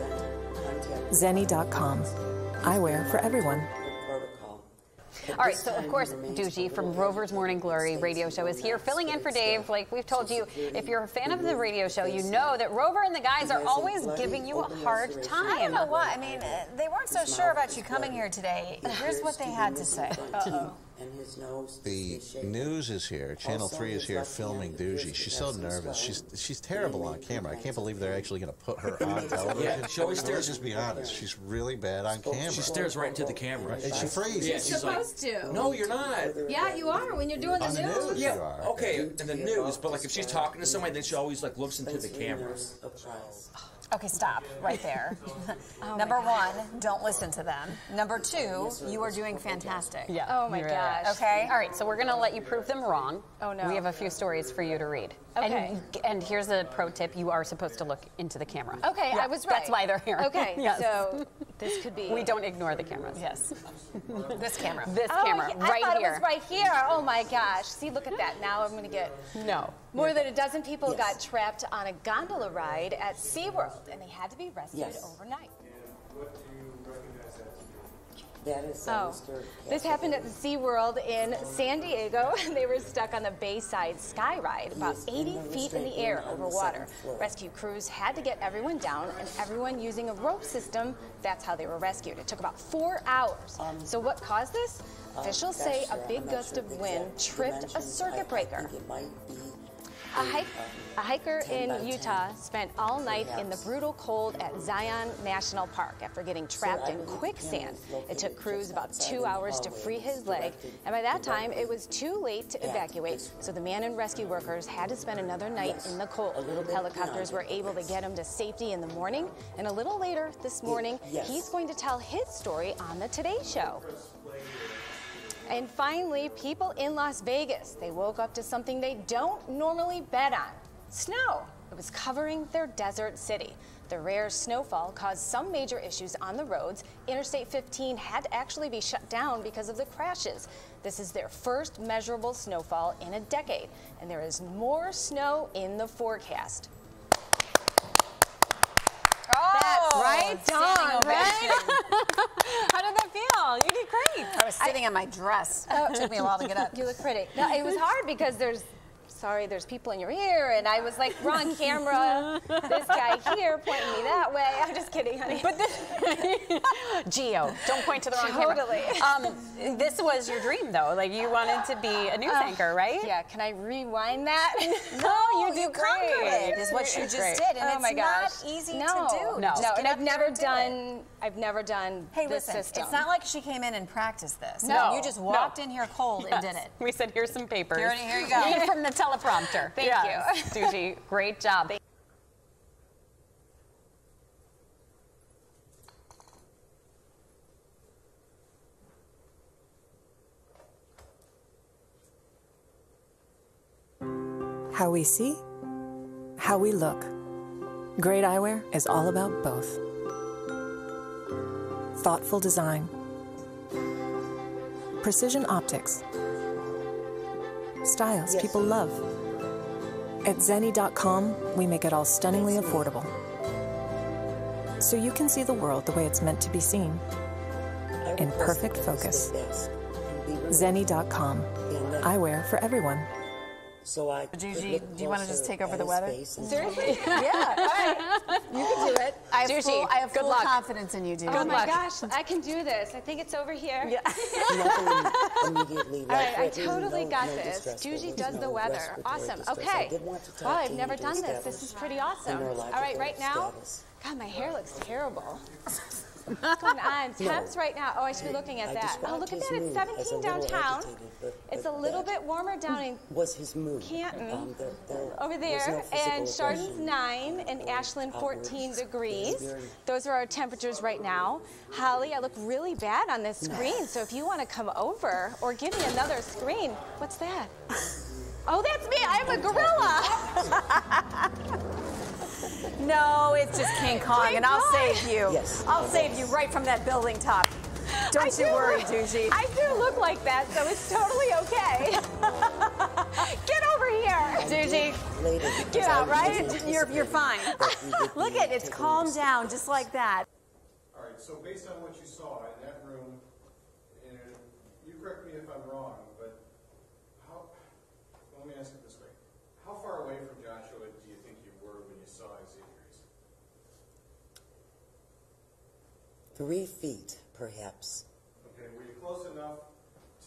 Zenni.com, eyewear for everyone. All right, so of course, Duji from Rover's Morning Glory radio show is here filling in for Dave. Like we've told you, if you're a fan of the radio show, you know that Rover and the guys are always giving you a hard time. I don't know why. I mean, uh, they weren't so sure about you coming here today. Here's what they had to say. And his nose. The news is here. Channel 3 is here filming Doogie. She's so nervous. She's she's terrible on camera. I can't believe they're actually going to put her on television. Yeah, she always Let's stares- just be honest. She's really bad on camera. She stares right into the camera. And she freezes. Yeah, You're she's like, supposed to. No, you're not. Yeah, you are when you're doing the the news. news, Yeah, okay, in the news, but like if she's talking to somebody, then she always like looks into the camera. Okay, stop right there. Oh Number one, don't listen to them. Number two, you are doing fantastic. Yeah. Oh my you're gosh. Okay. All right, so we're going to let you prove them wrong. Oh, no. We have a few stories for you to read. Okay. And, and here's a pro tip: you are supposed to look into the camera. Okay, I was That's why they're here. Okay, Yes. so this could be. We don't ignore the cameras. Yes. this camera. This Oh, camera, yeah, right I thought here. it was right here. Oh my gosh. See, look at that. Now I'm going to get. No. More than a dozen people got trapped on a gondola ride at SeaWorld, and they had to be rescued Yes. overnight. That is uh, Oh, this happened at the SeaWorld in San Diego. And they were stuck on the Bayside Sky Ride, about 80 feet in the air over water. Rescue crews had to get everyone down, and everyone using a rope system. That's how they were rescued. It took about four hours. So, what caused this? Officials say a big gust of wind tripped a circuit breaker. A, hike, a hiker in Utah spent all night in the brutal cold at Zion National Park after getting trapped in quicksand. It took crews about two hours to free his leg, and by that time it was too late to evacuate, so the man and rescue workers had to spend another night in the cold. Helicopters were able to get him to safety in the morning, and a little later this morning, he's going to tell his story on the Today Show. And finally, people in Las Vegas, they woke up to something they don't normally bet on snow. It was covering their desert city. The rare snowfall caused some major issues on the roads. Interstate 15 had to actually be shut down because of the crashes. This is their first measurable snowfall in a decade, and there is more snow in the forecast. Oh, Oh, right, standing Dawn, right? How did that feel? You did great. I was sitting on my dress. Oh. It took me a while to get up. You look pretty. No, it was hard because there's sorry, there's people in your ear. And I was like, wrong camera. this guy here pointing me that way. I'm just kidding, honey. But this, Geo, don't point to the wrong Totally. camera. Um, this was your dream, though. Like you wanted to be a news Uh, anchor, right? Yeah. Can I rewind that? No, you do you great. it, is what you just great. did, and oh it's my not easy to do. No, no, and I've never done. I've never done Hey, this listen, system. it's not like she came in and practiced this. No, you just no. walked in here cold and did it. We said, here's some papers. Here- here you go. Read from the teleprompter. Thank Yes. Suji, great job. How we see, how we look. Great eyewear is all about both. Thoughtful design, precision optics, styles people love. At Zenni.com, we make it all stunningly affordable. So you can see the world the way it's meant to be seen, in perfect focus. Zenni.com, eyewear for everyone. So I. Gigi, do you want to just take over the weather? Seriously? yeah. All right. You can do it. I have Gigi, full, I have good full luck. confidence in you, Gigi. oh my gosh, I can do this. I think it's over here. Yeah. immediately. All right, I totally no- got no this. distress, Duji there was does the weather. Awesome. Okay. I did want to talk Well, I've to never done this. This is pretty awesome. All right, right now. God, my hair looks terrible. What's going on? Temps right now. Oh, I should be looking at I that. Oh, look at that. It's mood as a 17 downtown. agitated, but- It's a little bit warmer down in Was his mood. Canton. Um, there- there over there, no and Chardon's 9 and Ashland 14 degrees. Those are our temperatures right now. Hollie, I look really bad on this screen, so if you want to come over or give me another screen, what's that? Oh, that's me. I'm a gorilla. No, it's just King Kong, King and I'll Kong. save you. Yes. I'll save you right from that building top. Don't I you do worry, look- Duji. I do look like that, so it's totally okay. Get over here. Duji, get out, right? You're, you're fine. that we would Look be at it's taking calmed down just like that. All right, so based on what you saw in that room, and you correct me if I'm wrong, but how, well, let me ask it this way. How far away from Joshua do you think you were when you saw his injuries? Three feet, perhaps. Okay, were you close enough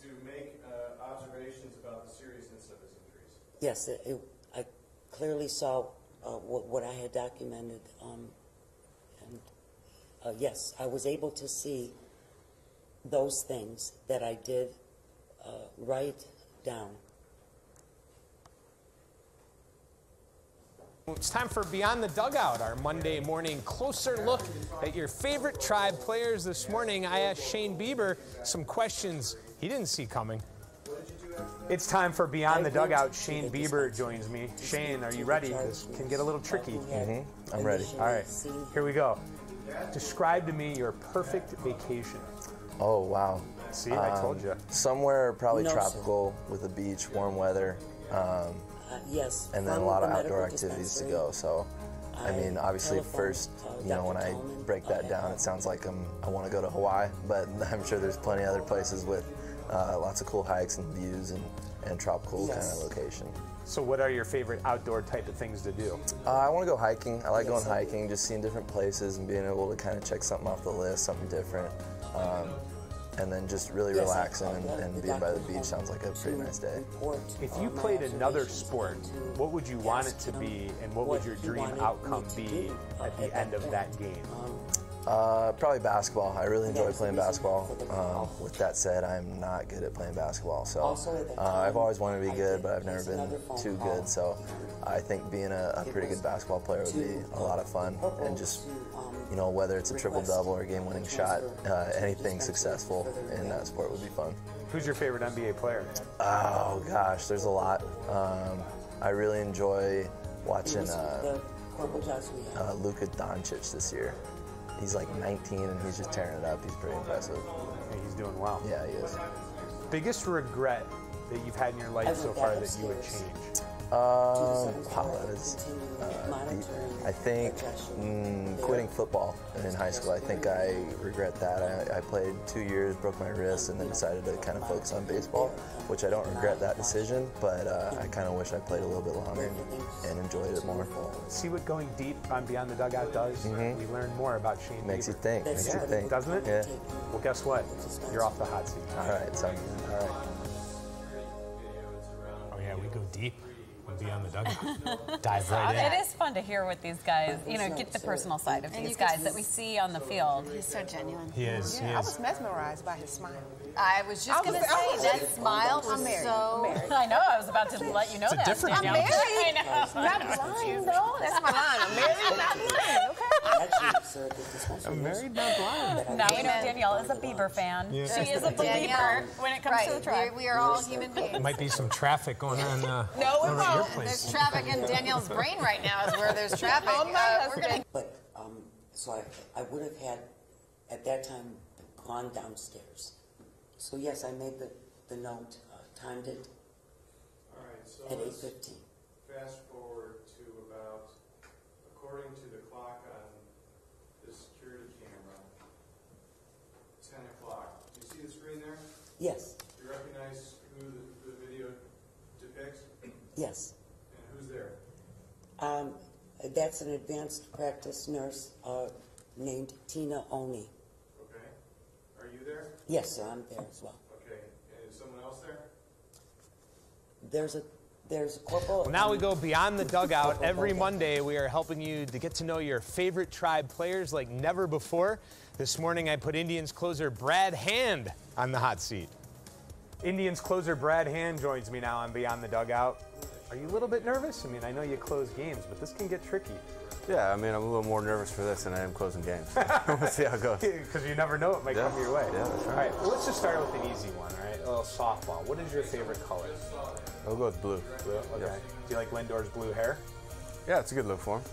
to make uh, observations about the seriousness of his injuries? Yes, it, it, I clearly saw uh, what, what I had documented. Um, and uh, yes, I was able to see those things that I did uh, write down. It's time for Beyond the Dugout, our Monday morning closer look at your favorite tribe players. This morning, I asked Shane Bieber some questions he didn't see coming. It's time for Beyond the Dugout. Shane Bieber joins me. Shane, are you ready? This can get a little tricky. Mm-hmm. I'm ready. All right, here we go. Describe to me your perfect vacation. Oh wow! See, I told you. Somewhere probably No, sir. tropical with a beach, warm weather, um, Uh, yes. and then a lot of outdoor activities to go. So, I mean, obviously, first, uh, you know, when Dr. I Tallman, break that uh, down, it sounds like I'm, I want to go to Hawaii, but I'm sure there's plenty of other places with uh, lots of cool hikes and views and, and tropical kind of location. So, what are your favorite outdoor type of things to do? Uh, I want to go hiking. I like going hiking, just seeing different places and being able to kind of check something off the list, something different. Um, and then just really Yes, relaxing and, and the being by the beach sounds like a pretty nice day. If you played another sport, what would you want it to be, and what would your dream outcome be at the end of that game? Um, Uh, probably basketball. I really enjoy That's playing basketball. Um, with that said, I'm not good at playing basketball. So Also at that uh, I've always wanted to be good, but I've never been too good. So I think being a, a pretty good basketball player would be a lot of fun, and just you know whether it's a triple double or a game-winning shot, uh, anything successful in that sport would be fun. Who's your favorite NBA player? Oh gosh, there's a lot. Um, I really enjoy watching uh, the corporal jobs we have. uh, Luka Doncic this year. He's like 19 and he's just tearing it up. He's pretty impressive. Hey, he's doing well. Yeah, he is. Biggest regret that you've had in your life so far that you would change? Um, wow, that is uh, deep. I think mm, quitting football in high school. I think I regret that. I, I played two years, broke my wrist, and then decided to kind of focus on baseball, which I don't regret that decision. But uh, I kind of wish I played a little bit longer and, enjoyed it more. See what going deep on Beyond the Dugout does? Mhm. We learn more about Shane Makes you think, makes you Yeah, think. Doesn't it? Yeah. Well, guess what? You're off the hot seat. All right, sounds good. All right. Oh, yeah, we go deep on the Dugout. Dive right in. It is fun to hear what these guys, you know, get the personal side of And these guys that we see on the field. He's so genuine. He is, he Yeah, I was mesmerized by his smile. I was just going to was- say, was- that smile was married. so... I'm married. I know, I was about to let you know It's a that. different I'm married. I know. Not blind, though. That's my line. I'm married, not blind. Okay. Actually, sir, I'm was- married, not blind. Now we know Danielle is a Bieber fan. Yeah. She is a believer when it comes right, to the track. We, we are all human beings. Might be some traffic going on. Uh, No, it over at your won't. place. There's traffic in Danielle's brain right now is where there's traffic. On my Uh, we're husband. gonna But, um, so I, I would have had, at that time, gone downstairs. So yes, I made the, the note, uh, timed it All right, so at eight let's fifteen. fast forward to about, according to the clock on the security camera, ten o'clock. Do you see the screen there? Yes, Do you recognize who the, the video depicts? yes. And who's there? Um, that's an advanced practice nurse, uh, named Tina Oni. Okay. Are you there? Yes, I'm there as well. Okay. And is someone else there? There's a, there's a corporal. Well, now we go beyond the dugout. Every Monday, we are helping you to get to know your favorite tribe players like never before. This morning, I put Indians closer Brad Hand on the hot seat. Indians closer Brad Hand joins me now on Beyond the Dugout. Are you a little bit nervous? I mean, I know you close games, but this can get tricky. Yeah, I mean, I'm a little more nervous for this than I am closing games. we'll see how it goes. Because you never know it might Yeah. come your way. Yeah, that's right. All right, well, let's just start with an easy one, all right? A little softball. What is your favorite color? I'll go with blue. Blue, okay. Do you like Lindor's blue hair? Yeah, it's a good look for him.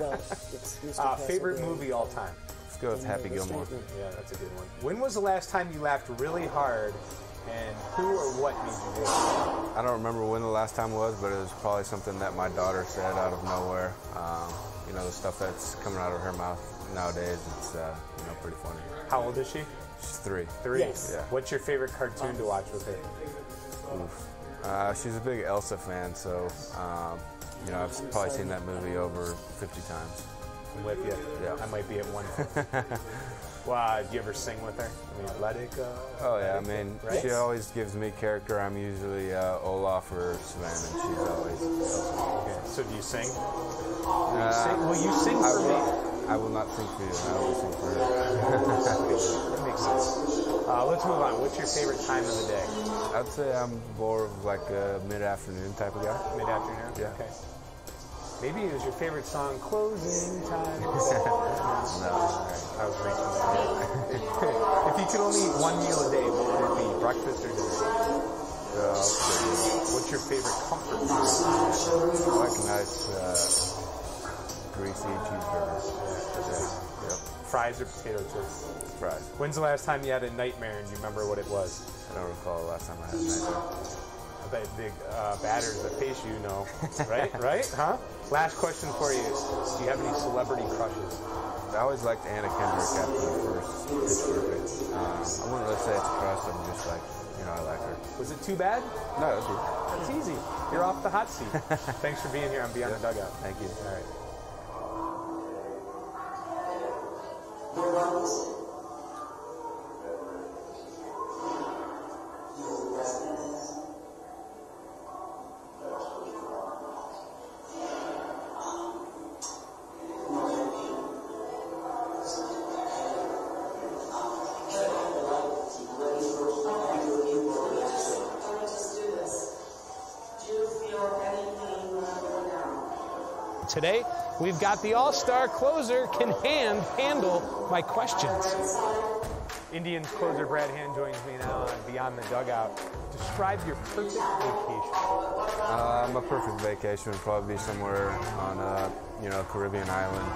Well, it's Mr. Uh, favorite movie all time? Let's go with Happy Gilmore. Yeah, that's a good one. When was the last time you laughed really hard, and who or what made you do it? I don't remember when the last time was, but it was probably something that my daughter said out of nowhere. Um, you know, the stuff that's coming out of her mouth nowadays, it's, uh, you know, pretty funny. How old is she? She's three. Three. Yes. Yeah. What's your favorite cartoon to watch with her? Oof. Uh, she's a big Elsa fan, so, um, you know, I've probably seen that movie over 50 times. I'm with you. Yeah. I might be at one. wow, do you ever sing with her? I mean, let it go. Oh yeah, I mean, Right? she always gives me character. I'm usually uh, Olaf or Sven, and she's always. Okay, so do you sing? Uh, sing- will you sing I for will, I will not sing for you. I will sing for her. that makes sense. Uh, let's move on. What's your favorite time of the day? I'd say I'm more of like a mid-afternoon type of guy. Mid afternoon? Yeah. Okay. Maybe it was your favorite song, Closing Time. no. I was reaching if you could only eat one meal a day, what would it be? Breakfast or dinner? Uh, okay. What's your favorite comfort food? I like a nice uh, greasy cheeseburger. Yeah. Yep. Fries or potato chips? Fries. When's the last time you had a nightmare and you remember what it was? I don't recall the last time I had a nightmare. I bet big uh, batters that face you know, right? right? Huh? Last question for you. Do you have any celebrity crushes? I always liked Anna Kendrick after the first Pitch Perfect. Um, I wouldn't really say it's a crush. I'm just like, you know, I like her. Was it too bad? No, it was good. It's easy. You're off the hot seat. Thanks for being here on Beyond the Dugout. Thank you. All right. Today, we've got the all-star closer can hand handle my questions. Indians closer Brad Hand joins me now on Beyond the Dugout. Describe your perfect vacation. Uh, my perfect vacation would probably be somewhere on a you know Caribbean island.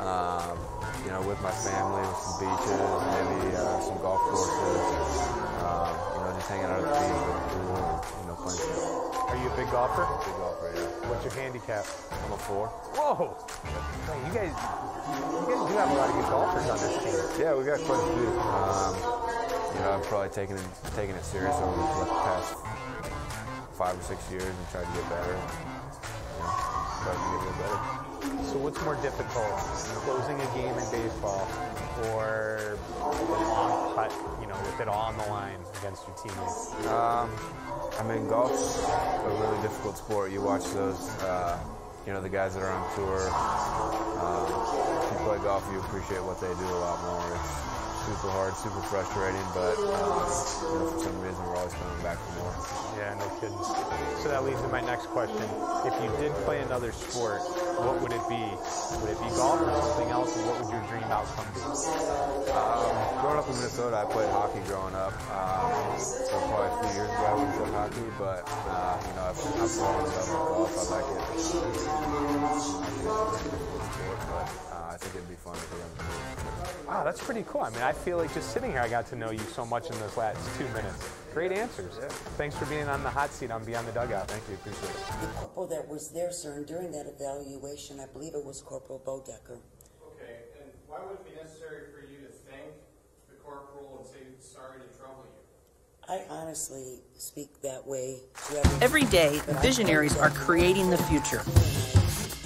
Um, you know, with my family, with some beaches, maybe uh, some golf courses. Um, you know, just hanging out at the beach with the pool you know playing. Stuff. Are you a big golfer? Big golfer, yeah. What's your handicap? I'm a four. Whoa! Man, you guys, you guys do have a lot of good golfers on this team. Yeah, we got quite a few. Um, you know, I've probably taken it, taken it serious over the past five or six years and tried to get better. You know, tried to get better. So what's more difficult, closing a game in baseball or putt, you know, with it all on the line against your teammates? Um, I mean, golf's a really difficult sport. You watch those, uh, you know, the guys that are on tour. Um, if you play golf, you appreciate what they do a lot more. It's super hard, super frustrating, but um, you know, for some reason, we're always coming back for more. Yeah, no kidding. So that leads to my next question. If you did play another sport, what would it be? Would it be golf or something else? And what would your dream outcome be? Um, growing up in Minnesota, I played hockey growing up. Um, so probably a few years ago, I wouldn't play hockey, but uh, you know, I've, I've fallen in love with golf. I like it. I think it'd be fun to play on the. Wow, that's pretty cool. I mean, I feel like just sitting here, I got to know you so much in those last two minutes. Great answers. Thanks for being on the hot seat on Beyond the Dugout. Thank you. Appreciate it. The corporal that was there, sir, and during that evaluation, I believe it was Corporal Bodecker. Okay, and why would it be necessary for you to thank the corporal and say sorry to trouble you? I honestly speak that way To every day, visionaries are creating the future.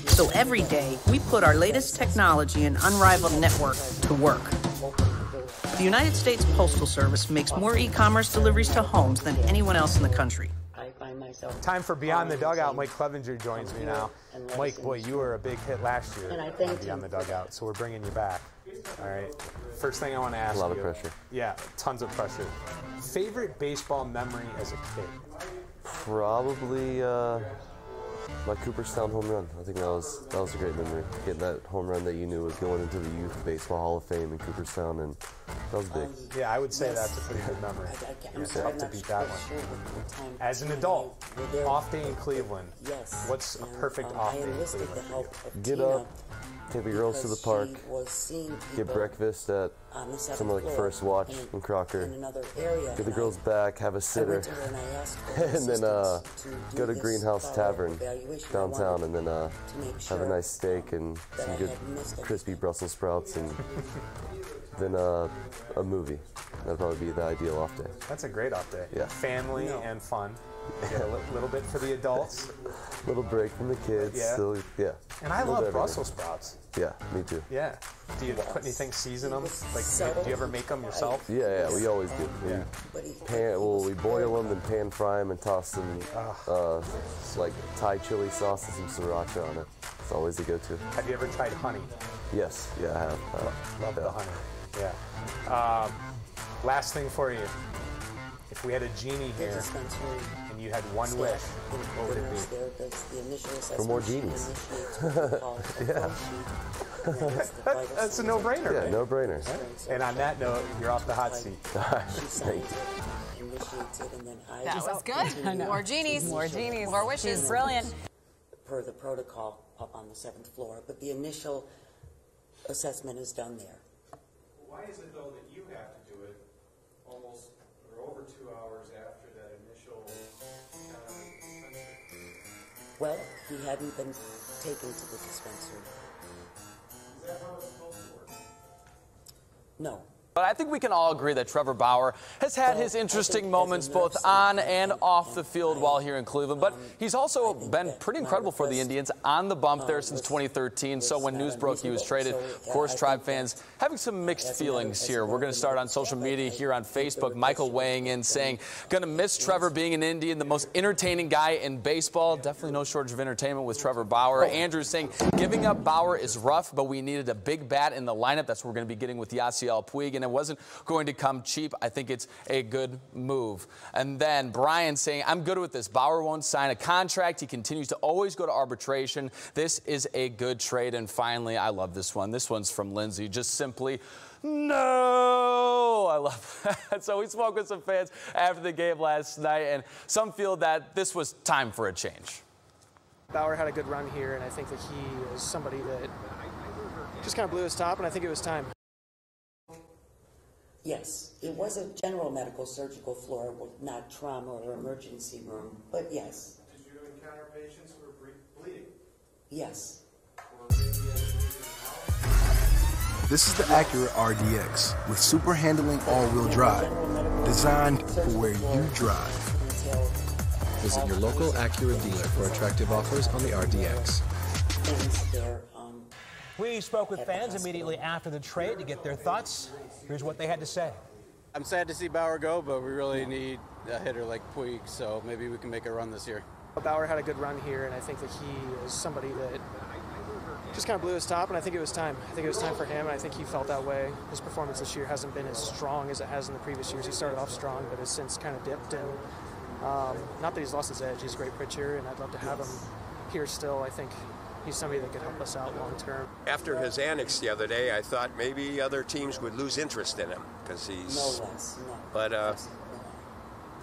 So every day, we put our latest technology and unrivaled network to work. The United States Postal Service makes more e commerce deliveries to homes than anyone else in the country. I find myself. Time for Beyond the Dugout. Mike Clevinger joins me now. Mike, boy, you were a big hit last year And I on thank Beyond you. the Dugout, so we're bringing you back. All right. First thing I want to ask you. A lot you. of pressure. Yeah, tons of pressure. Favorite baseball memory as a kid? Probably uh, my Cooperstown home run. I think that was that was a great memory. Getting that home run that you knew was going into the Youth Baseball Hall of Fame in Cooperstown, and that was big. Yeah, I would say that's a pretty good memory. It's tough to beat that one. As an adult, off day in Cleveland. Yes. What's a perfect Um, off I day in enlisted the Cleveland? help of Get Tina up, take the girls to the park, she was seeing get breakfast at on the somewhere like First Watch in- in Crocker. in another area, Get the and I- girls back, have a sitter, went to her and I asked for and then uh, to go to Greenhouse Tavern downtown, and then uh, to make have a nice steak and some I good crispy Brussels sprouts, and then uh, a movie. That'd probably be the ideal off day. That's a great off day. Yeah. Family and fun. Get a li- little bit for the adults. Little break from the kids. Yeah. Still, yeah. And I love Brussels sprouts. Yeah, me too. Yeah. Do you put anything, season them? Like, do you ever make them yourself? Yeah, yeah, we always do. We Yeah. pan, well, we boil them, then pan fry them, and toss some uh, like Thai chili sauce and some sriracha on it. It's always a go-to. Have you ever tried honey? Yes, yeah, I have. Uh, Love the honey. Yeah. Um, last thing for you. If we had a genie here dispensary and you had one staff, wish, the- what would it nurse be? there does the initial For more assessment. She genies. initiates what we call a Yeah. flow sheet, and that is That- that's a no-brainer, of Yeah, right? no-brainer. And on that note, you're off the hot seat. Thank you. it, initiates it, and then I. That was good. More genies. More genies. More wishes. She's Brilliant. Per the protocol up on the seventh floor, but the initial assessment is done there. Why is it though that Well, he hadn't been taken to the dispensary. No. But I think we can all agree that Trevor Bauer has had his interesting moments both on and off the field while here in Cleveland. But he's also been pretty incredible for the Indians on the bump there since 2013. So when news broke he was traded, of course, Tribe fans having some mixed feelings here. We're going to start on social media here on Facebook. Michael weighing in saying, going to miss Trevor being an Indian, the most entertaining guy in baseball. Definitely no shortage of entertainment with Trevor Bauer. Andrew saying, giving up Bauer is rough, but we needed a big bat in the lineup. That's what we're going to be getting with Yasiel Puig, and it wasn't going to come cheap. I think it's a good move. And then Brian saying, I'm good with this. Bauer won't sign a contract. He continues to always go to arbitration. This is a good trade. And finally, I love this one. This one's from Lindsay. Just simply, no. I love that. So we spoke with some fans after the game last night, and some feel that this was time for a change. Bauer had a good run here, and I think that he is somebody that just kind of blew his top, and I think it was time. Yes, it was a general medical surgical floor, not trauma or emergency room, but yes, Did you encounter patients who were bre- bleeding? yes. Or maybe This is the Acura RDX with super handling all-wheel drive, designed for where you drive. Visit your local Acura dealer for attractive offers on the RDX. Things there, We spoke with fans immediately after the trade to get their thoughts. Here's what they had to say. I'm sad to see Bauer go, but we really need a hitter like Puig, so maybe we can make a run this year. Bauer had a good run here, and I think that he is somebody that just kind of blew his top, and I think it was time. I think it was time for him, and I think he felt that way. His performance this year hasn't been as strong as it has in the previous years. He started off strong, but has since kind of dipped. And um, not that he's lost his edge, he's a great pitcher, and I'd love to have him here still. I think he's somebody that could help us out long term. After his annex the other day, I thought maybe other teams would lose interest in him because he's. No less, no. But uh,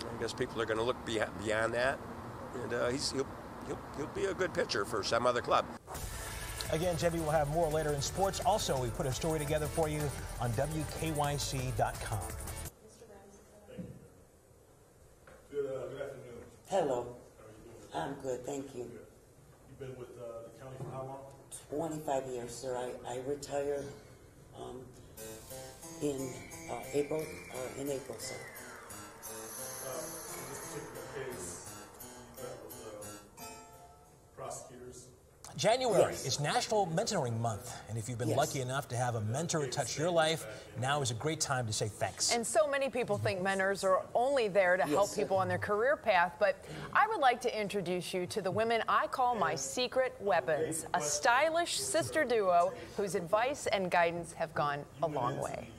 I guess people are going to look beyond, beyond that, and uh, he's he'll, he'll he'll be a good pitcher for some other club. Again, Jebby will have more later in sports. Also, we put a story together for you on WKYC.com. Good, uh, good afternoon. Hello. I'm good, thank you. You've been with for how long? 25 years, sir. I, I retired um, in uh, April, uh, in April, sir. Uh, in this particular case, that was uh, prosecutors. January Yes. is National Mentoring Month, and if you've been Yes. lucky enough to have a mentor touch your life, now is a great time to say thanks. And so many people think mentors are only there to help people on their career path, but I would like to introduce you to the women I call my secret weapons, a stylish sister duo whose advice and guidance have gone a long way.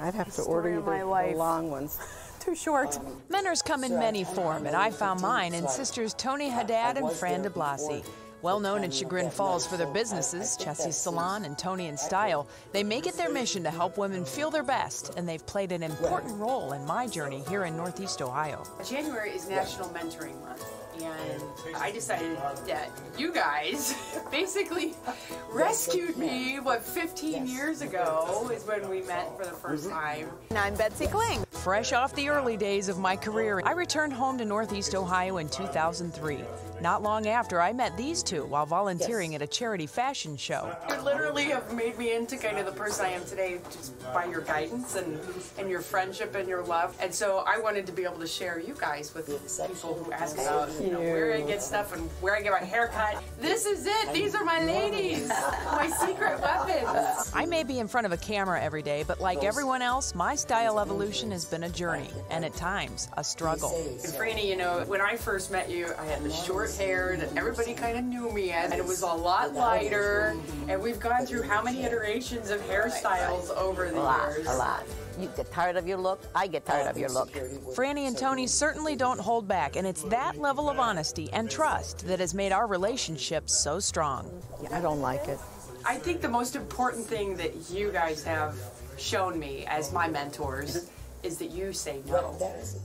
I'd have to order you of the, my the long ones. Too short. Mentors come in many form, and I found mine in sisters Tony Haddad and Fran de Blasi. Well known in Chagrin Falls for their businesses, Chelsea's Salon and Tony and Style, they make it their mission to help women feel their best, and they've played an important role in my journey here in Northeast Ohio. January is National Mentoring Month, and I decided that you guys basically rescued me, what, 15 years ago is when we met for the first mm-hmm. time. And I'm Betsy Kling. Fresh off the early days of my career, I returned home to Northeast Ohio in 2003. Not long after, I met these two while volunteering at a charity fashion show. You literally have made me into kind of the person I am today just by your guidance and, and your friendship and your love. And so I wanted to be able to share you guys with people who ask about you know, where I get stuff and where I get my hair cut. This is it. These are my ladies, my secret weapons. I may be in front of a camera every day, but like everyone else, my style evolution has been a journey and at times a struggle. And Franny, you know, when I first met you, I had the short hair that everybody kind of knew me as, and it was a lot lighter. And we've gone through how many iterations of hairstyles over the A lot, years? a lot. You get tired of your look. I get tired of your look. Franny and Tony certainly don't hold back, and it's that level of honesty and trust that has made our relationship so strong. I don't like it. I think the most important thing that you guys have shown me as my mentors is that you say no.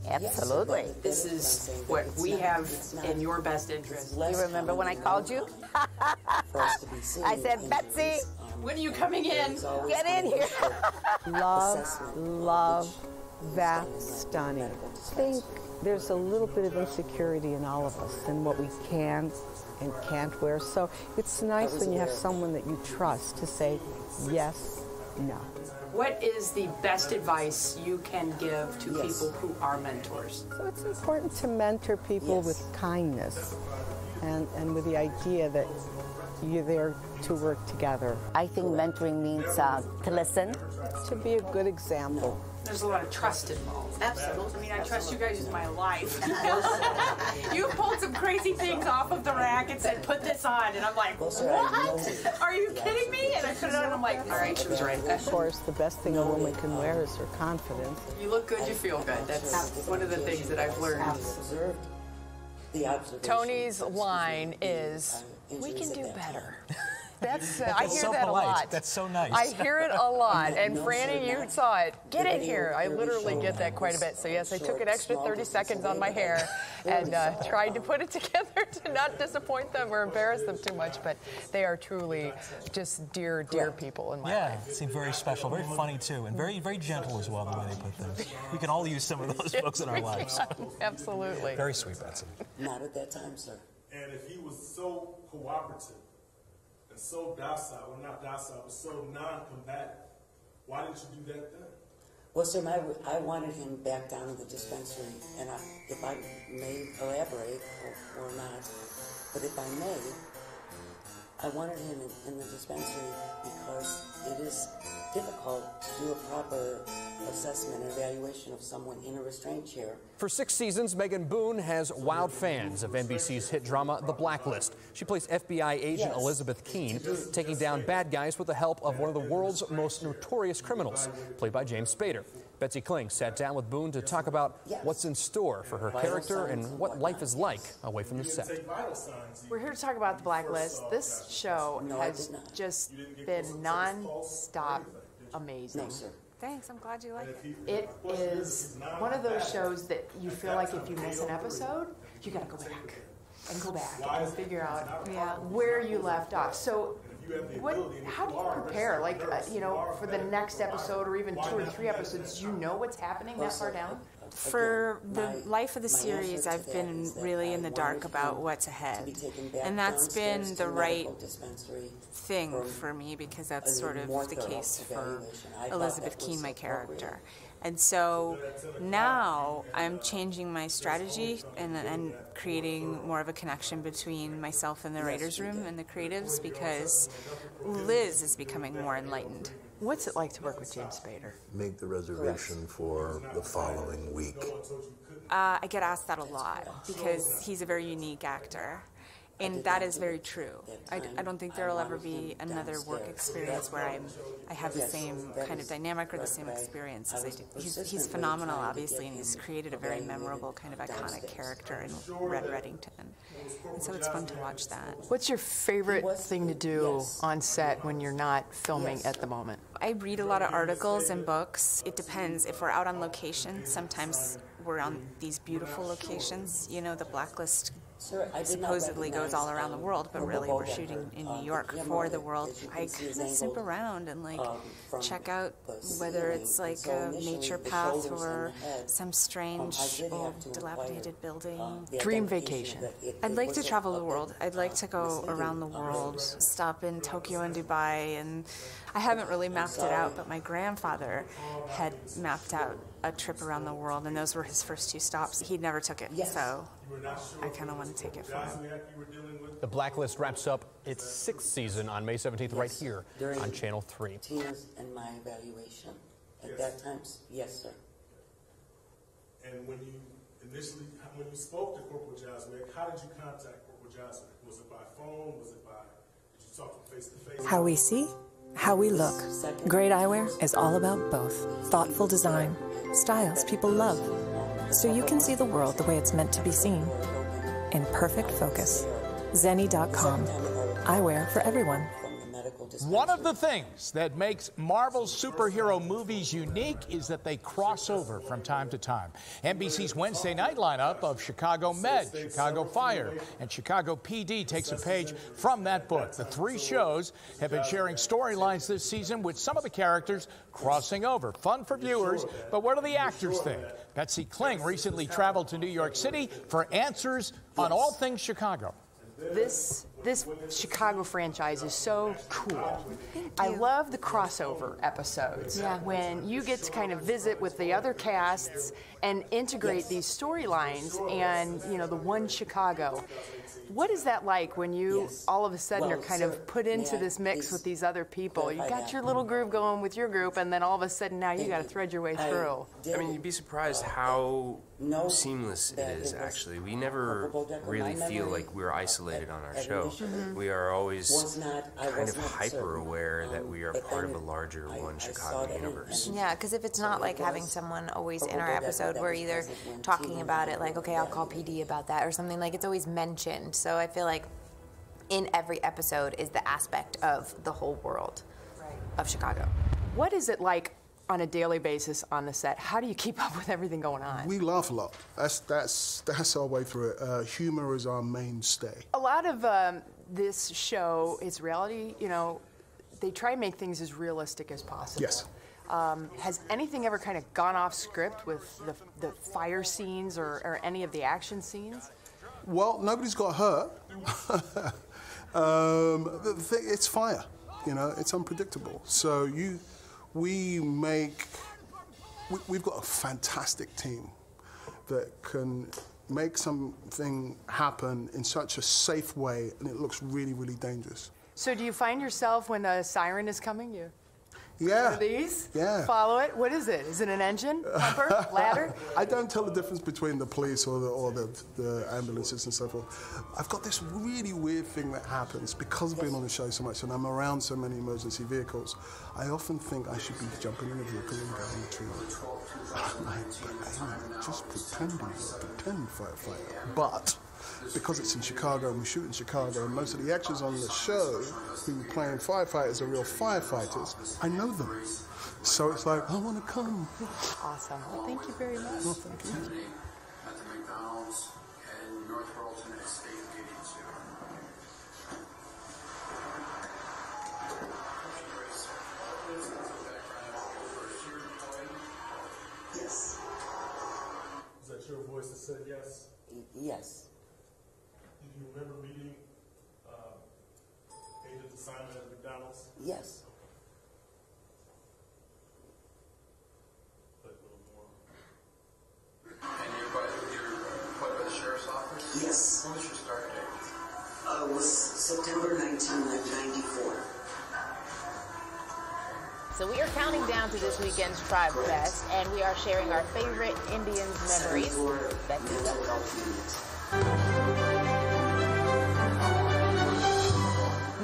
Absolutely. This is what we have in your best interest. You remember when I called you? I said, Betsy, when are you coming in? Get in here. Love, love, that stunning. I think there's a little bit of insecurity in all of us and what we can and can't wear. So it's nice when you have someone that you trust to say yes, no. What is the best advice you can give to people who are mentors? So it's important to mentor people with kindness and, and with the idea that you're there to work together. I think mentoring means uh, to listen. To be a good example. There's a lot of trust involved. Absolutely. I mean, I trust you guys with my life. you pulled some crazy things off of the rack and said, put this on. And I'm like, what? Are you kidding me? And I put it on and I'm like, all right, she was right. Of course, the best thing a woman can wear is her confidence. You look good, you feel good. That's one of the things that I've learned. The. Tony's line is, we can do better. That's uh, I hear so that polite. a lot. That's so nice. I hear it a lot. And Franny, you not. saw it. Get The in here. I literally get that quite a bit. So yes, I took an extra 30 seconds on my hair and uh, tried to put it together to not disappoint them or embarrass them too much. But they are truly just dear, dear people in my Yeah, life. it seemed very special, very funny too, and very, very gentle as well the way they put things. We can all use some of those books in our lives. Absolutely. Very sweet, Betsy. Not at that time, sir. And if he was so cooperative and so docile, well, not docile, but so non-combative, why didn't you do that then? Well, sir, my, I wanted him back down in the dispensary, and I, if I may elaborate or, or not, but if I may, I wanted him in, in the dispensary because it is difficult to do a proper assessment and evaluation of someone in a restraint chair For six seasons, Megan Boone has wowed fans of NBC's hit drama The Blacklist. She plays FBI agent Yes. Elizabeth Keen, taking down bad guys with the help of one of the world's most notorious criminals, played by James Spader. Betsy Kling sat down with Boone to talk about what's in store for her character and what life is like away from the set. We're here to talk about the Blacklist. This show has just been non-stop amazing. No, sir. Thanks, I'm glad you like it. It is one of those shows that you feel like if you miss an episode, you gotta go back and go back and figure out where you left off. So, what? How do you prepare? Like, uh, you know, for the next episode or even two or three episodes, do you know what's happening that far down? For the life of the series, I've been really in the dark about what's ahead. And that's been the right thing for me because that's sort of the case for Elizabeth Keen, my character. And so now I'm changing my strategy and, and creating more of a connection between myself and the writer's room and the creatives because Liz is becoming more enlightened. What's it like to work with James Spader? Make the reservation for the following week. Uh, I get asked that a lot because he's a very unique actor. And that is very true. I, I don't think there will ever be another work experience where I'm, I have the same kind of dynamic or the same experience as I do. He's, he's phenomenal, obviously, and he's created a very memorable kind of iconic character in Red Reddington. And so it's fun to watch that. What's your favorite thing to do on set when you're not filming at the moment? I read a lot of articles and books. It depends. If we're out on location, sometimes we're on these beautiful locations. You know, the blacklist Sir, I did not supposedly goes all around the world, but really we're Roboboga, shooting in New York the for the world. that you can I kind of snoop around and like um, check out whether it's like So a nature path or some um, strange I old dilapidated building. um, Dream vacation. that it- I'd like to travel the bit, world. I'd like to go around the world, stop in Tokyo and Dubai, and I haven't really mapped it out, but my grandfather had mapped out a trip around the world, and those were his first two stops. He never took it, so I kind of want to take it from him. The Blacklist wraps up its sixth season on May 17th, right here During on Channel 3. Tina's and my evaluation. At that time, yes, sir. And when you initially, when you spoke to Corporal Jasmine, how did you contact Corporal Jasmine? Was it by phone? Was it by, did you talk to face to face? How we see, how we look. Great eyewear is all about both. Thoughtful design, styles people love. So you can see the world the way it's meant to be seen. In perfect focus. Zenni.com. Eyewear for everyone. One of the things that makes Marvel's superhero movies unique is that they cross over from time to time. NBC's Wednesday night lineup of Chicago Med, Chicago Fire, and Chicago PD takes a page from that book. The three shows have been sharing storylines this season with some of the characters crossing over. Fun for viewers, but what do the actors think? Betsy Kling recently traveled to New York City for answers on all things Chicago. This this Chicago franchise is so cool. I love the crossover episodes Yeah. when you get to kind of visit with the other casts and integrate these storylines and you know the one Chicago. What is that like when you all of a sudden Well, are kind sir, of put into may this mix with these other people? You clarify got your little groove going with your group, and then all of a sudden now you got to thread your way through. I mean, you'd be surprised how seamless it is, actually. We never really feel like we're isolated on our show. Mhm. We are always not- kind of not hyper certain. aware that we are part of a larger One Chicago universe. Yeah, because if it's not like having someone always in our episode, we're either talking about it like, okay, I'll call PD about that or something like it's always mentioned. So I feel like in every episode is the aspect of the whole world of Chicago. What is it like on a daily basis on the set? How do you keep up with everything going on? We laugh a lot. That's that's that's our way through it. Uh, humor is our mainstay. A lot of um, this show is reality. You know, they try and make things as realistic as possible. Yes. Um, has anything ever kind of gone off script with the, the fire scenes or, or any of the action scenes? Well, nobody's got hurt. um, the thing, it's fire. You know, it's unpredictable. So you, we make, we, we've got a fantastic team that can make something happen in such a safe way, and it looks really, really dangerous. So do you find yourself when a siren is coming, you Yeah. One of these? Yeah. Follow it? What is it? Is it an engine? Pumper? Ladder? I don't tell the difference between the police or the, or the, the ambulances and so forth. I've got this really weird thing that happens because of being on the show so much and I'm around so many emergency vehicles. I often think I should be jumping in a vehicle and going to. I'm like, but just pretend, pretend firefighter. But because it's in Chicago and we shoot in Chicago, and most of the actors on the show who are playing firefighters are real firefighters, I know them. So it's like, I want to come. Awesome. Well, thank you very much. Well, thank you. at the McDonald's in North Carrollton at State Gate 2. Yes. Was that your voice that said yes? Yes. Do remember meeting uh, Agent Simon at McDonald's? Yes. Play a little more. And you're employed, you're employed by the sheriff's office? Yes. When was your start date? Uh, was September 1994. So we are counting down to this weekend's Tribe Fest, and we are sharing our favorite Indians memories. Becky's up.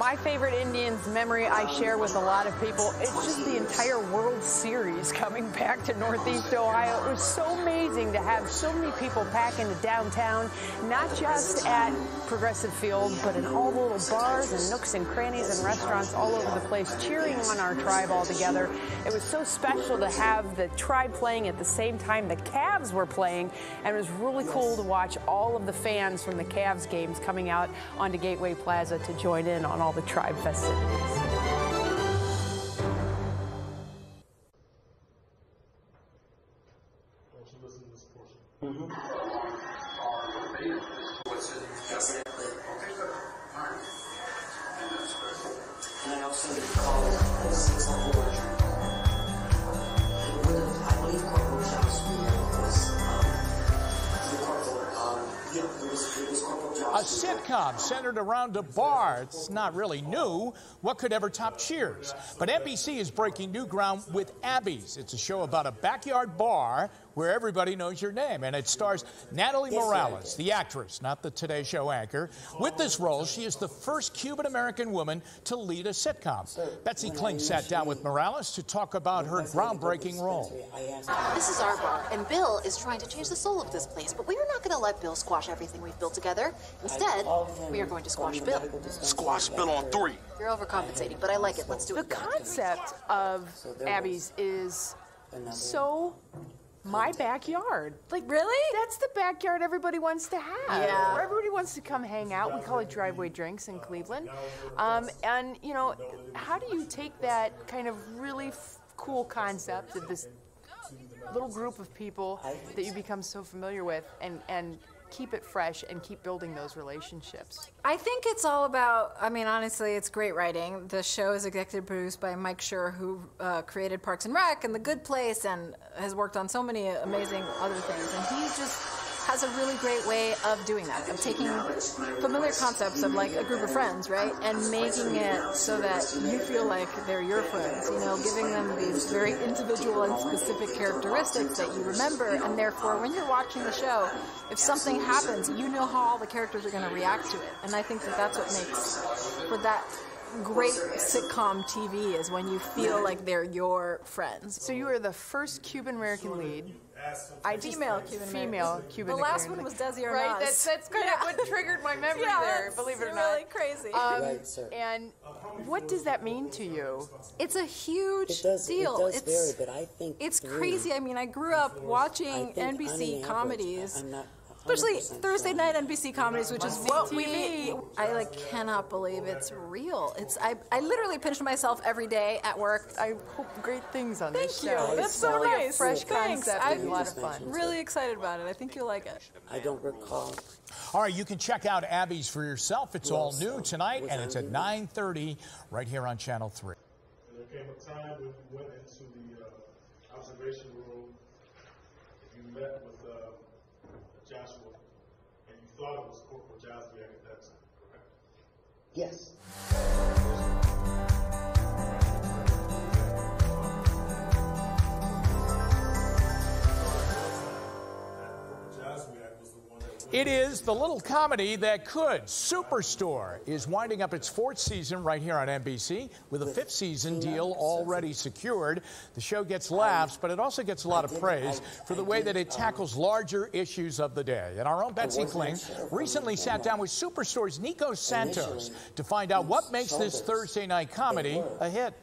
My favorite Indians memory I share with a lot of people, it's just the entire World Series coming back to Northeast Ohio. It was so amazing to have so many people pack into downtown, not just at Progressive Field, but in all the little bars and nooks and crannies and restaurants all over the place, cheering on our tribe all together. It was so special to have the tribe playing at the same time the Cavs were playing, and it was really cool to watch all of the fans from the Cavs games coming out onto Gateway Plaza to join in on all the tribe festivities. Don't you A sitcom centered around a bar. It's not really new. What could ever top Cheers? But NBC is breaking new ground with Abby's. It's a show about a backyard bar where everybody knows your name. And it stars Natalie Morales, the actress, not the Today Show anchor. With this role, she is the first Cuban American woman to lead a sitcom. Betsy Kling sat down with Morales to talk about her groundbreaking role. This is our bar, and Bill is trying to change the soul of this place, but we are not going to let Bill squash everything we've built together. Instead, we are going to squash Bill. Squash Bill on three. You're overcompensating, but I like it. Let's do it. The concept of Abby's is so my backyard. Like really? That's the backyard everybody wants to have. Yeah. Where everybody wants to come hang out. We call it driveway drinks in Cleveland. Um, and you know, how do you take that kind of really f- cool concept of this little group of people that you become so familiar with and and keep it fresh and keep building those relationships? I think it's all about. I mean, honestly, it's great writing. The show is executive produced by Mike Schur, who uh, created Parks and Rec and The Good Place, and has worked on so many amazing other things. And he just has a really great way of doing that, of taking familiar concepts of like a group of friends, right, and making it so that you feel like they're your friends. You know, giving them these very individual and specific characteristics that you remember, and therefore, when you're watching the show, if something happens, you know how all the characters are going to react to it. And I think that that's what makes for that great sitcom TV is when you feel like they're your friends. So you were the first Cuban American lead. I female Cuban female Cuban. The last one was Desi Arnaz. Right, that's that's kind Yeah. of what triggered my memory Yeah, there. Believe it or not, really not, crazy. Um, Right, sir. And what does that mean to you? It's a huge It does, deal. it does it's vary, but I think it's three- crazy. I mean, I grew up watching NBC an average, comedies. I'm not Especially 100% Thursday night NBC comedies, which is what be we. TV. I like cannot believe it's real. It's I, I literally pinch myself every day at work. I hope great things on Thank this you. show. That's It's so really nice. a fresh Thanks. concept I'm a lot of fun. really excited about it. I think you'll like it. I don't recall. All right, you can check out Abby's for yourself. It's all new tonight, and it's at 9:30 right here on Channel 3. There came a time when you went into the uh, observation room, you met with uh, Joshua, and you thought it was Corporal correct? Yes. It is the little comedy that could. Superstore is winding up its fourth season right here on NBC with a fifth season deal already secured. The show gets laughs, but it also gets a lot of praise for the way that it tackles larger issues of the day. And our own Betsy Kling recently sat down with Superstore's Nico Santos to find out what makes this Thursday night comedy a hit.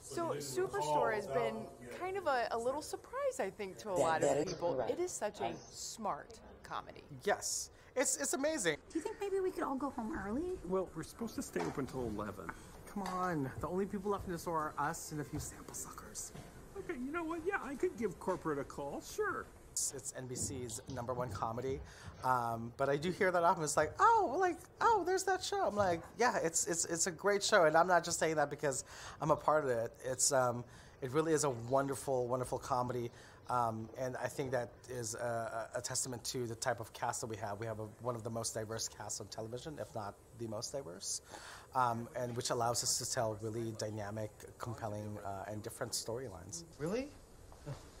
So Superstore has been kind of a, a little surprise, I think, to a lot of people. It is such a smart comedy. Yes. It's, it's amazing. Do you think maybe we could all go home early? Well, we're supposed to stay open until 11. Come on. The only people left in the store are us and a few sample suckers. Okay, you know what? Yeah, I could give corporate a call, sure. It's, it's NBC's number one comedy. Um, but I do hear that often. It's like, oh, like, oh, there's that show. I'm like, yeah, it's, it's, it's a great show. And I'm not just saying that because I'm a part of it. It's, um, it really is a wonderful, wonderful comedy. Um, and I think that is a, a a testament to the type of cast that we have. We have a, one of the most diverse casts on television, if not the most diverse, um, and which allows us to tell really dynamic, compelling, uh, and different storylines. Really?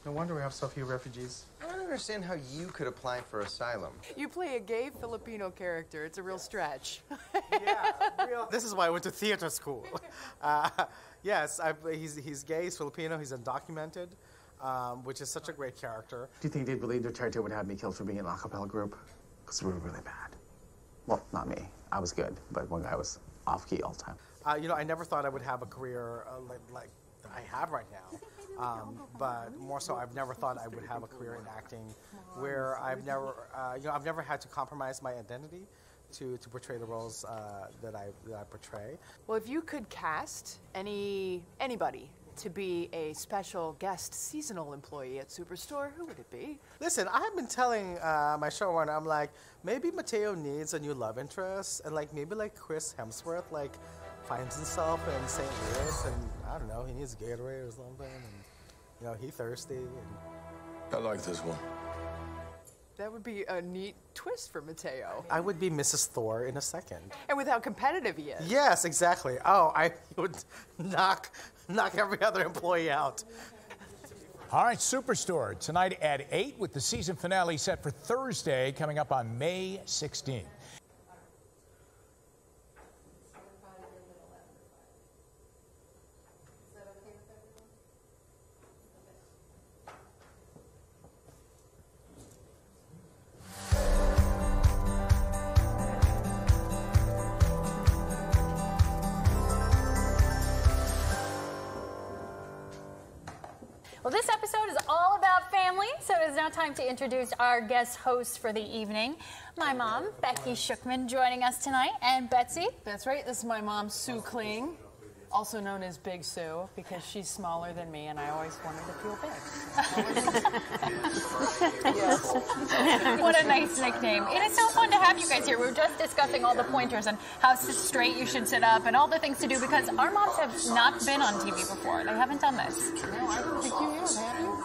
No wonder we have so few refugees. I don't understand how you could apply for asylum. You play a gay Filipino character. It's a real stretch. Yeah. This is why I went to theater school. Uh, yes, I, he's, he's gay, he's Filipino, he's undocumented, um, which is such a great character. Do you think they'd believe their character would have me killed for being in an acapella group? Because we were really bad. Well, not me. I was good, but one guy was off key all the time. Uh, you know, I never thought I would have a career uh, like, like I have right now. Um, but more so, I've never thought I would have a career in acting where I've never, uh, you know, I've never had to compromise my identity to, to portray the roles uh, that, I, that I portray. Well, if you could cast any anybody to be a special guest seasonal employee at Superstore, who would it be? Listen, I've been telling uh, my showrunner, I'm like, maybe Mateo needs a new love interest, and like maybe like Chris Hemsworth like finds himself in St. Louis, and I don't know, he needs Gatorade or something, and you know, he thirsty. And I like this one. That would be a neat twist for Mateo. I would be Mrs. Thor in a second. And with how competitive he is. Yes, exactly. Oh, I would knock knock every other employee out. All right, Superstore tonight at 8 with the season finale set for Thursday coming up on May 16th. Now time to introduce our guest host for the evening. My mom, Becky Shookman, joining us tonight, and Betsy. That's right. This is my mom, Sue Kling, also known as Big Sue, because she's smaller than me, and I always wanted to feel big. what a nice nickname. It is so fun to have you guys here. We were just discussing all the pointers and how straight you should sit up and all the things to do because our moms have not been on TV before. They haven't done this. No, I don't think you have, have you?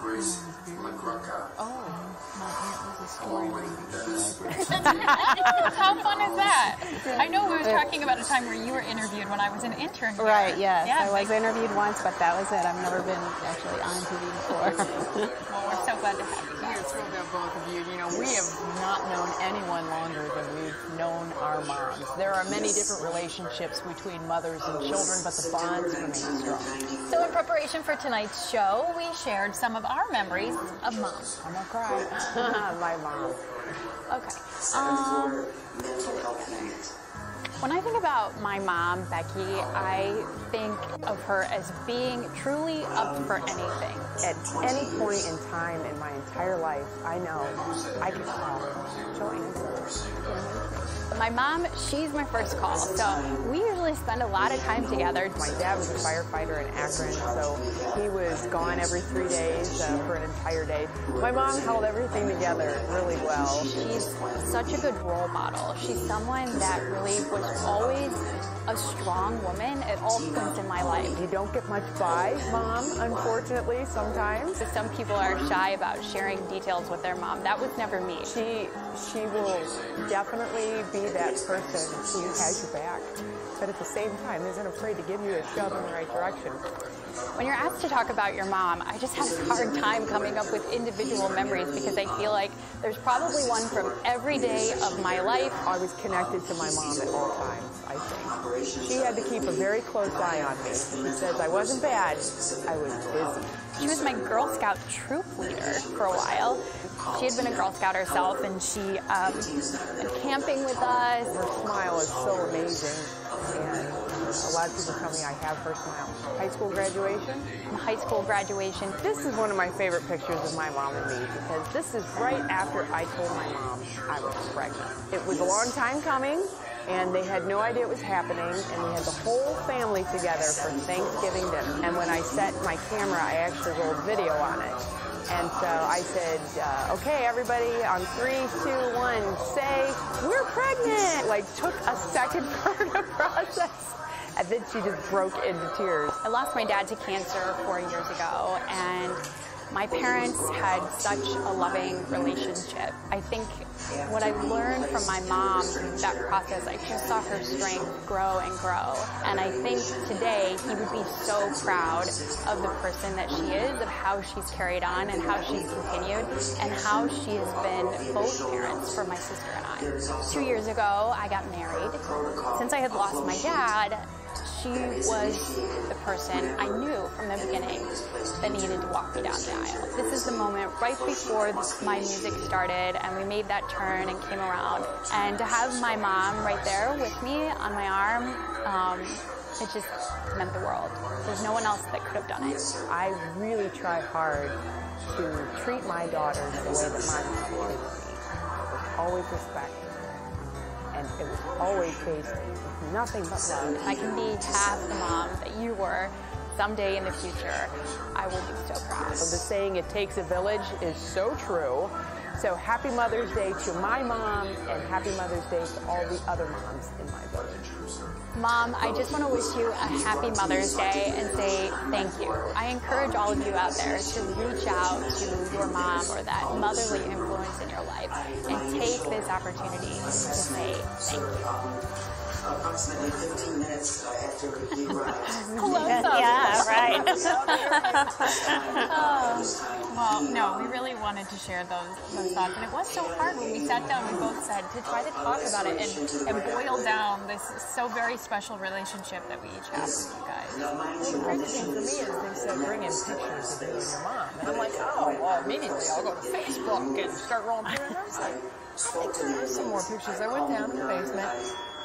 Oh. My aunt was a story lady. How fun is that? I know we were talking about a time where you were interviewed when I was an intern. here. Right, yes. Yeah, I was interviewed once, but that was it. I've never been actually on TV before. well, we're so glad to have you We are thrilled to have both of you. You know, we have not known anyone longer than we've known our moms. There are many different relationships between mothers and children, but the bonds remain strong. So, in preparation for tonight's show, we shared some of our memories of mom. I'm gonna cry. My mom. Okay. Um, when I think about my mom, Becky, I think of her as being truly up for anything. At any point in time in my entire life, I know I can call. She'll answer. My mom, she's my first call, so we usually spend a lot of time together. My dad was a firefighter in Akron, so he was gone every three days uh, for an entire day. My mom held everything together really well. She's such a good role model. She's someone that really was always a strong woman at all points in my life. You don't get much by mom, unfortunately, sometimes. Some people are shy about sharing details with their mom. That was never me. She she will definitely be that person who has your back, but at the same time isn't afraid to give you a shove in the right direction. When you're asked to talk about your mom, I just have a hard time coming up with individual memories because I feel like there's probably one from every day of my life. I was connected to my mom at all times, I think. She had to keep a very close eye on me. She says I wasn't bad, I was busy. She was my Girl Scout troop leader for a while. She had been a Girl Scout herself, and she um, went camping with us. Her smile is so amazing, and a lot of people tell me I have her smile. High school graduation? High school graduation. This is one of my favorite pictures of my mom and me because this is right after I told my mom I was pregnant. It was a long time coming, and they had no idea it was happening, and we had the whole family together for Thanksgiving dinner. And when I set my camera, I actually rolled video on it. And so I said, uh, okay, everybody, on three, two, one, say, we're pregnant. Like, took a second for her to process. And then she just broke into tears. I lost my dad to cancer four years ago, and my parents had such a loving relationship. I think what I learned from my mom that process, I just saw her strength grow and grow. And I think today he would be so proud of the person that she is, of how she's carried on and how she's continued, and how she has been both parents for my sister and I. Two years ago, I got married. Since I had lost my dad, she was the person I knew from the beginning that needed to walk me down the aisle. This is the moment right before my music started and we made that turn and came around. And to have my mom right there with me on my arm, um, it just meant the world. There's no one else that could have done it. I really try hard to treat my daughters the way that my mom treated me. It was always respect and it was always based with nothing but love. I can be half the mom that you were someday in the future. I will be so proud. So the saying, it takes a village, is so true. So happy Mother's Day to my mom and happy Mother's Day to all the other moms in my village. Mom, I just want to wish you a happy Mother's Day and say thank you. I encourage all of you out there to reach out to your mom or that motherly influence in your life and take this opportunity to say thank you. Approximately 15 minutes after you arrived. Close up. Yeah, right. oh, well, no, we really wanted to share those, those thoughts. And it was so hard when we sat down, we both said, to try to talk about it and, and boil down this so very special relationship that we each have with you guys. The crazy thing for me is they said bring in pictures of you and your mom. And I'm like, oh, well, immediately I'll go to Facebook and start rolling through. And I was like, I think there are some more pictures. I went down to the basement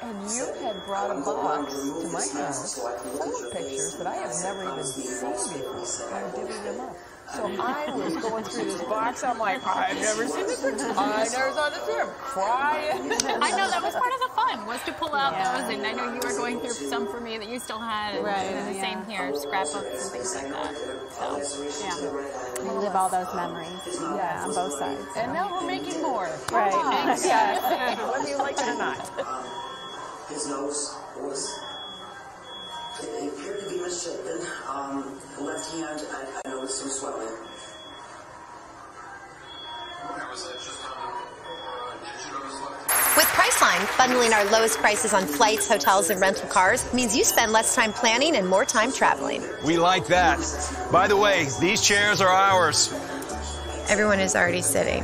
and you had brought a box to my house full of pictures that I have never even seen before. I divvied them up. So I was going through this box. I'm like, I've never seen this picture. I never saw this picture. I'm crying. I know that was part of the fun was to pull out yeah. those, and I know you were going through some for me that you still had. And right. The yeah. same here, scrapbooks and things like that. So yeah, we live all those memories. Yeah, on both sides. And now we're making more. Right. Exactly. Whether you like it or not his nose was it appeared to be misshapen. Um, left hand, I, I noticed some swelling. With Priceline, bundling our lowest prices on flights, hotels, and rental cars means you spend less time planning and more time traveling. We like that. By the way, these chairs are ours. Everyone is already sitting.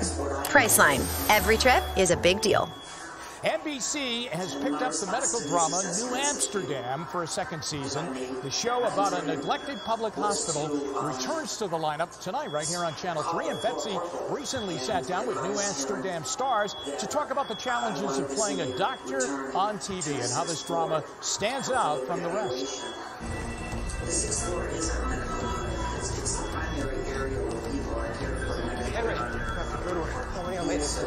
Priceline, every trip is a big deal. NBC has picked up the medical drama New Amsterdam for a second season. The show about a neglected public hospital returns to the lineup tonight right here on Channel 3. And Betsy recently sat down with New Amsterdam stars to talk about the challenges of playing a doctor on TV and how this drama stands out from the rest. Henry, how many made this?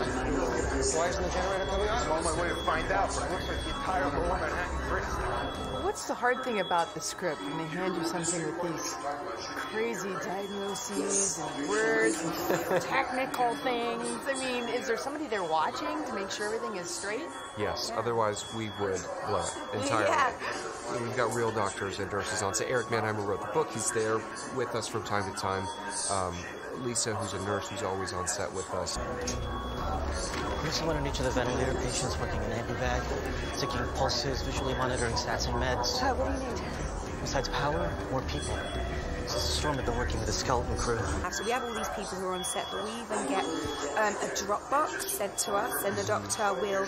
Why isn't the generator coming on? I'm on my way to find out, but it looks like the entire lower Manhattan grid is down. What's the hard thing about the script when they hand you something with these crazy diagnoses and words and technical things? I mean, is there somebody there watching to make sure everything is straight? Yes, otherwise we would blow it entirely. Yeah. We've got real doctors and nurses on. So Eric Manheimer wrote the book. He's there with us from time to time. Um, Lisa, who's a nurse, who's always on set with us. There's someone on each of the ventilator patients working in an bag, taking pulses, visually monitoring stats and meds. Uh, what do you need? Besides power, more people. Since the storm have been working with a skeleton crew. So we have all these people who are on set, but we even get um, a Dropbox sent to us, and the doctor will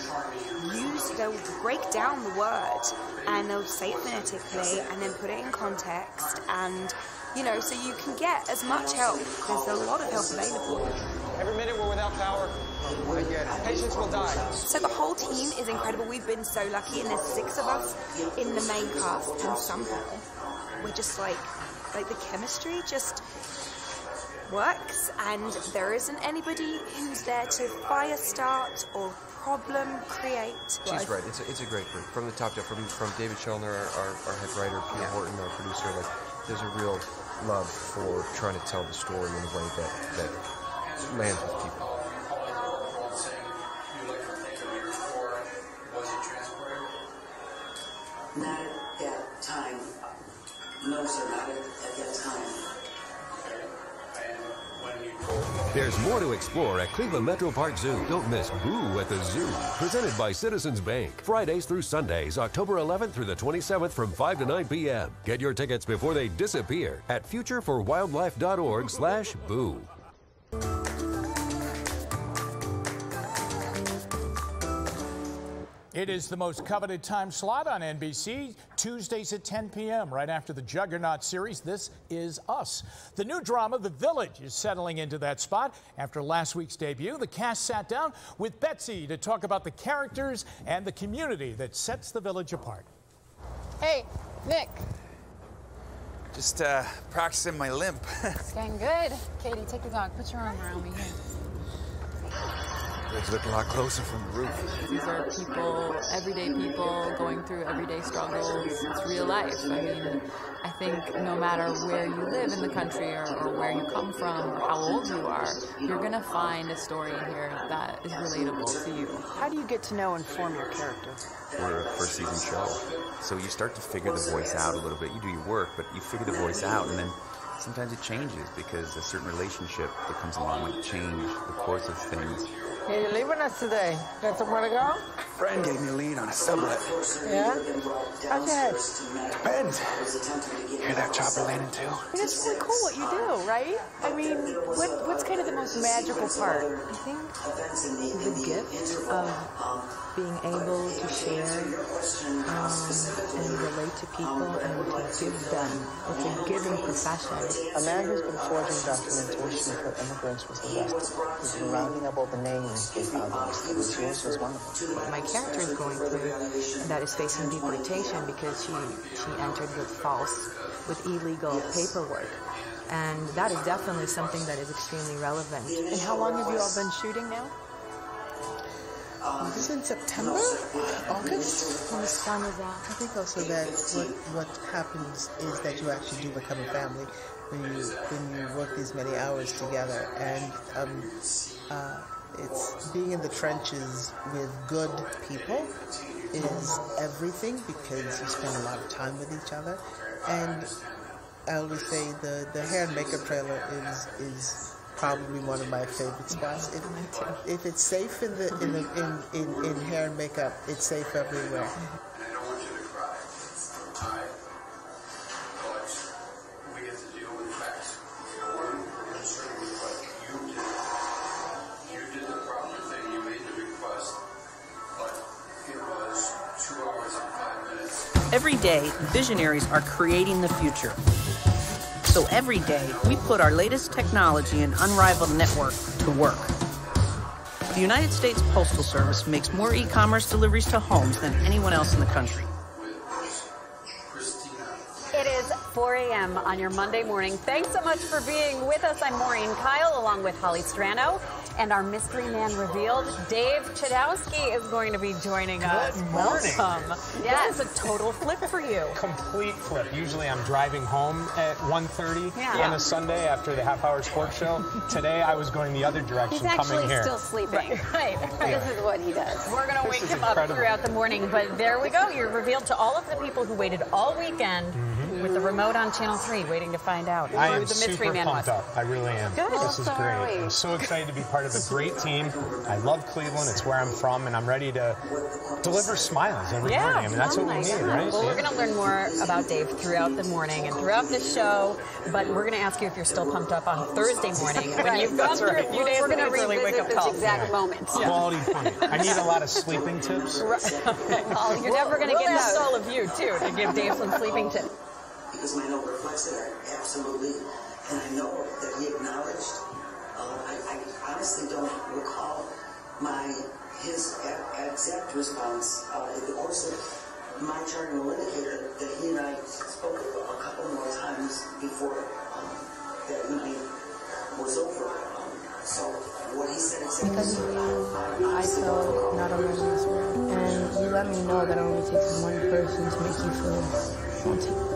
use, they'll break down the word, and they'll say it phonetically, and then put it in context, and you know, so you can get as much help. There's a lot of help available. Every minute we're without power, I. Patients will die. So the whole team is incredible. We've been so lucky, and there's six of us in the main cast, and somehow we're just like, like the chemistry just works, and there isn't anybody who's there to fire start or problem create. She's right. It's a, it's a great group from the top down. From from David Schulner, our, our, our head writer, Peter Horton, our producer. Like, there's a real love for trying to tell the story in a way that that lands with people. Not at that time. No, sir, not at, at that time. There's more to explore at Cleveland Metro Park Zoo. Don't miss Boo at the Zoo. Presented by Citizens Bank. Fridays through Sundays, October 11th through the 27th from 5 to 9 p.m. Get your tickets before they disappear at futureforwildlife.org slash boo. It is the most coveted time slot on NBC, Tuesdays at 10 p.m., right after the Juggernaut series. This is Us. The new drama, The Village, is settling into that spot. After last week's debut, the cast sat down with Betsy to talk about the characters and the community that sets the village apart. Hey, Nick. Just uh, practicing my limp. It's getting good. Katie, take the dog. Put your arm around me here. Bridge looking a lot closer from the roof. These are people, everyday people going through everyday struggles. It's real life. I mean, I think no matter where you live in the country or, or where you come from or how old you are, you're going to find a story in here that is relatable to you. How do you get to know and form your character? We're a first season show. So you start to figure the voice out a little bit. You do your work, but you figure the voice out, and then sometimes it changes because a certain relationship that comes along might change the course of things. You're leaving us today. Got somewhere to go? Friend gave me a lead on a sublet. Yeah? How's your head? Depends. Hear that chopper landing too? I mean, it's really cool what you do, right? I mean, what, what's kind of the most magical part? I think the gift of being able to share um, and relate to people and to give them. It's a giving profession. America's been forging documentation for immigrants was arrested. We've been rounding up all the names we found those. Yours was one of them. My character is going through, that is facing deportation because she, she entered with false, with illegal paperwork. And that is definitely something that is extremely relevant. And how long have you all been shooting now? This in September? August? When the sun is out. I think also that what what happens is that you actually do become a family when you when you work these many hours together, and um, uh, it's being in the trenches with good people is everything because you spend a lot of time with each other, and I always say the the hair and makeup trailer is is probably one of my favorite spots. If, if it's safe in the in the in, in, in hair and makeup, it's safe everywhere. Every day, visionaries are creating the future. So every day, we put our latest technology and unrivaled network to work. The United States Postal Service makes more e commerce deliveries to homes than anyone else in the country. 4 a.m. on your Monday morning. Thanks so much for being with us. I'm Maureen Kyle along with Hollie Strano. And our mystery man revealed, Dave Chudowski, is going to be joining us. Good morning. Welcome. Yes. This is a total flip for you. Complete flip. Usually I'm driving home at 1.30 Yeah. on a Sunday after the half-hour sports show. Today I was going the other direction He's actually coming here. still sleeping. Right. Yeah. This is what he does. We're going to wake is him up throughout the morning. But there we go. You're revealed to all of the people who waited all weekend mm-hmm. With the remote on Channel 3 waiting to find out. I am the super man pumped was. up. I really am. Good. This is So great. I'm so excited to be part of a great team. I love Cleveland. It's where I'm from, and I'm ready to deliver smiles every morning. I mean, that's what we need, right? Well, we're going to learn more about Dave throughout the morning and throughout the show. But we're going to ask you if you're still pumped up on Thursday morning when Right. you've gone That's through right. a few days We're of gonna these early revisit wake-up this calls. exact moment. Quality point. I need a lot of sleeping tips. Well, you're never going to we'll get ask all of you too to give Dave some sleeping tips. Because my note reflects it, I absolutely, and I know that he acknowledged. Um, I, I honestly don't recall my his a- exact response. Uh, in the course of my journey will indicate that, he and I spoke a, couple more times before um, that night was over. Um, so what he said exactly. Because of you, I felt not alone in this world. And you let me know that it only takes one person to make you feel wanted.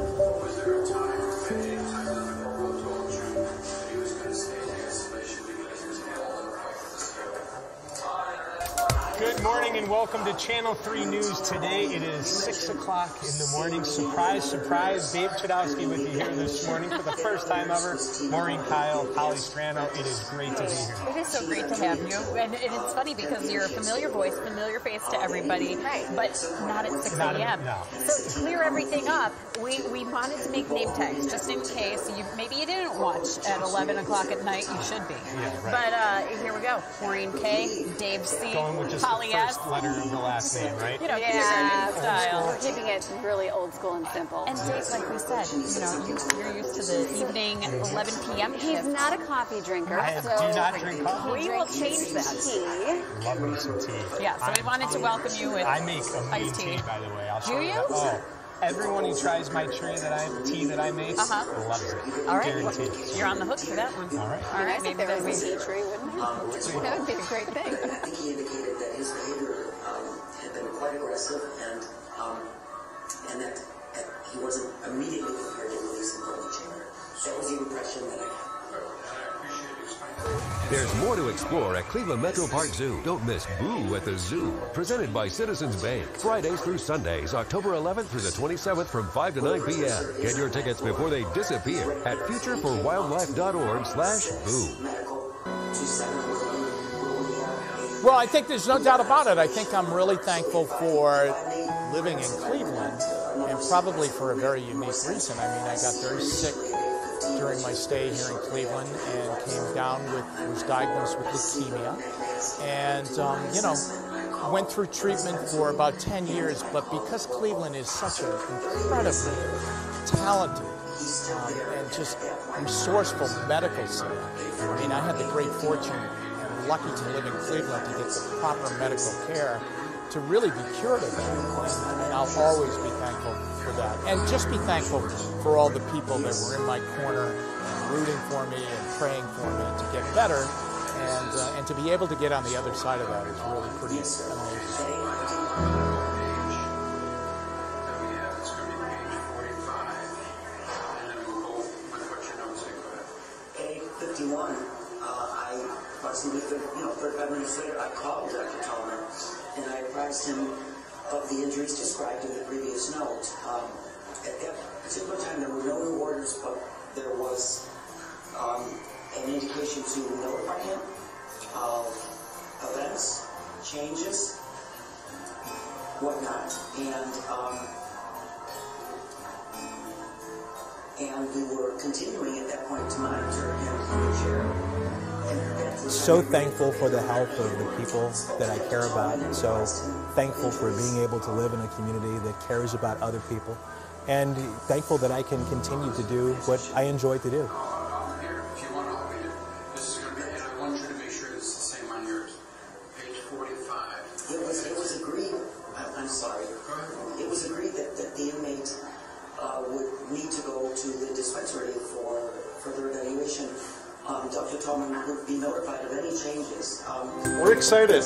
Good morning and welcome to Channel 3 News. Today it is 6 o'clock in the morning. Surprise, surprise. Dave Chudowski with you here this morning for the first time ever. Maureen Kyle, Hollie Strano. It is great to be here. It is so great to have you, and, and it's funny because you're a familiar voice, familiar face to everybody, but not at 6 a.m. no. So to clear everything up, we, we wanted to make name tags just in case you maybe you didn't watch at 11 o'clock at night. You should be. Yeah, right. But uh, here we go: Maureen K, Dave C, Going with just Hollie the first letter of the last name, right? You know, Yeah. kindergarten style. Old We're keeping it really old school and simple. And Dave, like we said, you know, you, you're used to the evening 11 p.m. He's not a coffee drinker, I so do not drink coffee. we will change that. Love me some tea. Yeah, so we wanted to welcome you with I make a mean iced tea. tea. by the way. I'll Do show you. you? That. Everyone who tries my tree that I tea that I make Uh-huh. loves it. All right, Guaranteed. well, you're on the hook for that one. All right. All right, maybe there was a tea tree, wouldn't it? That would be a great thing. I think he indicated that his behavior um, had been quite aggressive and um, and that, that he wasn't immediately prepared to release him from the chamber. That was the impression that I had. There's more to explore at Cleveland Metro Park Zoo. Don't miss Boo at the Zoo. Presented by Citizens Bank. Fridays through Sundays, October 11th through the 27th from 5 to 9 p.m. Get your tickets before they disappear at futureforwildlife.org slash boo. Well, I think there's no doubt about it. I think I'm really thankful for living in Cleveland and probably for a very unique reason. I mean, I got very sick during my stay here in Cleveland and came down with, was diagnosed with leukemia. And, um, you know, went through treatment for about 10 years, but because Cleveland is such an incredibly talented um, and just resourceful medical center, I mean, I had the great fortune and lucky to live in Cleveland to get the proper medical care to really be cured of that. And, and I'll always be thankful for that. And just be thankful for all the people that were in my corner and rooting for me and praying for me to get better. And, uh, and to be able to get on the other side of that is really pretty amazing. At 51, uh, I you know, 35 minutes later, I called Dr. Tallman and I apprised him of the injuries described in the previous note. Um, at that particular time, there were no new orders, but there was um, an indication to notify him of events, changes, whatnot. And, um, and we were continuing at that point to monitor him in the chair. So thankful for the help of the people that I care about. So thankful for being able to live in a community that cares about other people. And thankful that I can continue to do what I enjoy to do.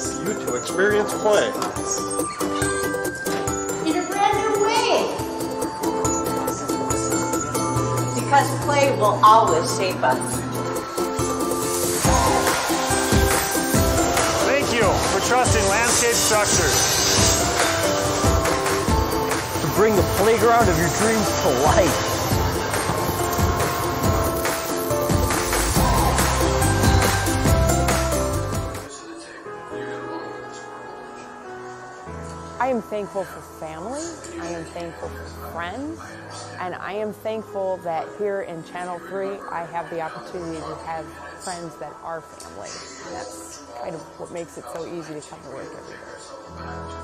Excited for you to experience play. in a brand new way. Because play will always save us. Thank you for trusting Landscape Structures. To bring the playground of your dreams to life. Thankful for family. I am thankful for friends. And I am thankful that here in Channel 3, I have the opportunity to have friends that are family. And that's kind of what makes it so easy to come to work every day.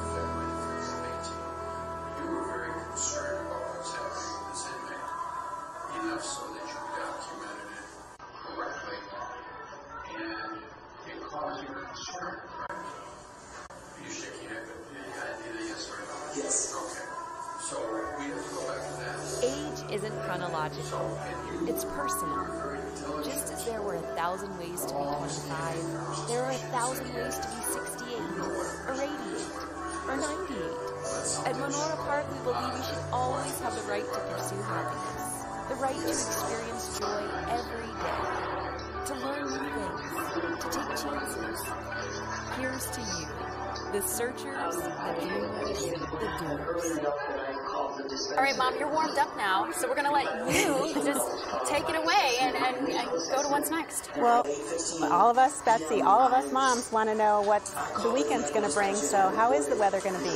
Right, Mom, you're warmed up now, so we're going to let you just take it away and, and, and go to what's next. Well, all of us, Betsy, all of us moms want to know what the weekend's going to bring. So, how is the weather going to be?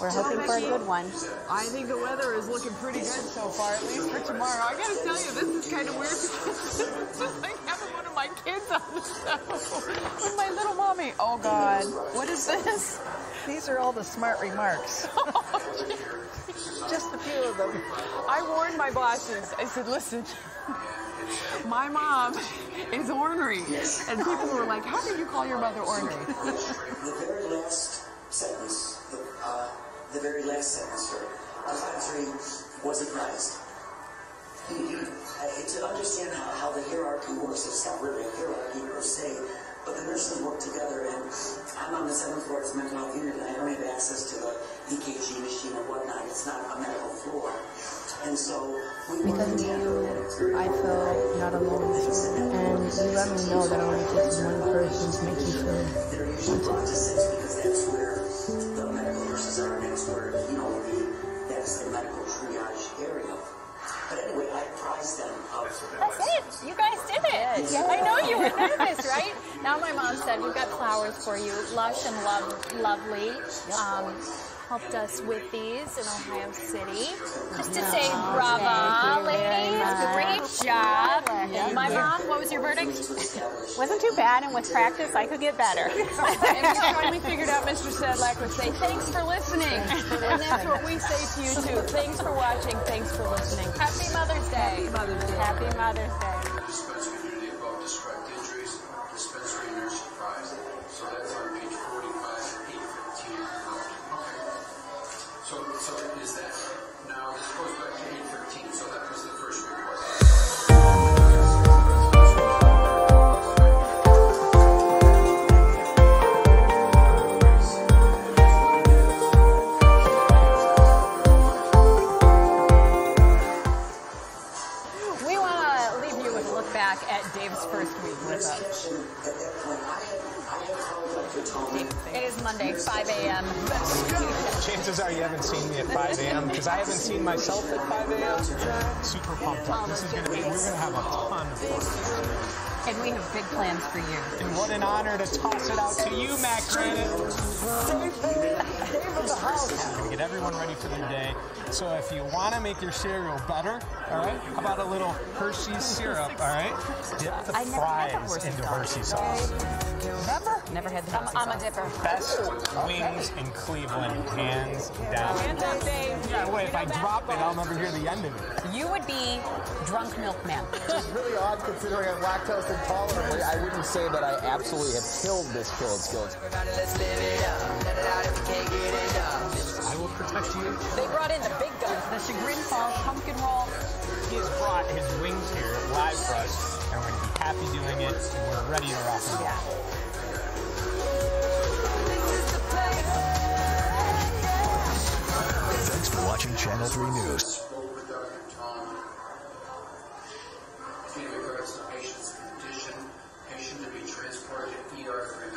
We're hoping for a good one. I think the weather is looking pretty good so far, at least for tomorrow. I gotta tell you, this is kind of weird. it's just like having one of my kids on the show with my little mommy. Oh God, what is this? These are all the smart remarks. Just a few of them. I warned my bosses. I said, listen, my mom is ornery. And people were like, how can you call your mother ornery? the very last sentence, the, uh, the very last sentence, sir, dispensary was advised. Uh, to understand how, how the hierarchy works, it's not really a hierarchy per se, but the nurses work together, and I'm on the seventh floor, it's a mental health unit, and I don't have access to the EKG machine and whatnot, it's not a medical floor. And so we Because of you, I felt not alone in this world. And you let me know that only takes one person to make you feel wanted. because that's where the medical nurses are next where, you know, the, that's the medical triage area. But anyway, them. That's it. You guys did it. I know you were nervous, right? Now my mom said we've got flowers for you, lush and love, lovely. Um, helped us with these in Ohio City. Just to say bravo, ladies. Great job. My mom, what was your verdict? Wasn't too bad, and with practice, I could get better. and we finally figured out Mr. Sedlak would say, thanks for listening. And that's what we say to you too. Thanks for watching. Thanks for listening. Happy Mother's Day. Happy Mother's Day. Happy Mother's Day. sorry you haven't seen me at 5 a.m. because I haven't seen myself at 5 a.m. Super pumped up. This is going to be, we're going to have a ton of fun. And we have big plans for you. And what an honor to toss it out to you, Matt Granite. Save the house. We're going to get everyone ready for their day. So if you want to make your cereal better, all right, how about a little Hershey syrup, all right? Dip the I fries into Hershey sauce. Never? Never had the I'm, sauce. I'm a dipper. Best wings in Cleveland, hands down. Hands up, Dave. Yeah, wait, if I drop it, I'll never hear the end of it. You would be drunk milkman. It's really odd considering I'm lactose intolerant. I wouldn't say that I absolutely have killed this cold. and skillet you. They brought in the big guns, the Chagrin Falls Pumpkin Roll. He has brought his wings here live for us, and we're going to be happy doing it, and we're ready to rock and roll. Thanks for watching Channel 3 News. Patient to be transported to ER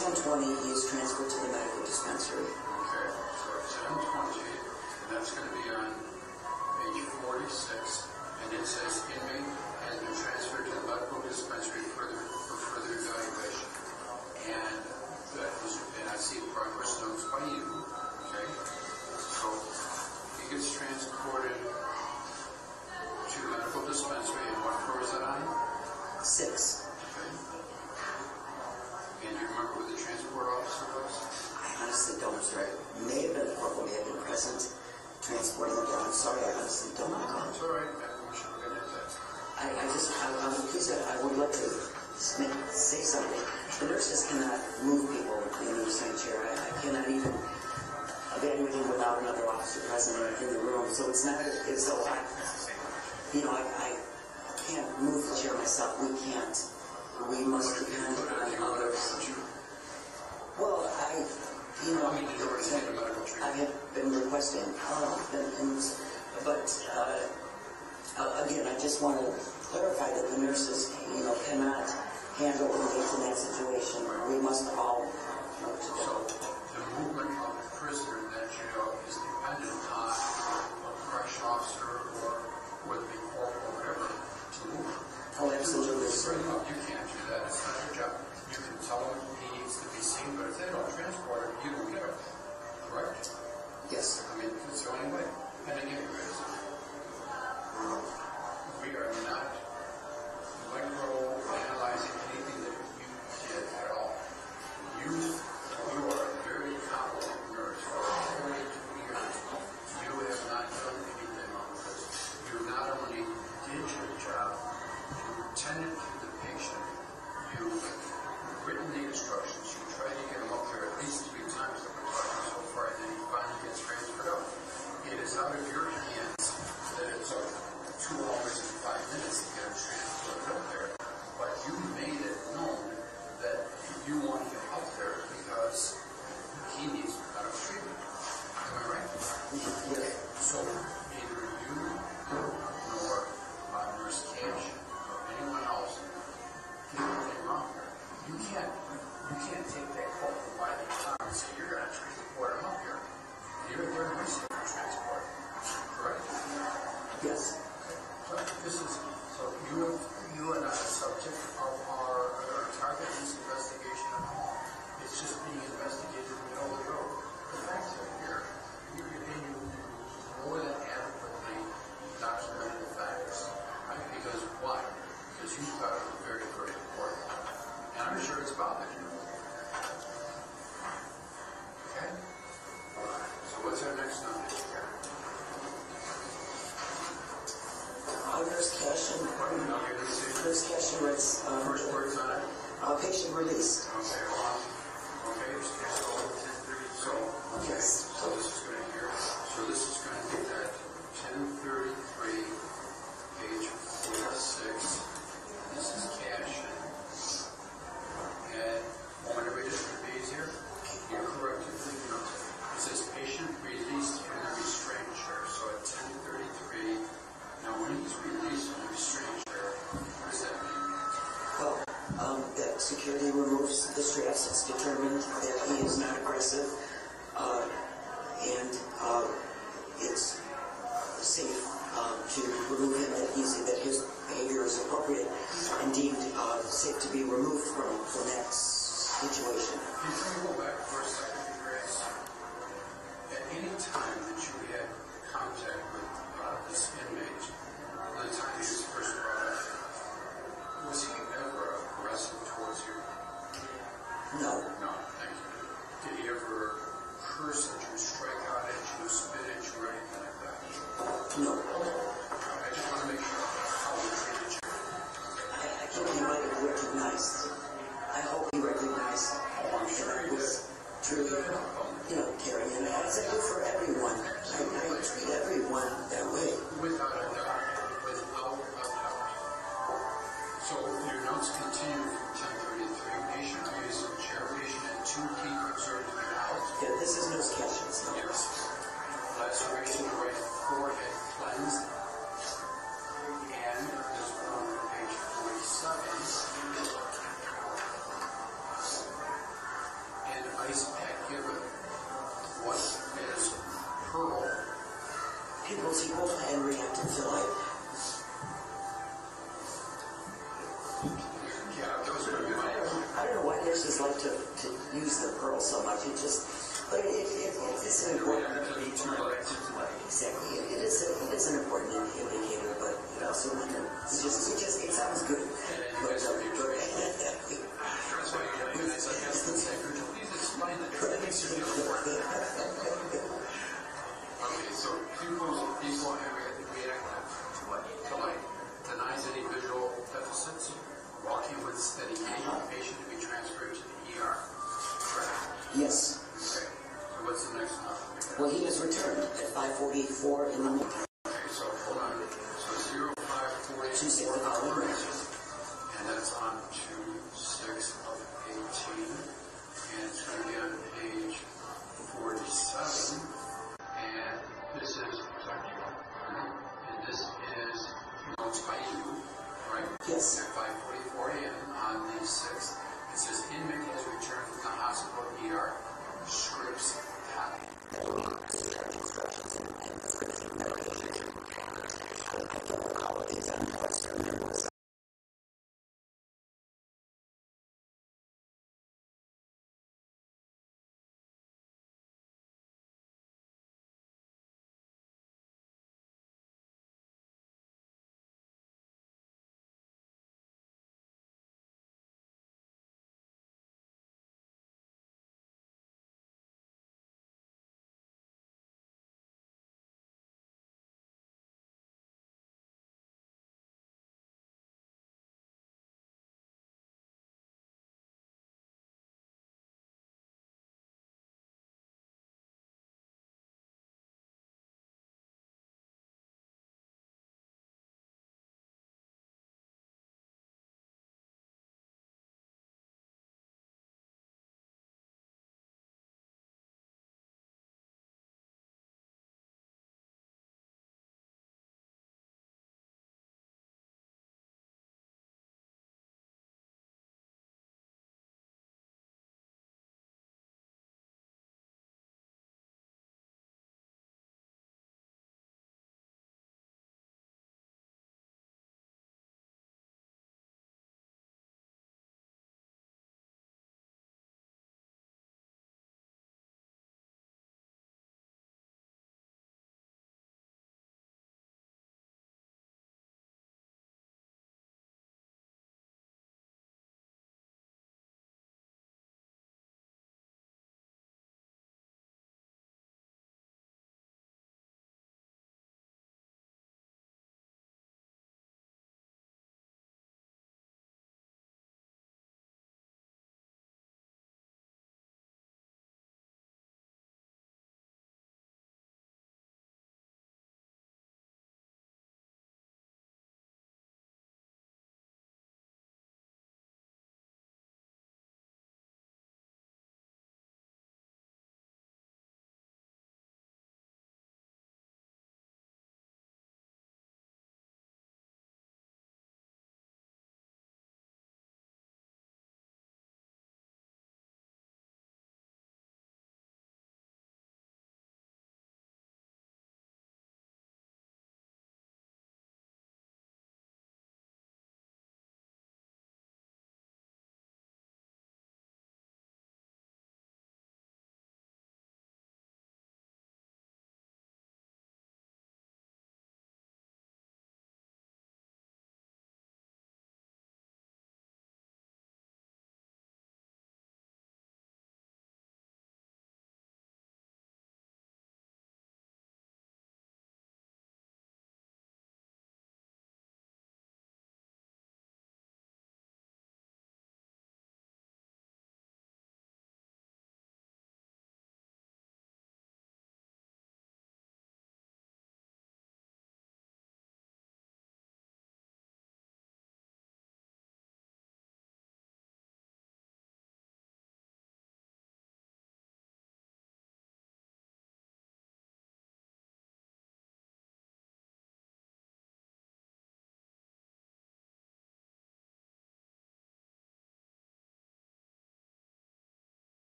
1020 is transferred to the medical